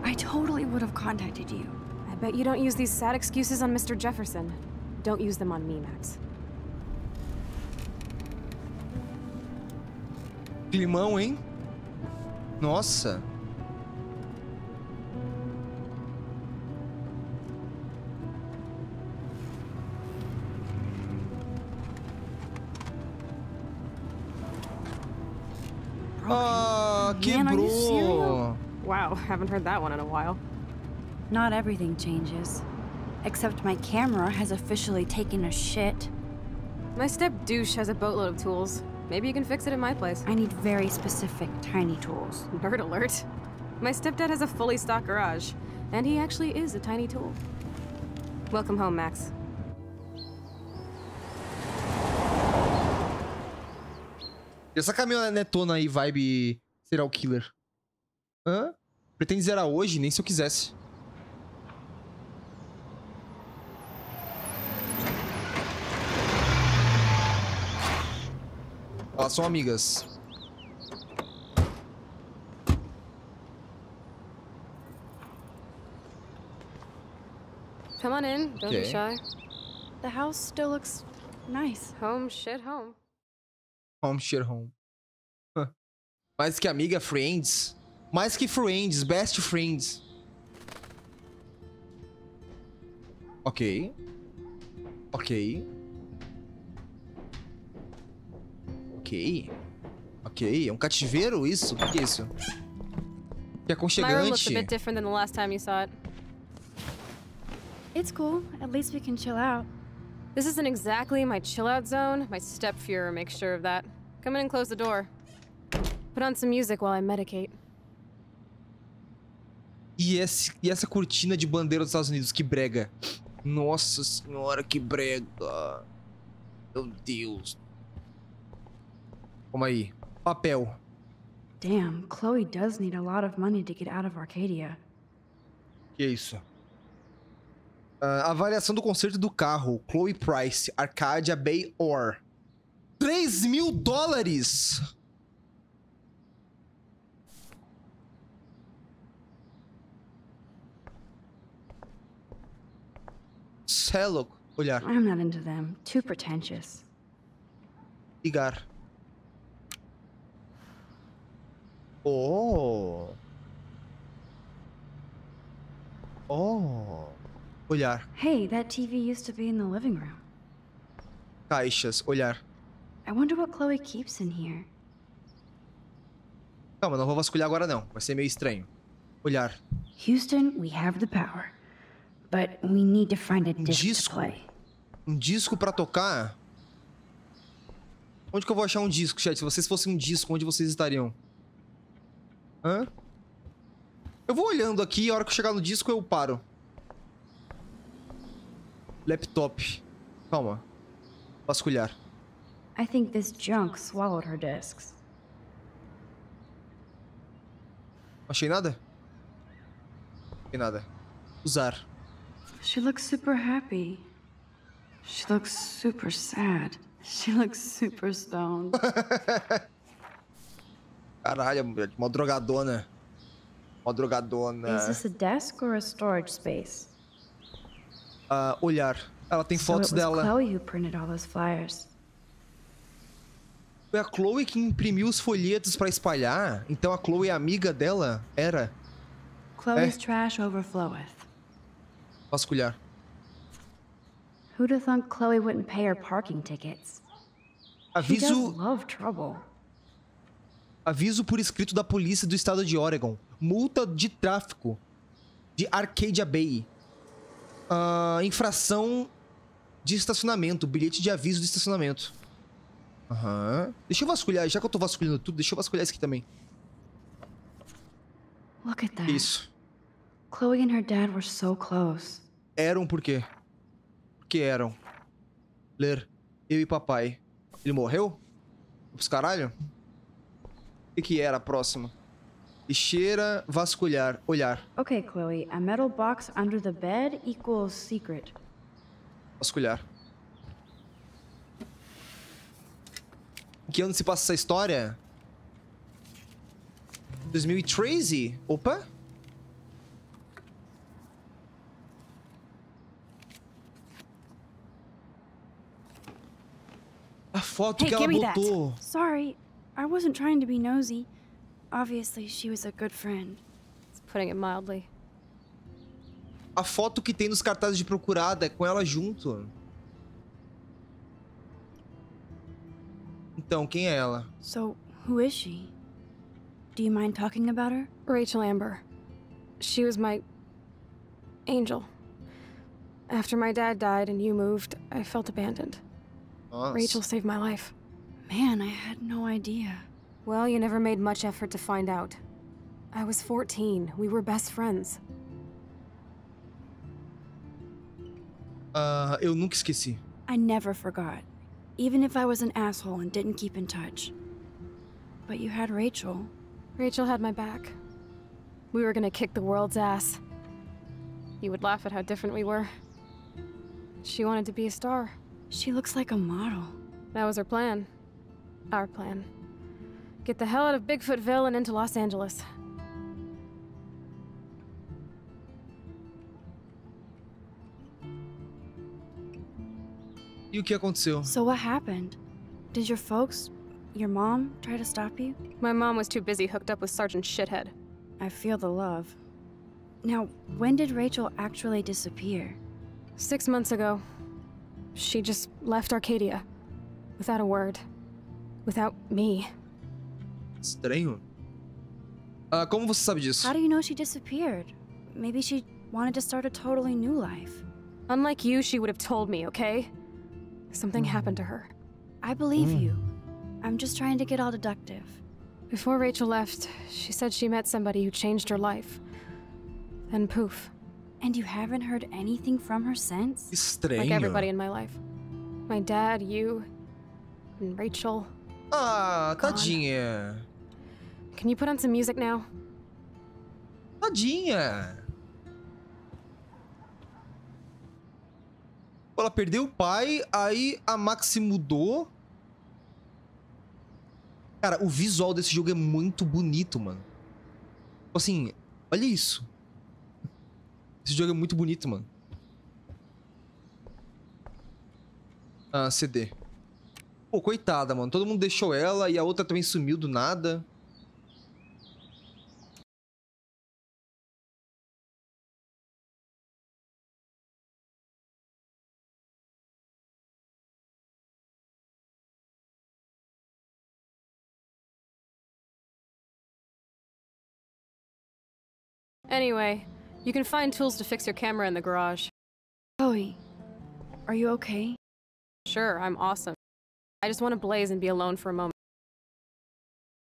I totally would have contacted you. I bet you don't use these sad excuses on Mr. Jefferson. Don't use them on me, Max. Climão, hein? Nossa. Ah, Man, are you quebrou. Wow, haven't heard that one in a while. Not everything changes. Except my camera has officially taken a shit. My step douche has a boatload of tools. Maybe you can fix it in my place. I need very specific, tiny tools. Nerd alert. My stepdad has a fully stocked garage, and he actually is a tiny tool. Welcome home, Max. Essa caminhonetona aí, vibe serial killer? Hã? Pretende zerar hoje? Nem se eu quisesse. Elas são amigas. Come on in, don't be Okay. shy. The house still looks nice. Home, shit, home. Home share home. Mais que amiga, friends. Mais que friends, best friends. Ok. Ok. Ok. Ok. É um cativeiro isso? O que é isso? Que My room looks a aconchegante. bit different than the last time you saw it. It's cool. At least we can chill out. This isn't exactly my chill out zone. My makes sure of that. Come in and close the door. Put on some music while I medicate. E, esse, e essa cortina de bandeira dos Estados Unidos, que brega. Nossa senhora, que brega. Meu Deus. Calma aí. Papel. Damn, Chloe does need a lot of money to get out of Arcadia. Que é isso? Ah, avaliação do conserto do carro. Chloe Price, Arcadia Bay Or. 3 mil dólares! Cê é louco. Olhar. I'm not into them. Too pretentious. Ligar. Oh. Oh. Olhar. Hey, that TV used to be in the living room. Caixas. Olhar. I wonder what Chloe keeps in here. Calma, não vou vasculhar agora não. Vai ser meio estranho. Olhar. Houston, we have the power. But we need to find a disc to disco? play. Um disco pra tocar? Onde que eu vou achar um disco, chat? Se vocês fossem um disco, onde vocês estariam? Hã? Eu vou olhando aqui e a hora que eu chegar no disco eu paro. Laptop. Calma. Vasculhar. I think this junk swallowed her discs. Achei nada? Achei nada. Usar. She looks super happy. She looks super sad. She looks super stoned. Caralho, mulher, mó drogadona. Mó drogadona. Is this a desk or a storage space? Ah, olhar. Ela tem fotos was dela. Chloe who printed all those flyers. Foi a Chloe que imprimiu os folhetos pra espalhar? Então a Chloe é amiga dela? Era? Chloe's trash overfloweth. Vasculhar. Who'd have thunk Chloe wouldn't pay her parking tickets? She does Aviso, love trouble. Aviso por escrito da polícia do estado de Oregon. Multa de tráfico de Arcadia Bay. Ah, infração de estacionamento. Bilhete de aviso de estacionamento. Aham. Deixa eu vasculhar. Já que eu tô vasculhando tudo, deixa eu vasculhar isso aqui também. Look at that. Isso. Chloe and her dad were so close. Eram por quê? Porque eram. Ler. Eu e papai. Ele morreu? Os caralho? O que, era a próxima? Lixeira, vasculhar, olhar. Okay, Chloe, a metal box under the bed equals secret. Vasculhar. Em que ano se passa essa história? 2013? Opa! A foto Hey, que ela me that. botou. Sorry, I wasn't trying to be nosy. Obviously, she was a good friend. It's putting it mildly. A foto que tem nos cartazes de procurada é com ela junto. Então, quem é ela? So, who is she? Do you mind talking about her? Rachel Amber. She was my angel. After my dad died and you moved, I felt abandoned. Nossa. Rachel saved my life. Man, I had no idea. Well, you never made much effort to find out. I was 14. We were best friends. Ah, eu nunca esqueci. I never forgot, even if I was an asshole and didn't keep in touch. But you had Rachel. Rachel had my back. We were gonna kick the world's ass. You would laugh at how different we were. She wanted to be a star. She looks like a model. That was her plan. Our plan. Get the hell out of Bigfootville and into Los Angeles. E o que aconteceu? So what happened? Did your folks, your mom, try to stop you? My mom was too busy hooked up with Sergeant Shithead. I feel the love. Now, when did Rachel actually disappear? Six months ago. She just left Arcadia. Without a word. Without me. Estranho. Ah, como você sabe disso? How do you know she disappeared? Maybe she wanted to start a totally new life. Unlike you, she would have told me, okay? Something happened to her. I believe you. I'm just trying to get all deductive. Before Rachel left, she said she met somebody who changed her life. Then poof. And you haven't heard anything from her since? Estranho. Like everybody in my life. My dad, you, and Rachel. Ah, tadinha. Can you put on some music now? Tadinha. Ela perdeu o pai, aí a Max se mudou. Cara, o visual desse jogo é muito bonito, mano. Assim, olha isso. Esse jogo é muito bonito, mano. Ah, CD. Pô, coitada, mano. Todo mundo deixou ela e a outra também sumiu do nada. Anyway, you can find tools to fix your camera in the garage. Chloe, are you okay? Sure, I'm awesome. I just want to blaze and be alone for a moment.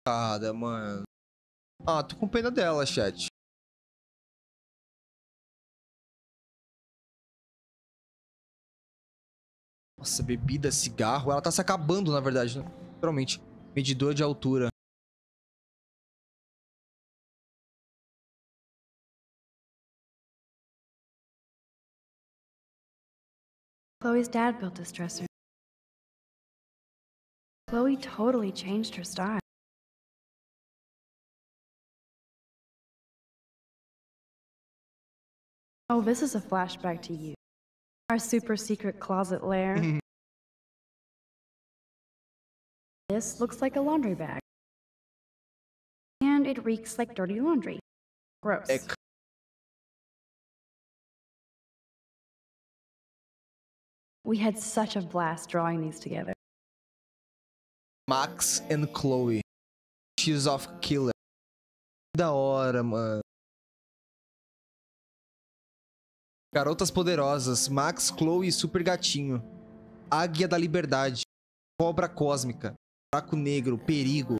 Mano. Ah, tô com pena dela, chat. Nossa, bebida, cigarro. Ela tá se acabando, na verdade, né? Literalmente. Medidor de altura. Chloe's dad built this dresser. Chloe totally changed her style. Oh, this is a flashback to you. Our super secret closet lair. This looks like a laundry bag. And it reeks like dirty laundry. Gross. É We had such a blast drawing these together. Max and Chloe. She's of Killer. Da hora, mano. Garotas Poderosas, Max, Chloe e Super Gatinho. Águia da Liberdade. Cobra Cósmica. Buraco Negro, Perigo.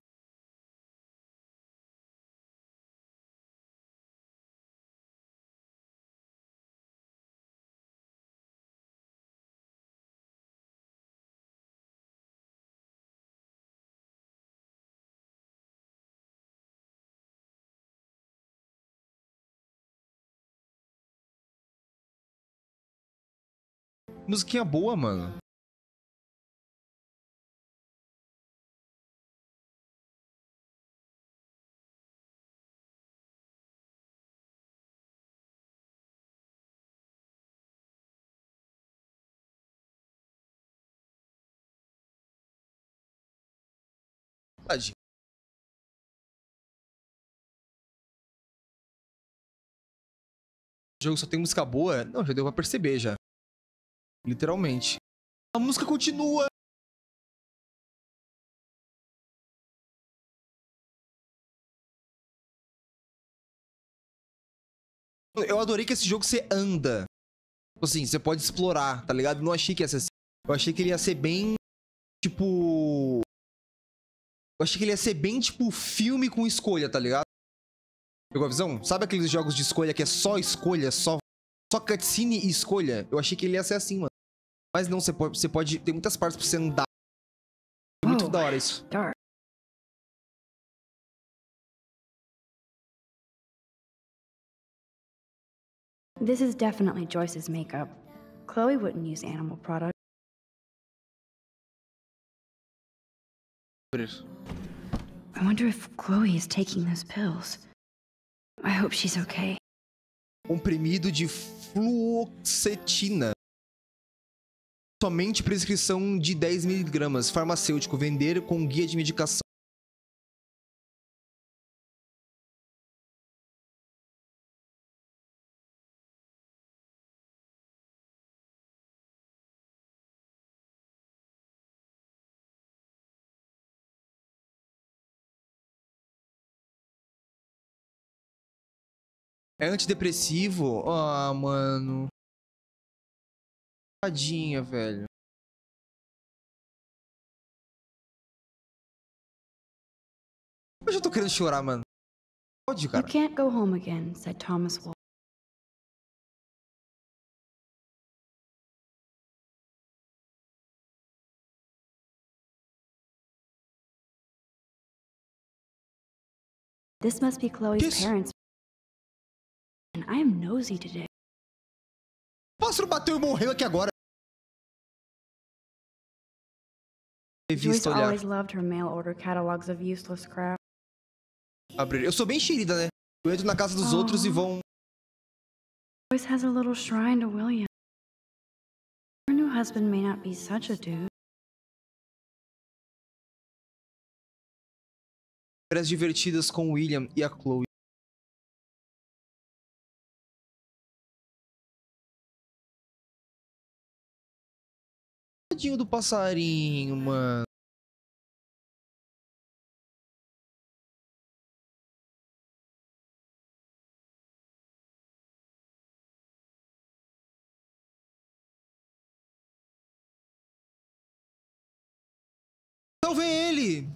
Musiquinha boa, mano. O jogo só tem música boa? Não, já deu pra perceber já. Literalmente. A música continua. Eu adorei que esse jogo você anda. Tipo Assim, você pode explorar, tá ligado? Não achei que ia ser assim. Eu achei que ele ia ser bem. Tipo. Eu achei que ele ia ser bem, tipo, filme com escolha, tá ligado? Pegou a visão? Sabe aqueles jogos de escolha que é só escolha, só, só cutscene e escolha? Eu achei que ele ia ser assim, mano. Mas não, você pode, você pode. Tem muitas partes pra você andar. É muito Oh, da hora isso. Dark. This is definitely Joyce's makeup. Chloe wouldn't use animal product. I wonder if Chloe is taking those pills. I hope she's okay. Comprimido de fluoxetina. Somente prescrição de 10mg. Farmacêutico. Vender com guia de medicação. É antidepressivo? Ah, mano. Tadinha, velho. Eu já tô querendo chorar, mano. Pode, You cara. can't go home again, said Thomas Wolfe. This must be Chloe's parents. And I am nosy today. O pássaro bateu e morreu aqui agora. Joyce always loved her mail order catalogs of useless crap. Abrir. Eu sou bem xerida, né? Eu entro na casa dos outros e vão. Joyce has a little shrine to William. Her new husband may not be such a dude. Férias divertidas com o William e a Chloe. Tadinho do passarinho, mano. Salvem ele!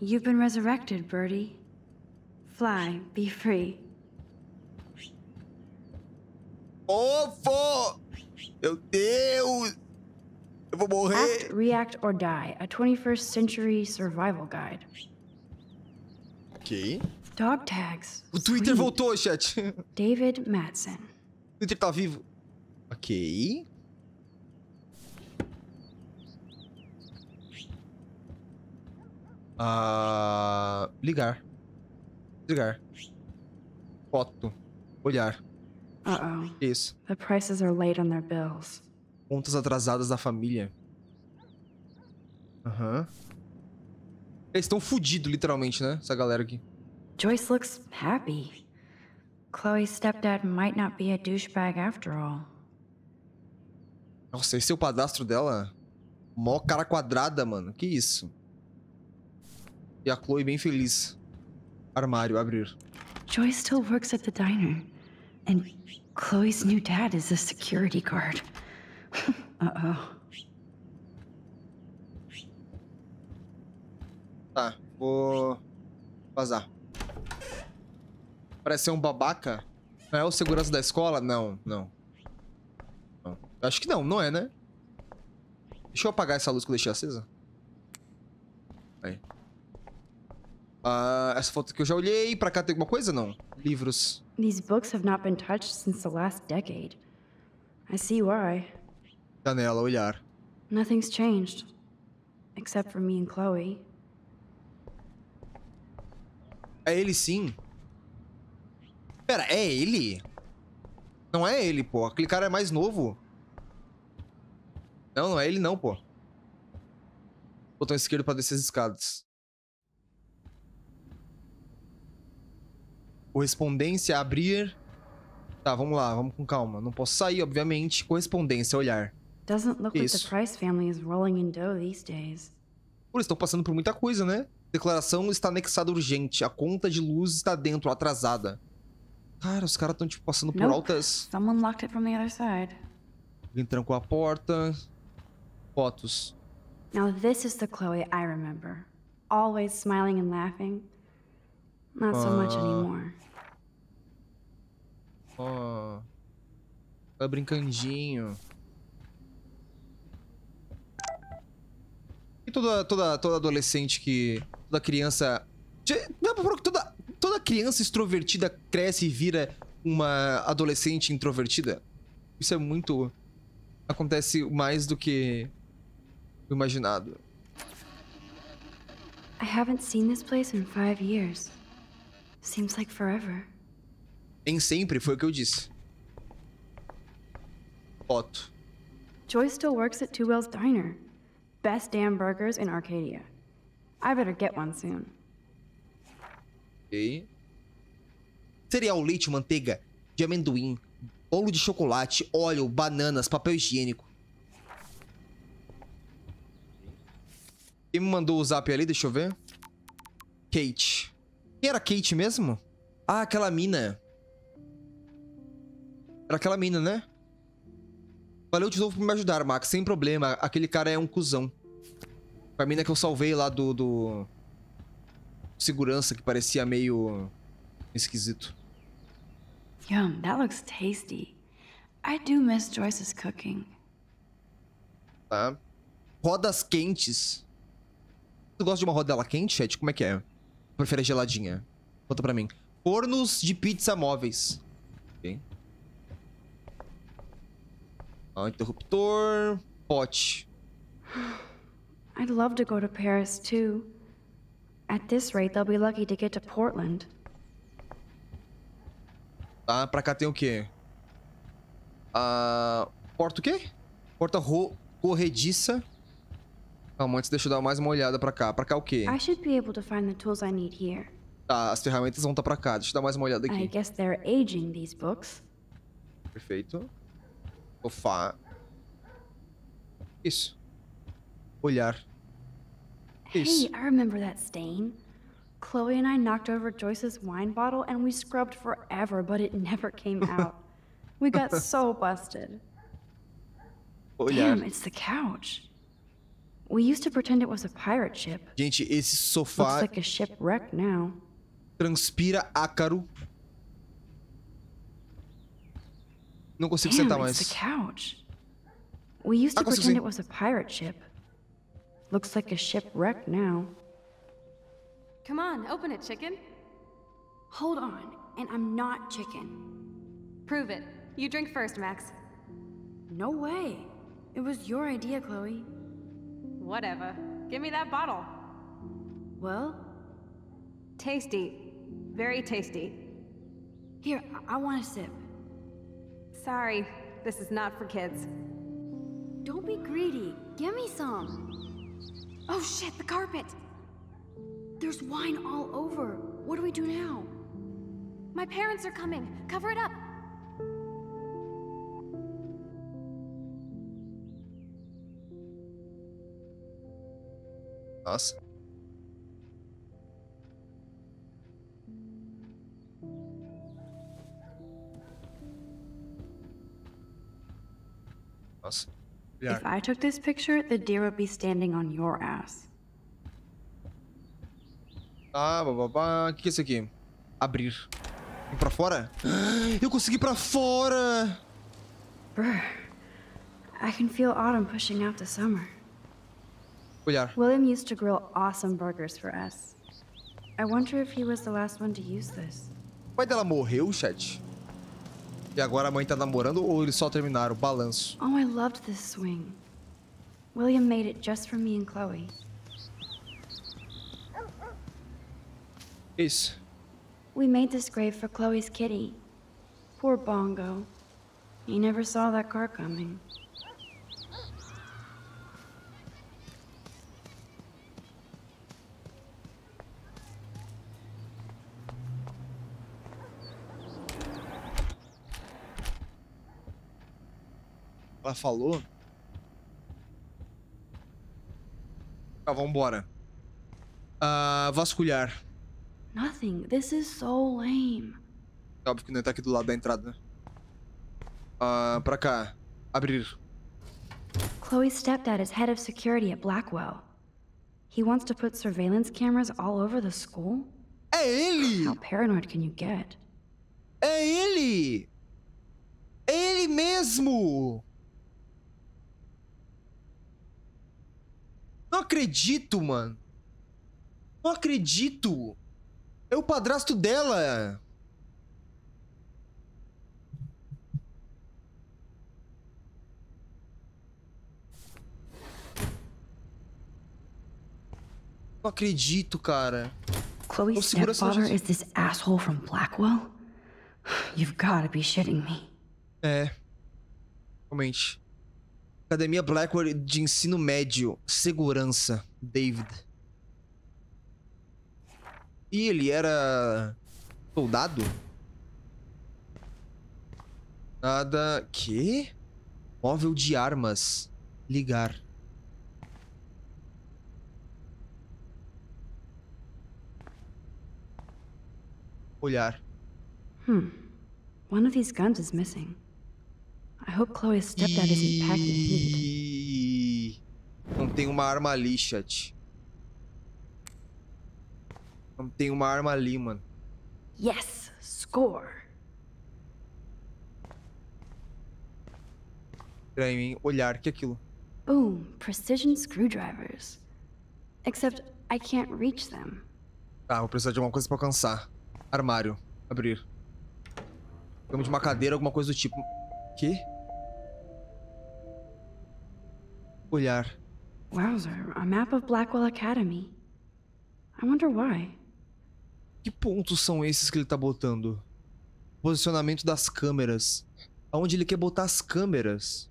You've been resurrected, Birdie. Fly, be free. Ovo! Meu Deus! Eu vou morrer! Act, react, or die. A 21st century survival guide. Ok. Dog tags. O Twitter Sweet. voltou, chat. David Madsen. O Twitter tá vivo. Ok. Ah, ligar. Ligar. Foto. Olhar. Uh-oh. Que isso? The prices are late on their bills. Contas atrasadas da família. Aham. Eles estão fudidos, literalmente, né? Essa galera aqui. Joyce looks happy. Chloe's stepdad might not be a douchebag after all. Nossa, esse é o padastro dela? Mó cara quadrada, mano. Que isso? E a Chloe bem feliz. Armário, abrir. Joyce still works at the diner. And Chloe's new dad is a security guard. Uh-oh. Tá, vou vazar. Parece ser um babaca. Não é o segurança da escola? Não, não. não. Acho que não, não é, né? Deixa eu apagar essa luz que eu deixei acesa. Aí. Ah, essa foto que eu já olhei. Pra cá tem alguma coisa? Não. Livros. These books have not been touched since the last decade. I see why. Janela, olhar. Nothing's changed. Except for me and Chloe. É ele sim. Pera, é ele? Não é ele, pô. Aquele cara é mais novo. Não, não é ele não, pô. Botão esquerdo pra descer as escadas. Correspondência, abrir. Tá, vamos lá, vamos com calma. Não posso sair, obviamente. Correspondência, olhar. Doesn't look like the Isso. Price family is rolling in dough these days. Pô, eles estão passando por muita coisa, né? Declaração está anexada urgente. A conta de luz está dentro, atrasada. Cara, os caras estão, tipo, passando por Nope. altas... Someone locked it from the other side. Alguém trancou a porta. Fotos. Now this is the Chloe I remember. Always smiling and laughing. Not so much Ah. anymore. Ó. Tá brincandinho. E toda, toda, toda adolescente que. Toda criança. Não, por- toda, toda criança extrovertida cresce e vira uma adolescente introvertida. Isso é muito. Acontece mais do que imaginado. I haven't seen this place in five years. Seems like forever. Nem sempre foi o que eu disse. Foto. Joyce still works at Two Whales Diner. Best damn burgers in Arcadia. I better get one soon. Ok. Cereal, leite, manteiga, de amendoim, bolo de chocolate, óleo, bananas, papel higiênico. Quem me mandou o zap ali? Deixa eu ver. Kate. Quem era Kate mesmo? Ah, aquela mina. Era aquela mina, né? Valeu de novo por me ajudar, Max. Sem problema. Aquele cara é um cuzão. A mina que eu salvei lá do... do... Segurança que parecia meio... Esquisito. Yum, that looks tasty. I do miss Joyce's cooking. Tá? Rodas quentes. Tu gosta de uma rodela quente, chat? Como é que é? Prefere geladinha? Conta pra mim. Fornos de pizza móveis. Ok. Ó, interruptor. Pote. I'd love to go to Paris too. At this rate, they'll be lucky to get to Portland. Tá, pra cá tem o quê? Ah, porta o quê? Porta ro corrediça. Calma, antes deixa eu dar mais uma olhada pra cá. Pra cá o quê? I should be able to find the tools I need here. Tá, as ferramentas vão estar pra cá. Deixa eu dar mais uma olhada I aqui. guess they're aging these books. Perfeito. Sofá. Isso. Olhar. Isso. Hey, I remember that stain. Chloe and I knocked over Joyce's wine bottle and we scrubbed forever, but it never came out. we got so busted. Olhar. Damn, it's the couch. We used to pretend it was a pirate ship. Gente, esse sofá Looks sofá like a shipwreck now. transpira ácaro. Não consigo Damn, sentar it's mais. the couch. We used Ah, to consigo pretend sim. it was a pirate ship. Looks like a shipwreck now. Come on, open it, chicken. Hold on, and I'm not chicken. Prove it. You drink first, Max. No way. It was your idea, Chloe. Whatever. Give me that bottle. Well? Tasty. Very tasty. Here, I, I want a sip. Sorry, this is not for kids. Don't be greedy. Give me some. Oh shit, the carpet! There's wine all over. What do we do now? My parents are coming. Cover it up. Nossa. Nossa. If I took this picture, the deer would be standing on your ass. Ah, bababá. O que, que é isso aqui? Abrir. Vem pra fora? Eu consegui pra fora! Brr. I can feel autumn pushing out the summer. Olhar. William used to grill awesome burgers for us. I wonder if he was the last one to use this. O pai dela morreu, chat? E agora a mãe tá namorando ou eles só terminaram? Balanço. Oh, I loved this swing. William made it just for me and Chloe. Isso. We made this grave for Chloe's kitty. Poor Bongo. He never saw that car coming. Ela falou. Tá, vambora. Ah, vasculhar. Nothing. This is so lame. Óbvio que não tá aqui do lado da entrada, né? Ah, pra cá. Abrir. Chloe's stepdad is head of security at Blackwell. He wants to put surveillance cameras all over the school? É ele! How paranoid can you get? É ele! É ele mesmo! Não acredito, mano. Não acredito. É o padrasto dela. Não acredito, cara. Chloe's stepfather is this asshole from Blackwell? You've gotta be shitting me. É. Realmente. Academia Blackwell de Ensino Médio. Segurança. David. E ele era. Soldado? Nada. Que? Móvel de armas. Ligar. Olhar. Hmm. One of these guns is missing. I hope Chloe's stepdad isn't packing heat. Não tem uma arma ali, chat. Não tem uma arma ali, mano. Yes, score. Estranho, hein? Olhar, que é aquilo? Boom, precision screwdrivers. Except I can't reach them. Tá, vou precisar de alguma coisa pra alcançar. Armário. Abrir. Precisamos de uma cadeira, alguma coisa do tipo. Que? Olhar. Wowzer, a map of Blackwell Academy. I wonder why. Que pontos são esses que ele tá botando? Posicionamento das câmeras. Aonde ele quer botar as câmeras?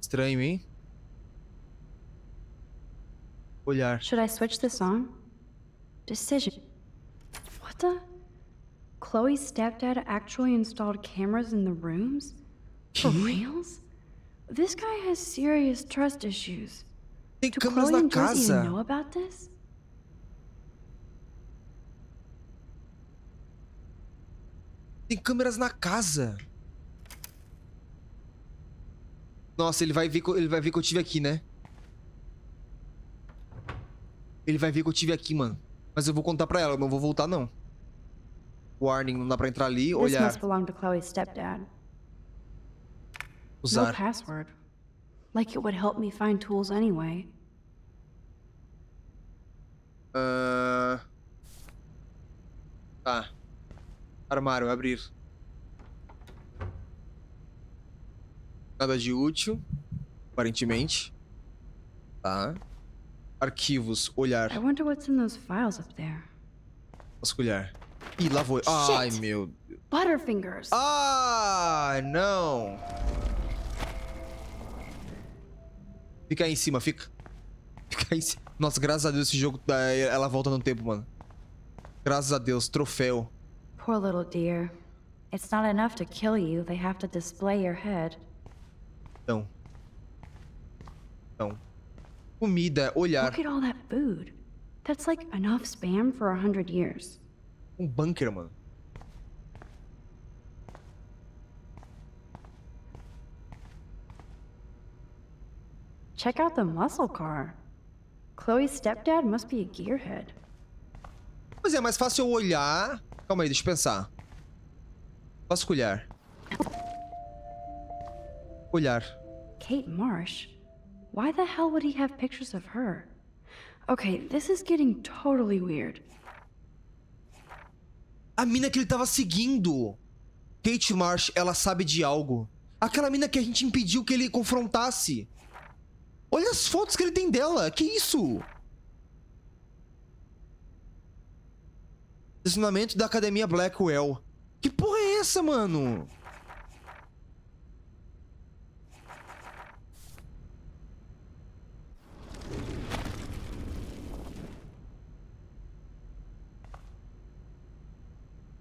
Estranho, hein? Olhar. Should I switch this on? Decision. What the? Chloe's stepdad actually installed cameras in the rooms? For reals? This guy has serious trust issues. Tem Do câmeras Chloe na casa. even know about this? Tem câmeras na casa. Nossa, ele vai ver ele vai ver que eu tive aqui, né? Ele vai ver que eu tive aqui, mano. Mas eu vou contar pra ela, eu não vou voltar não. Warning, não dá pra entrar ali, This olhar, must belong to Chloe's stepdad. No usar. password. Like it would help me find tools anyway. Ah, Tá. Armário, abrir. Nada de útil, aparentemente. Tá. Arquivos, olhar. I wonder what's in those files up there. Vasculhar. Ih, lá vou. Ai, meu. Butterfingers. Ai, não. Fica aí em cima, fica. Fica aí em cima. Nossa, graças a Deus esse jogo, ela volta no tempo, mano. Graças a Deus, troféu. Poor little dear. It's not enough to kill you, they have to display your head. Então. Então. Comida, olhar. Look at all that food. That's like enough spam for a hundred years. Um bunker, mano. Check out the muscle car. Chloe's stepdad must be a gearhead. Pois é, mais fácil eu olhar. Calma aí, deixa eu pensar. Vasculhar. Olhar. Kate Marsh? Why the hell would he have pictures of her? Okay, this is getting totally weird. A mina que ele tava seguindo. Kate Marsh, ela sabe de algo. Aquela mina que a gente impediu que ele confrontasse. Olha as fotos que ele tem dela. Que isso? Estacionamento da Academia Blackwell. Que porra é essa, mano?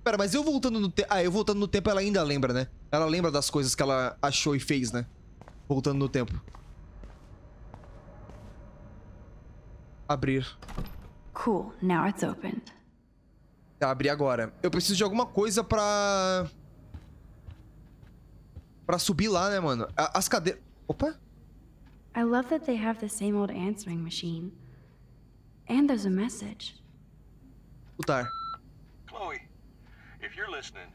Pera, mas eu voltando no tempo... Ah, eu voltando no tempo, ela ainda lembra, né? Ela lembra das coisas que ela achou e fez, né? Voltando no tempo. Abrir. Cool, now it's opened. Tá, abrir agora. Eu preciso de alguma coisa pra... Pra subir lá, né, mano? As cadeiras... Opa! I love that they have the same old answering machine. And there's a message. Escutar. Chloe, if you're listening,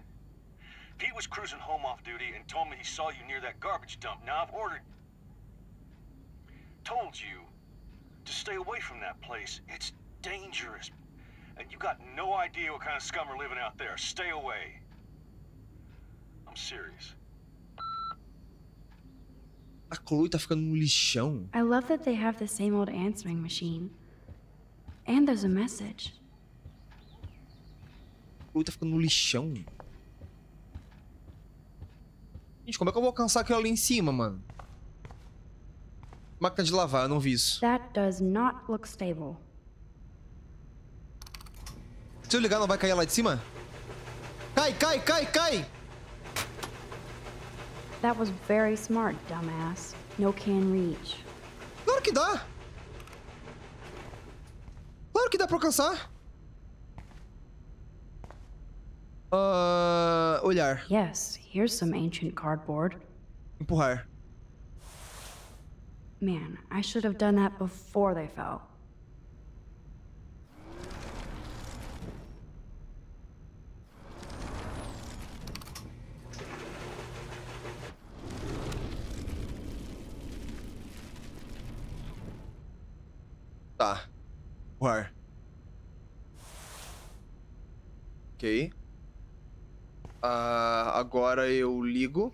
Pete was cruising home off duty and told me he saw you near that garbage dump. Now I've ordered... Told you to stay away from that place. It's dangerous. And you got no idea what kind of scum are living out there. Stay away. I'm serious. A Chloe tá ficando no lixão. I love that they have the same old answering machine. And there's a message. Chloe tá ficando no lixão. Gente, como é que eu vou alcançar aquilo ali em cima, mano? Máquina de lavar, eu não vi isso. That does not look stable. Se eu ligar, não vai cair lá de cima? Cai, cai, cai, cai! That was very smart, dumbass. No can reach. Claro que dá! Claro que dá pra alcançar! Uh, olhar. Yes, here's some ancient cardboard. Empurrar. Man, I should have done that before they fell. Tá. Empurrar. Ok. Uh, agora eu ligo.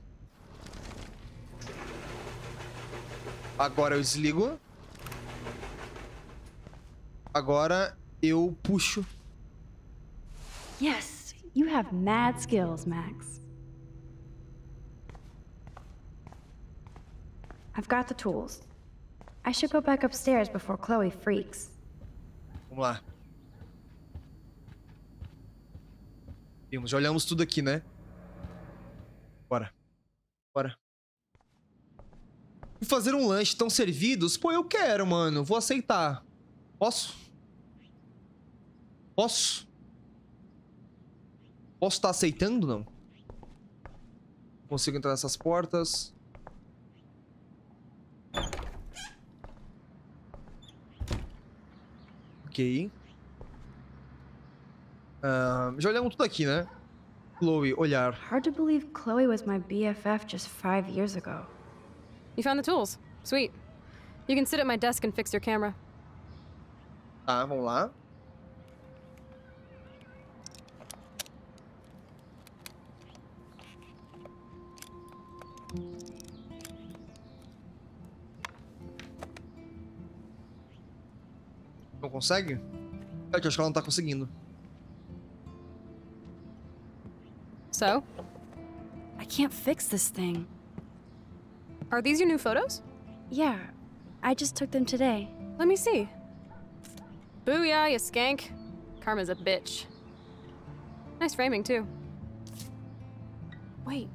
Agora eu desligo. Agora eu puxo. Yes, you have mad skills, Max. I've got the tools. I should go back upstairs before Chloe freaks. Vamos lá. Vimos, já olhamos tudo aqui, né? Bora. Bora. E fazer um lanche tão servidos? Pô, eu quero, mano. Vou aceitar. Posso? Posso? Posso estar tá aceitando, não? Consigo entrar nessas portas. Ok. Uh, já olhamos tudo aqui, né? Chloe, olhar. Hard to believe Chloe was my BFF just five years ago. You found the tools. Sweet. You can sit at my desk and fix your camera. Tá, vamos lá. Não consegue? É que acho que ela não tá conseguindo. So? I can't fix this thing. Are these your new photos? Yeah, I just took them today. Let me see. Booyah, you skank. Karma's a bitch. Nice framing, too. Wait,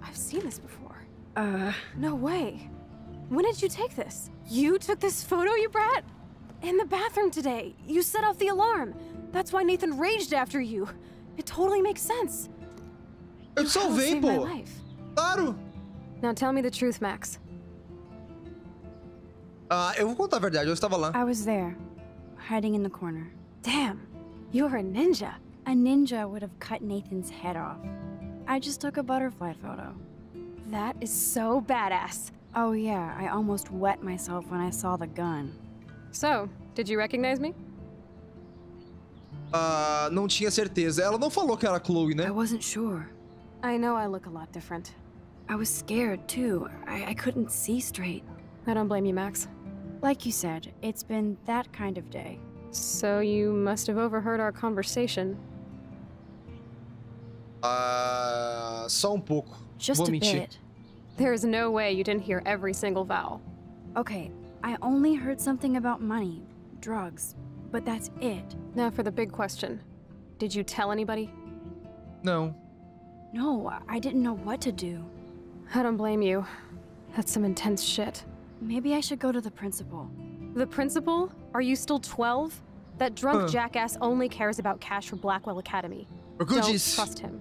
I've seen this before. Uh. No way. When did you take this? You took this photo, you brat? In the bathroom today. You set off the alarm. That's why Nathan raged after you. It totally makes sense. Eu te salvei, pô. Claro. Now tell me the truth, Max. Ah, eu vou contar a verdade, eu estava lá. I was there, hiding in the corner. Damn, you're a ninja. A ninja would have cut Nathan's head off. I just took a butterfly photo. That is so badass. Oh yeah, I almost wet myself when I saw the gun. So, did you recognize me? Ah, não tinha certeza. Ela não falou que era Chloe, né? I wasn't sure. I know I look a lot different. I was scared too. I, I couldn't see straight. I don't blame you, Max. Like you said, it's been that kind of day. So you must have overheard our conversation. Ah, só um pouco. Just Vou a mentir. bit. There's no way you didn't hear every single vowel. Okay, I only heard something about money, drugs, but that's it. Now for the big question. Did you tell anybody? Não. No, I didn't know what to do. I don't blame you. That's some intense shit. Maybe I should go to the principal. The principal? Are you still 12? That drunk Huh. jackass only cares about cash for Blackwell Academy. Foi o que eu Don't trust him.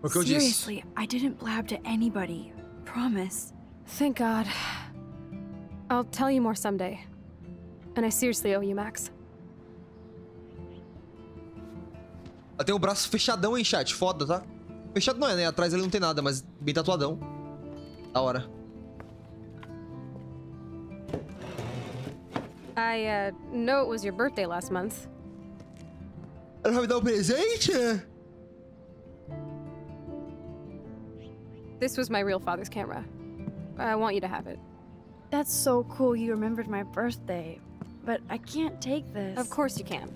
Foi o que eu disse. Seriously, I didn't blab to anybody. Promise. Thank God. I'll tell you more someday. And I seriously owe you, Max. Ela tem o braço fechadão, hein, chat? Foda, tá? Fechado não é, né? Atrás ele não tem nada, mas bem tatuadão. Da hora. I, uh, know it was your birthday last month. Ela vai me dar um presente? This was my real father's camera. I want you to have it. That's so cool you remembered my birthday. But I can't take this. Of course you can.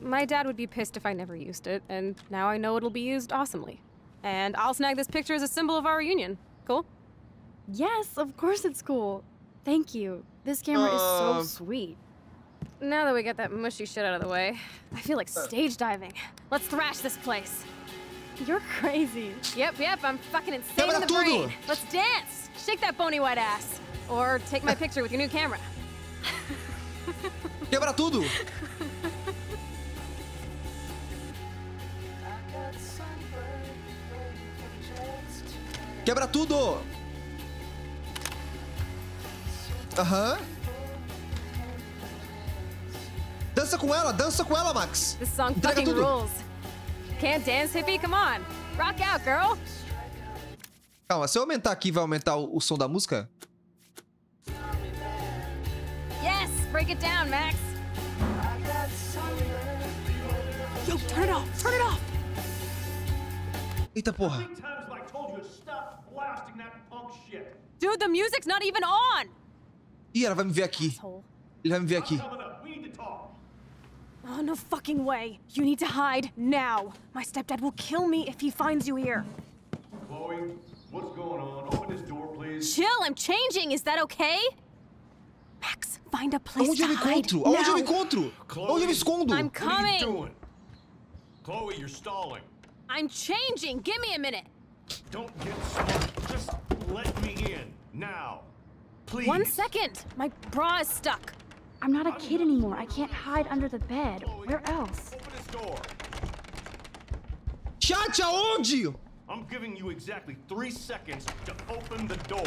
My dad would be pissed if I never used it, and now I know it'll be used awesomely. And I'll snag this picture as a symbol of our reunion. Cool? Yes, of course it's cool. Thank you. This camera is Uh, so sweet. Now that we got that mushy shit out of the way, I feel like stage diving. Let's thrash this place. You're crazy. Yep, yep, I'm fucking insane in the tudo. brain. Let's dance! Shake that bony white ass. Or take my picture with your new camera. Quebra tudo! Quebra tudo! Aham. Dança com ela, dança com ela, Max. This song Entrega fucking tudo. rules. Can't dance, hippie? Come on. Rock out, girl. Calma, se eu aumentar aqui, vai aumentar o, o som da música? Yes, break it down, Max. Yo, turn it off, turn it off. Eita porra. Times have I told you to stop blasting that punk shit? Dude, the music's not even on. Ih, ela vai me ver aqui. Ele vai me ver aqui. We need to talk. Oh, no fucking way. You need to hide now. My stepdad will kill me if he finds you here. Chloe, what's going on? Open this door, please. Chill, I'm changing. Is that okay? Max, find a place Aonde eu to me hide. encontro? Aonde eu me now. encontro? Aonde eu me escondo? I'm What are coming. you doing? Chloe, you're stalling. I'm changing. Give me a minute. Don't get smart. Just let me in. Now. Please. One second. My bra is stuck. I'm not a kid anymore. I can't hide under the bed. Where else? Open this door. Chat, aonde? I'm giving you exactly three seconds to open the door.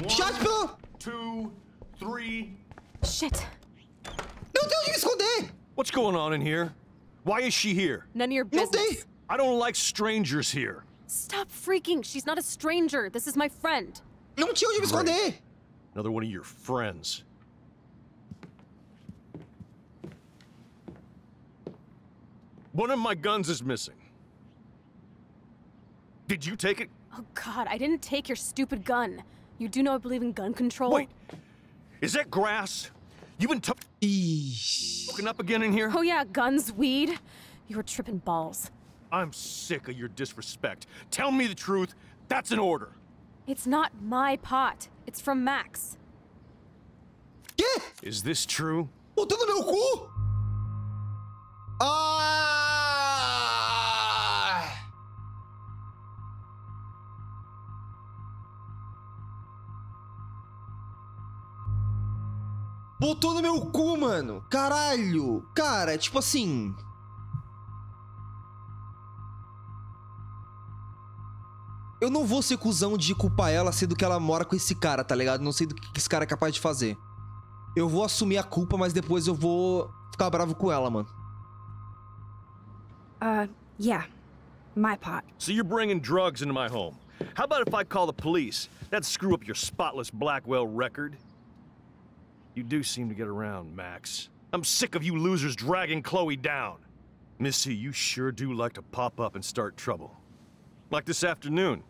One, Chat, pelo... two, three. Shit. Não tem onde me esconder! What's going on in here? Why is she here? None of your business. I don't like strangers here. Stop freaking. She's not a stranger. This is my friend. Não tinha onde me esconder! Another one of your friends. One of my guns is missing. Did you take it? Oh god, I didn't take your stupid gun. You do know I believe in gun control? Wait. Is that grass? You've been t- Broken up again in here? Oh yeah, guns, weed. You were tripping balls. I'm sick of your disrespect. Tell me the truth. That's an order. It's not my pot. It's from Max. Is this true? Botou no meu cu? Ah! Botou no meu cu, mano. Caralho. Cara, tipo assim. Eu não vou ser cuzão de culpar ela sendo que ela mora com esse cara, tá ligado? Não sei do que esse cara é capaz de fazer. Eu vou assumir a culpa, mas depois eu vou ficar bravo com ela, mano. Uh, yeah. My pot. So you're bringing drugs into my home. How about if I call the police? That'd screw up your spotless Blackwell record. You do seem to get around, Max. I'm sick of you losers dragging Chloe down. Missy, you sure do like to pop up and start trouble. Like this afternoon.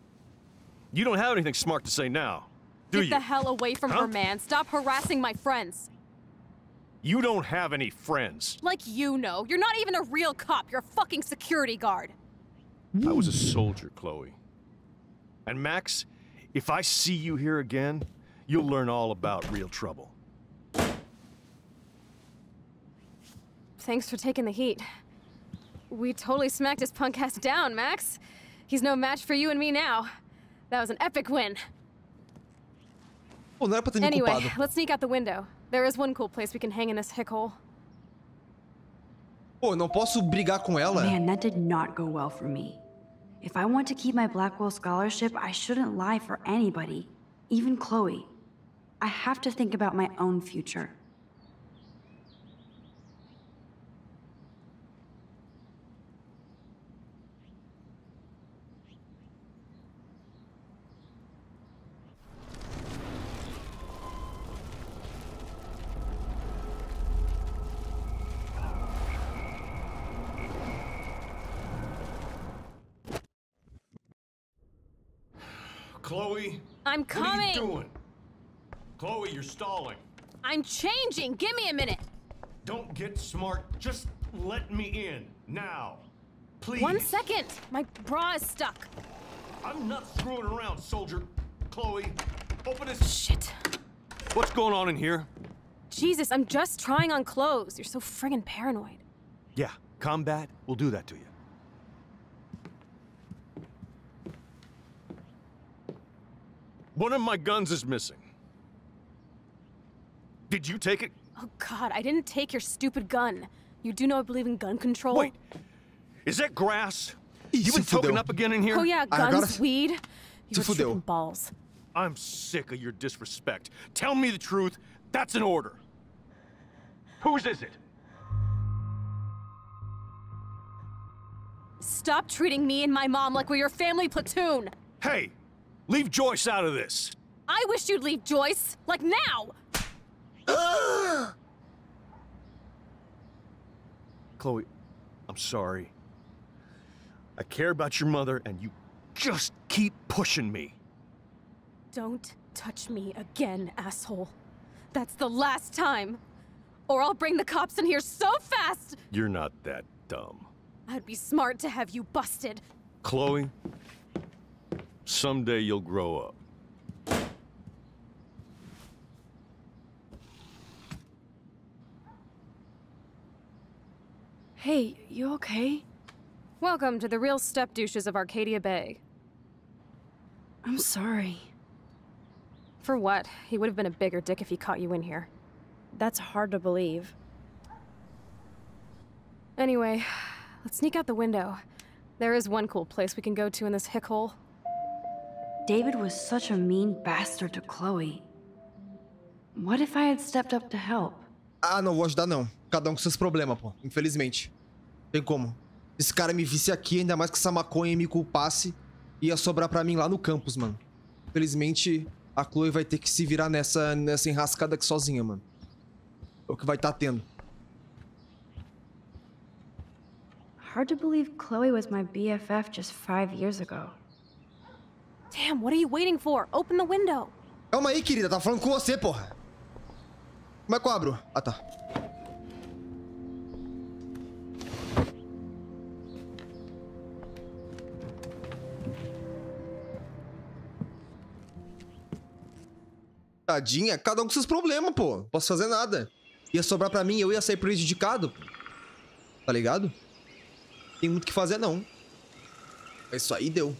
You don't have anything smart to say now, do Get you? the hell away from Huh? her, man. Stop harassing my friends. You don't have any friends. Like you know. You're not even a real cop. You're a fucking security guard. I was a soldier, Chloe. And Max, if I see you here again, you'll learn all about real trouble. Thanks for taking the heat. We totally smacked his punk ass down, Max. He's no match for you and me now. That was an epic win. Pô, não era pra ter me Anyway, culpado. let's sneak out the window. There is one cool place we can hang in this hick hole. Pô, eu não posso brigar com ela? Man, that did not go well for me. If I want to keep my Blackwell scholarship, I shouldn't lie for anybody, even Chloe. I have to think about my own future. Chloe? I'm coming. What are you doing? Chloe, you're stalling. I'm changing. Give me a minute. Don't get smart. Just let me in. Now. Please. One second. My bra is stuck. I'm not screwing around, soldier. Chloe, open this. Shit. What's going on in here? Jesus, I'm just trying on clothes. You're so friggin' paranoid. Yeah, combat will do that to you. One of my guns is missing. Did you take it? Oh god, I didn't take your stupid gun. You do know I believe in gun control? Wait. Is that grass? You been token up again in here? Oh yeah, guns, weed. You Se were tripping balls. I'm sick of your disrespect. Tell me the truth. That's an order. Whose is it? Stop treating me and my mom like we're your family platoon. Hey, leave Joyce out of this. I wish you'd leave Joyce. Like now. Chloe, I'm sorry. I care about your mother, and you just keep pushing me. Don't touch me again, asshole. That's the last time. Or I'll bring the cops in here so fast, You're not that dumb. I'd be smart to have you busted. Chloe, someday you'll grow up. Hey, you okay? Welcome to the real step douches of Arcadia Bay. I'm sorry. For what? He would have been a bigger dick if he caught you in here. That's hard to believe. Anyway, let's sneak out the window. There is one cool place we can go to in this hick hole. David was such a mean bastard to Chloe. What if I had stepped up to help? Ah, não vou ajudar não. Cada um com seus problemas, pô. Infelizmente. Tem como. Se esse cara me visse aqui, ainda mais que essa maconha me culpasse, ia sobrar pra mim lá no campus, mano. Infelizmente, a Chloe vai ter que se virar nessa, nessa enrascada aqui sozinha, mano. É o que vai tá tendo. Hard to believe Chloe was my BFF just five years ago. Damn, what are you waiting for? Open the window. Calma aí, querida. Tá falando com você, porra. Como é que eu abro? Ah, tá. Tadinha, cada um com seus problemas, pô. Não posso fazer nada. Ia sobrar pra mim, eu ia sair prejudicado. Tá ligado? Tem muito o que fazer, não. Isso aí deu.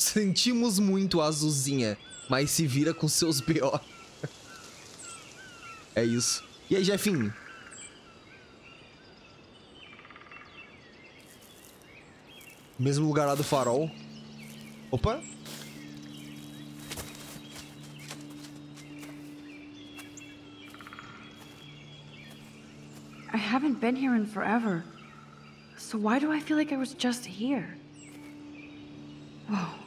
Sentimos muito, Azulzinha. Mas se vira com seus B.O. é isso. E aí, Jefinho? Mesmo lugar lá do farol. Opa. I haven't been here in forever. So why do I feel like I was just here? Whoa.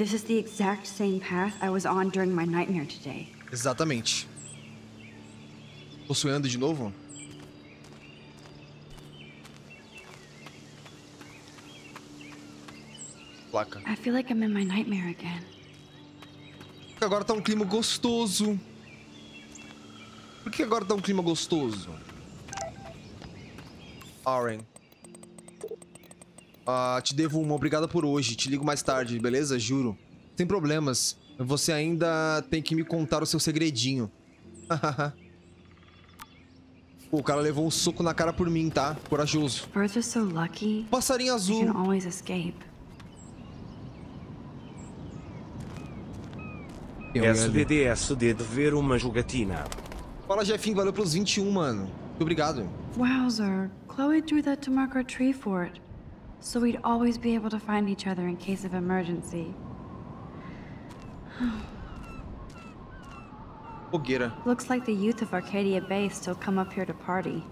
This is the exact same path I was on during my nightmare today. Exatamente. Tô sonhando de novo? Placa. I feel like I'm in my nightmare again. Agora tá um clima gostoso. Por que agora tá um clima gostoso? Aren. Ah, te devo uma. Obrigada por hoje. Te ligo mais tarde, beleza? Juro. Sem problemas. Você ainda tem que me contar o seu segredinho. Pô, o cara levou um soco na cara por mim, tá? Corajoso. Passarinho azul. Escape. SDDSD de ver uma jogatina. Fala, Jefinho. Valeu pelos 21, mano. Muito obrigado. Wowzer. Chloe drew that to mark our tree fort. So we'd always be able to find each other in case of emergency. Fogueira. Looks like the youth of Arcadia Bay still come up here to party.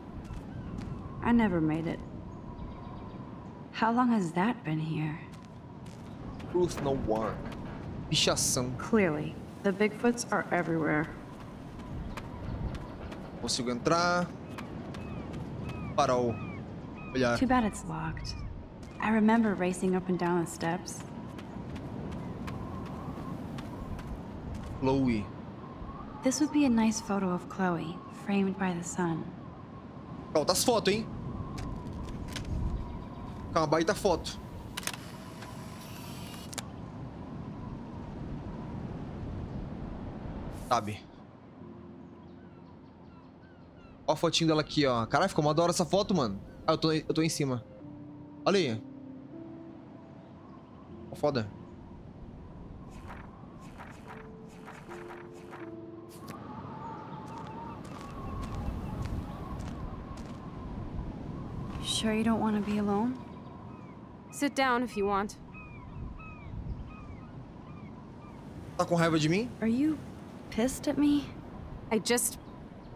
I never made it. How long has that been here? Truth no one. Pichação. Clearly, the Bigfoots are everywhere. Consigo entrar. Farol. Olhar. Too bad it's locked. I remember racing up and down the steps. Chloe. This would be a nice photo of Chloe, framed by the sun. Altas fotos, hein? Fica uma baita foto. Sabe. Ó a fotinho dela aqui, ó. Caralho, ficou uma da hora essa foto, mano. Ah, eu tô, eu tô em cima. Olha aí. Ó, foda. Sure you don't want to be alone? Sit down if you want. Tá com raiva de mim? Are you pissed at me? I just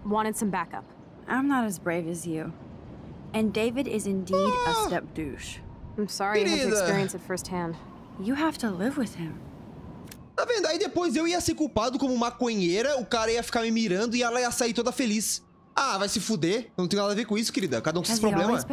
wanted some backup. I'm not as brave as you. And David is indeed a step douche. I'm sorry I had to experience it firsthand. You have to live with him. Tá vendo? Aí depois eu ia ser culpado como maconheira, o cara ia ficar me mirando e ela ia sair toda feliz. Ah, vai se fuder. Eu não tem nada a ver com isso, querida. Cada um com seus problemas.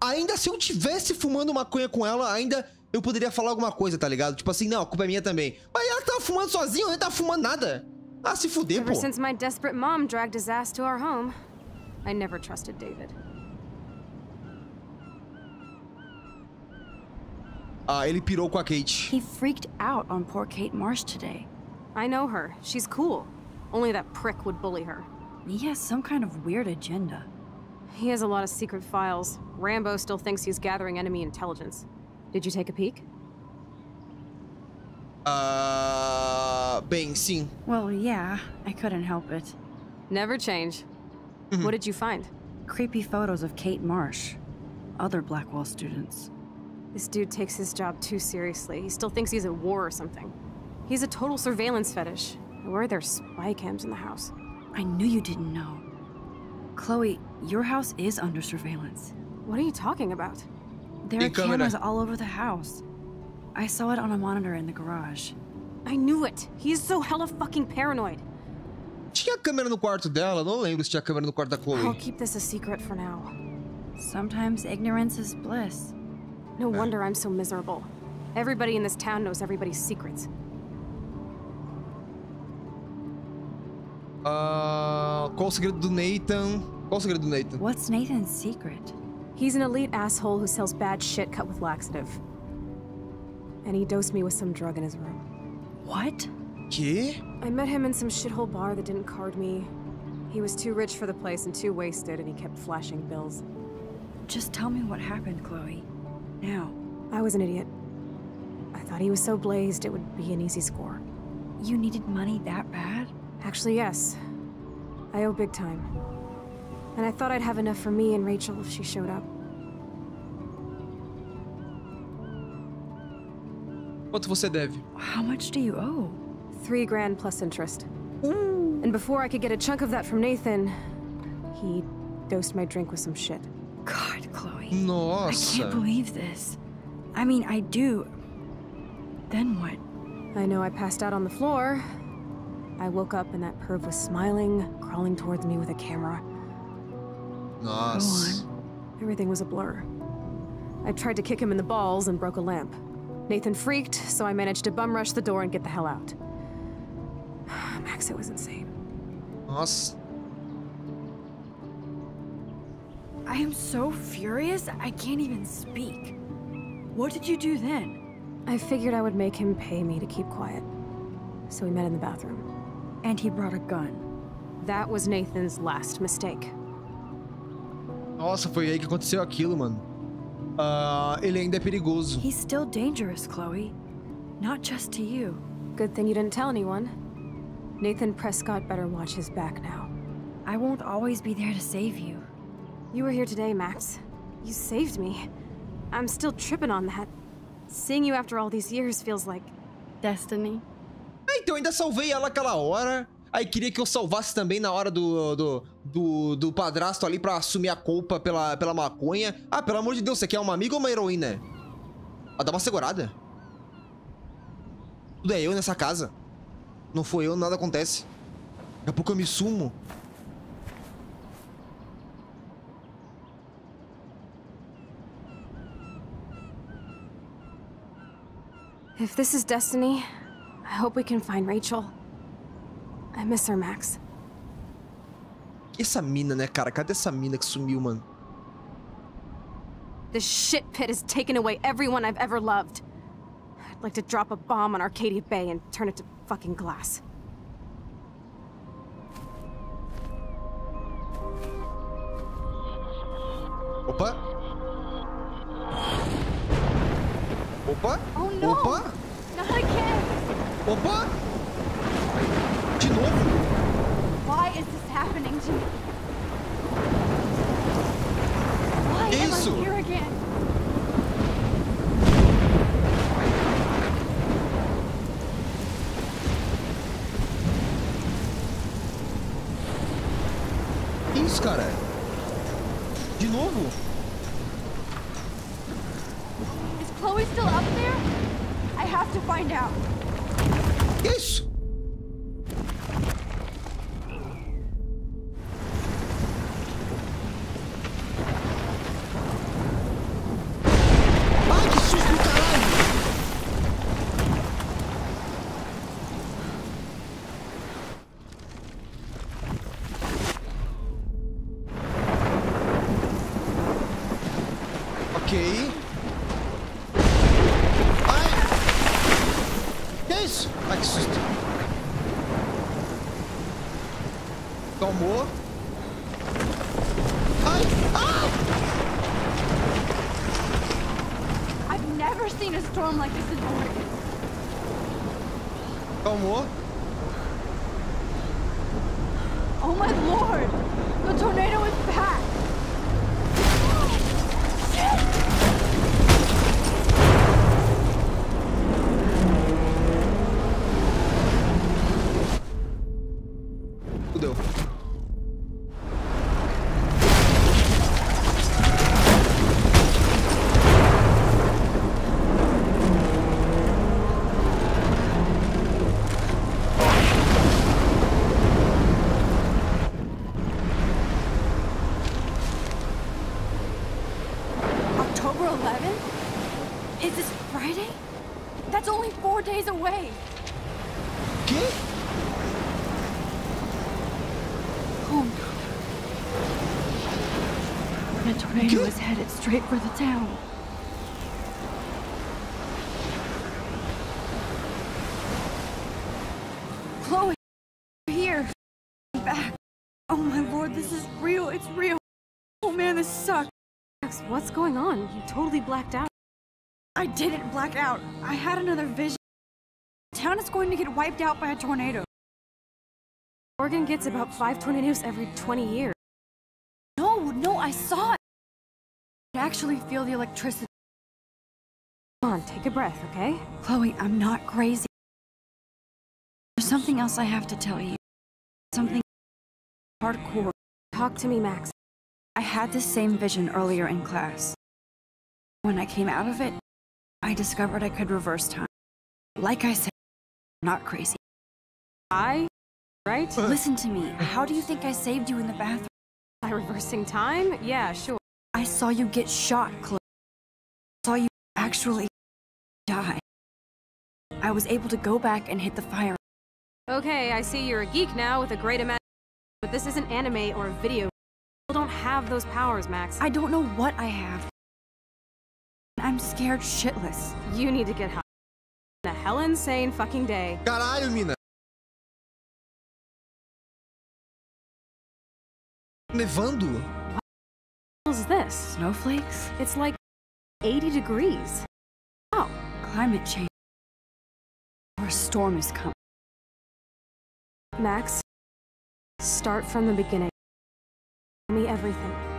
Ainda se eu tivesse fumando maconha com ela, ainda eu poderia falar alguma coisa, tá ligado? Tipo assim, não, a culpa é minha também. Mas ela tava fumando sozinha, eu nem tava fumando nada. Ah, se fuder, pô. Ever since my desperate mom dragged his ass to our home, I never trusted David. Ah, ele pirou com a Kate. He freaked out on poor Kate Marsh today. I know her. She's cool. Only that prick would bully her. He has some kind of weird agenda. He has a lot of secret files. Rambo still thinks he's gathering enemy intelligence. Did you take a peek? Ah, bem, sim. Well, yeah, I couldn't help it. Never change. What did you find? Creepy photos of Kate Marsh. Other Blackwall students. This dude takes his job too seriously. He still thinks he's at war or something. He's a total surveillance fetish. Where are there spy cams in the house? I knew you didn't know. Chloe, your house is under surveillance. What are you talking about? There are cameras all over the house. I saw it on a monitor in the garage. I knew it. He is so hella fucking paranoid. Tinha câmera no quarto dela? Não lembro se tinha câmera no quarto da I'll keep this a secret for now. Sometimes ignorance is bliss. No wonder I'm so miserable. Everybody in this town knows everybody's secrets. Uh, qual o segredo do Nathan? Qual o segredo do Nathan? What's Nathan's secret? He's an elite asshole who sells bad shit cut with laxative. And he dosed me with some drug in his room. What? Que? I met him in some shithole bar that didn't card me. He was too rich for the place and too wasted, and he kept flashing bills. Just tell me what happened, Chloe. Now. I was an idiot. I thought he was so blazed it would be an easy score. You needed money that bad? Actually, yes. I owe big time. And I thought I'd have enough for me and Rachel if she showed up. Quanto você deve? How much do you owe? Three grand plus interest. And before I could get a chunk of that from Nathan, he dosed my drink with some shit. God, Chloe. Nossa. I can't believe this. I mean, I do. Then what? I know I passed out on the floor. I woke up and that perv was smiling, crawling towards me with a camera. Nossa. Everything was a blur. I tried to kick him in the balls and broke a lamp. Nathan freaked, so I managed to bum rush the door and get the hell out. Max, it was insane. Nossa. I am so furious, I can't even speak. What did you do then? I figured I would make him pay me to keep quiet. So we met in the bathroom. And he brought a gun. That was Nathan's last mistake. Nossa, foi aí que aconteceu aquilo, mano. Uh, ele ainda é perigoso. He's still dangerous, Chloe. Not just to you. Good thing you didn't tell anyone. Nathan Prescott better watch his back now. I won't always be there to save you. You were here today, Max. You saved me. I'm still tripping on that. Seeing you after all these years feels like... Destiny. Ah, então ainda salvei ela aquela hora. Aí queria que eu salvasse também na hora do, do, do, do padrasto ali pra assumir a culpa pela, pela maconha. Ah, pelo amor de Deus, você quer uma amiga ou uma heroína? Ah, dá uma segurada. Tudo é eu nessa casa. Não foi eu, nada acontece. Daqui a pouco eu me sumo. If this is destiny, I hope we can find Rachel. I miss her, Max. Essa mina, né, cara? Cadê essa mina que sumiu, mano? This shit pit has taken away everyone I've ever loved. I'd like to drop a bomb on Arcadia Bay and turn it to fucking glass. Opa! Opa! Oh no! Opa! Not again! Opa! De novo? Why is this happening to me? Why Que am? I here again? Straight for the town. Chloe, here. Back. Oh my lord, this is real. It's real. Oh man, this sucks. What's going on? You totally blacked out. I didn't black out. I had another vision. Town is going to get wiped out by a tornado. Oregon gets about five tornadoes every 20 years. No, no, I saw it. I actually feel the electricity. Come on, take a breath, okay? Chloe, I'm not crazy. There's something else I have to tell you. Something hardcore. Talk to me, Max. I had this same vision earlier in class. When I came out of it, I discovered I could reverse time. Like I said, I'm not crazy. I? Right? Listen to me. How do you think I saved you in the bathroom? By reversing time? Yeah, sure. I saw you get shot, Chloe. I saw you actually die. I was able to go back and hit the fire. Okay, I see you're a geek now with a great imagination. But this isn't anime or a video. People don't have those powers, Max. I don't know what I have. I'm scared shitless. You need to get high. A hell insane fucking day. Caralho, mina. Nevando? This? Snowflakes? It's like 80 degrees. Oh, Climate change. Or a storm is coming. Max, start from the beginning. Tell me everything.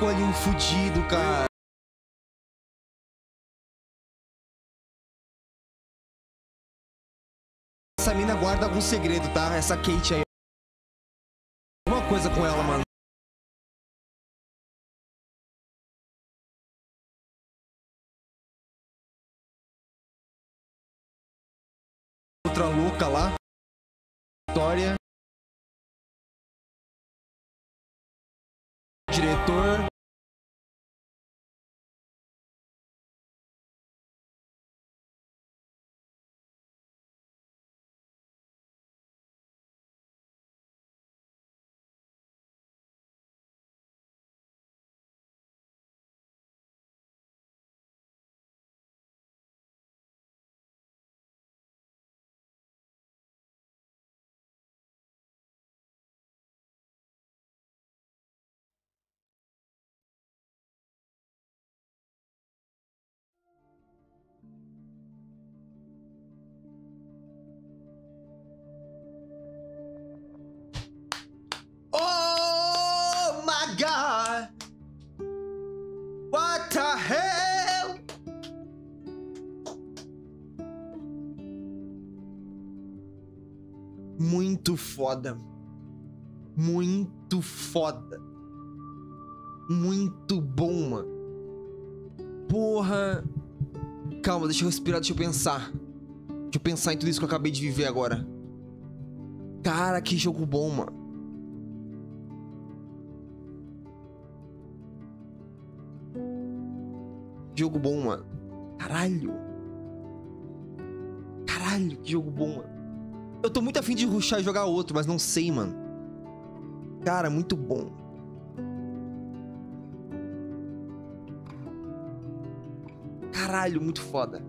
Um fudido, cara. Essa mina guarda algum segredo, tá? Essa Kate aí. Uma coisa com ela, mano. Outra louca lá. Muito foda. Muito foda. Muito bom, mano. Porra. Calma, deixa eu respirar, deixa eu pensar. Deixa eu pensar em tudo isso que eu acabei de viver agora. Cara, que jogo bom, mano. Jogo bom, mano. Caralho. Caralho, que jogo bom, mano. Eu tô muito afim de rushar e jogar outro, mas não sei, mano. Cara, muito bom. Caralho, muito foda.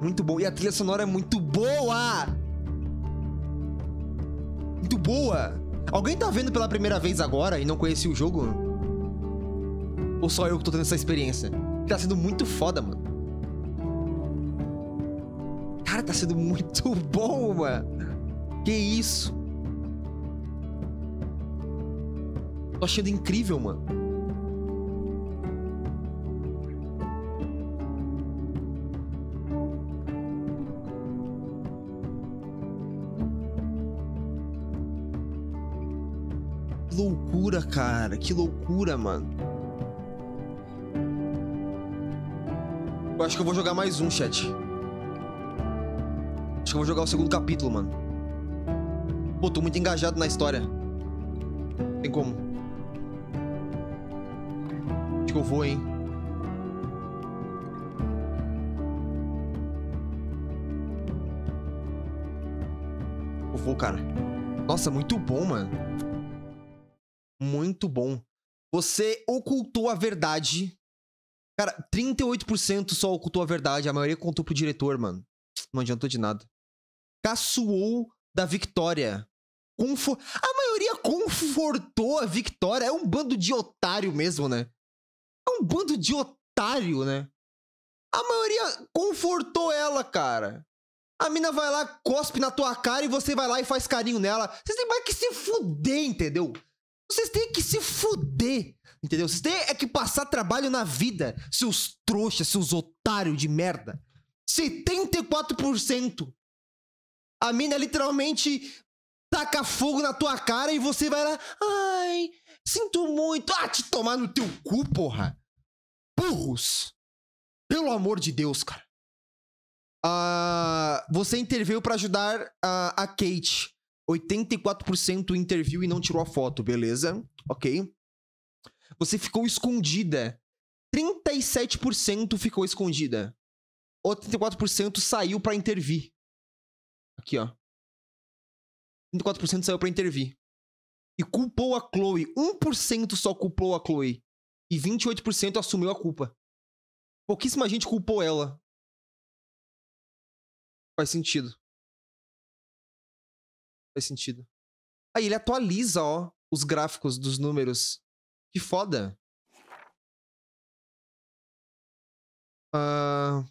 Muito bom. E a trilha sonora é muito boa! Muito boa! Alguém tá vendo pela primeira vez agora e não conhecia o jogo? Ou só eu que tô tendo essa experiência? Tá sendo muito foda, mano. Sendo muito bom, mano. Que isso? Tô achando incrível, mano. Que loucura, cara. Que loucura, mano. Eu acho que eu vou jogar mais um, chat. Vou jogar o segundo capítulo, mano. Pô, tô muito engajado na história. Tem como. Acho que eu vou, hein. Eu vou, cara. Nossa, muito bom, mano. Muito bom. Você ocultou a verdade. Cara, 38% só ocultou a verdade. A maioria contou pro diretor, mano. Não adiantou de nada. Caçoou da vitória. Confor... A maioria confortou a vitória. É um bando de otário mesmo, né? É um bando de otário, né? A maioria confortou ela, cara. A mina vai lá, cospe na tua cara e você vai lá e faz carinho nela. Vocês têm mais que se fuder, entendeu? Vocês têm que se fuder, entendeu? Vocês têm é que passar trabalho na vida, seus trouxas, seus otários de merda. 74%. A mina literalmente taca fogo na tua cara e você vai lá. Ai, sinto muito. Ah, te tomar no teu cu, porra. Burros. Pelo amor de Deus, cara. Uh, você interveio para ajudar uh, a Kate. 84% interviu e não tirou a foto, beleza? Ok. Você ficou escondida. 37% ficou escondida. 84% saiu para intervir. Aqui, ó. 34% saiu para intervir. E culpou a Chloe. 1% só culpou a Chloe. E 28% assumiu a culpa. Pouquíssima gente culpou ela. Faz sentido. Faz sentido. Aí ele atualiza, ó, os gráficos dos números. Que foda. Uh,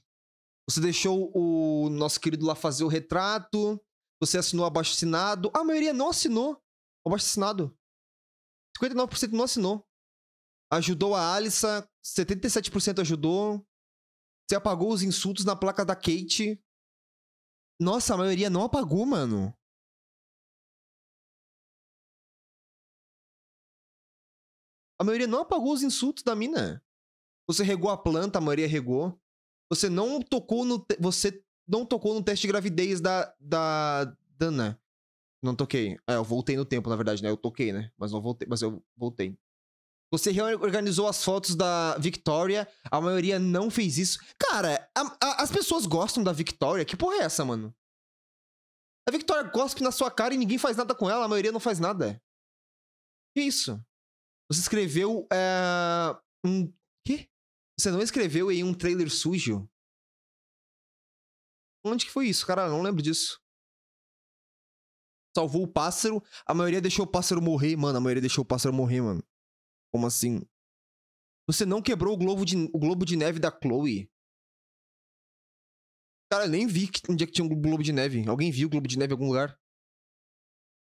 você deixou o nosso querido lá fazer o retrato. Você assinou abaixo assinado. A maioria não assinou abaixo assinado. 59% não assinou. Ajudou a Alissa. 77% ajudou. Você apagou os insultos na placa da Kate. Nossa, a maioria não apagou, mano. A maioria não apagou os insultos da mina. Você regou a planta, a maioria regou. Você não tocou no. Você não tocou no teste de gravidez da. da. Dana. Não toquei. É, eu voltei no tempo, na verdade, né? Eu toquei, né? Mas não voltei. Mas eu voltei. Você reorganizou as fotos da Victoria. A maioria não fez isso. Cara, a, a, as pessoas gostam da Victoria. Que porra é essa, mano? A Victoria gospe na sua cara e ninguém faz nada com ela. A maioria não faz nada. Que isso? Você escreveu. É, um. Quê? Você não escreveu em um trailer sujo? Onde que foi isso, cara? Não lembro disso. Salvou o pássaro. A maioria deixou o pássaro morrer. Mano, a maioria deixou o pássaro morrer, mano. Como assim? Você não quebrou o globo de, o globo de neve da Chloe? Cara, eu nem vi onde é que tinha um globo de neve. Alguém viu o globo de neve em algum lugar?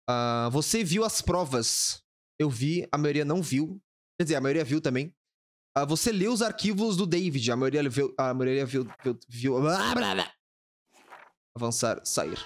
Uh, você viu as provas. Eu vi, a maioria não viu. Quer dizer, a maioria viu também. Uh, você leu os arquivos do David. A maioria viu. A maioria viu. viu, viu... Avançar, sair.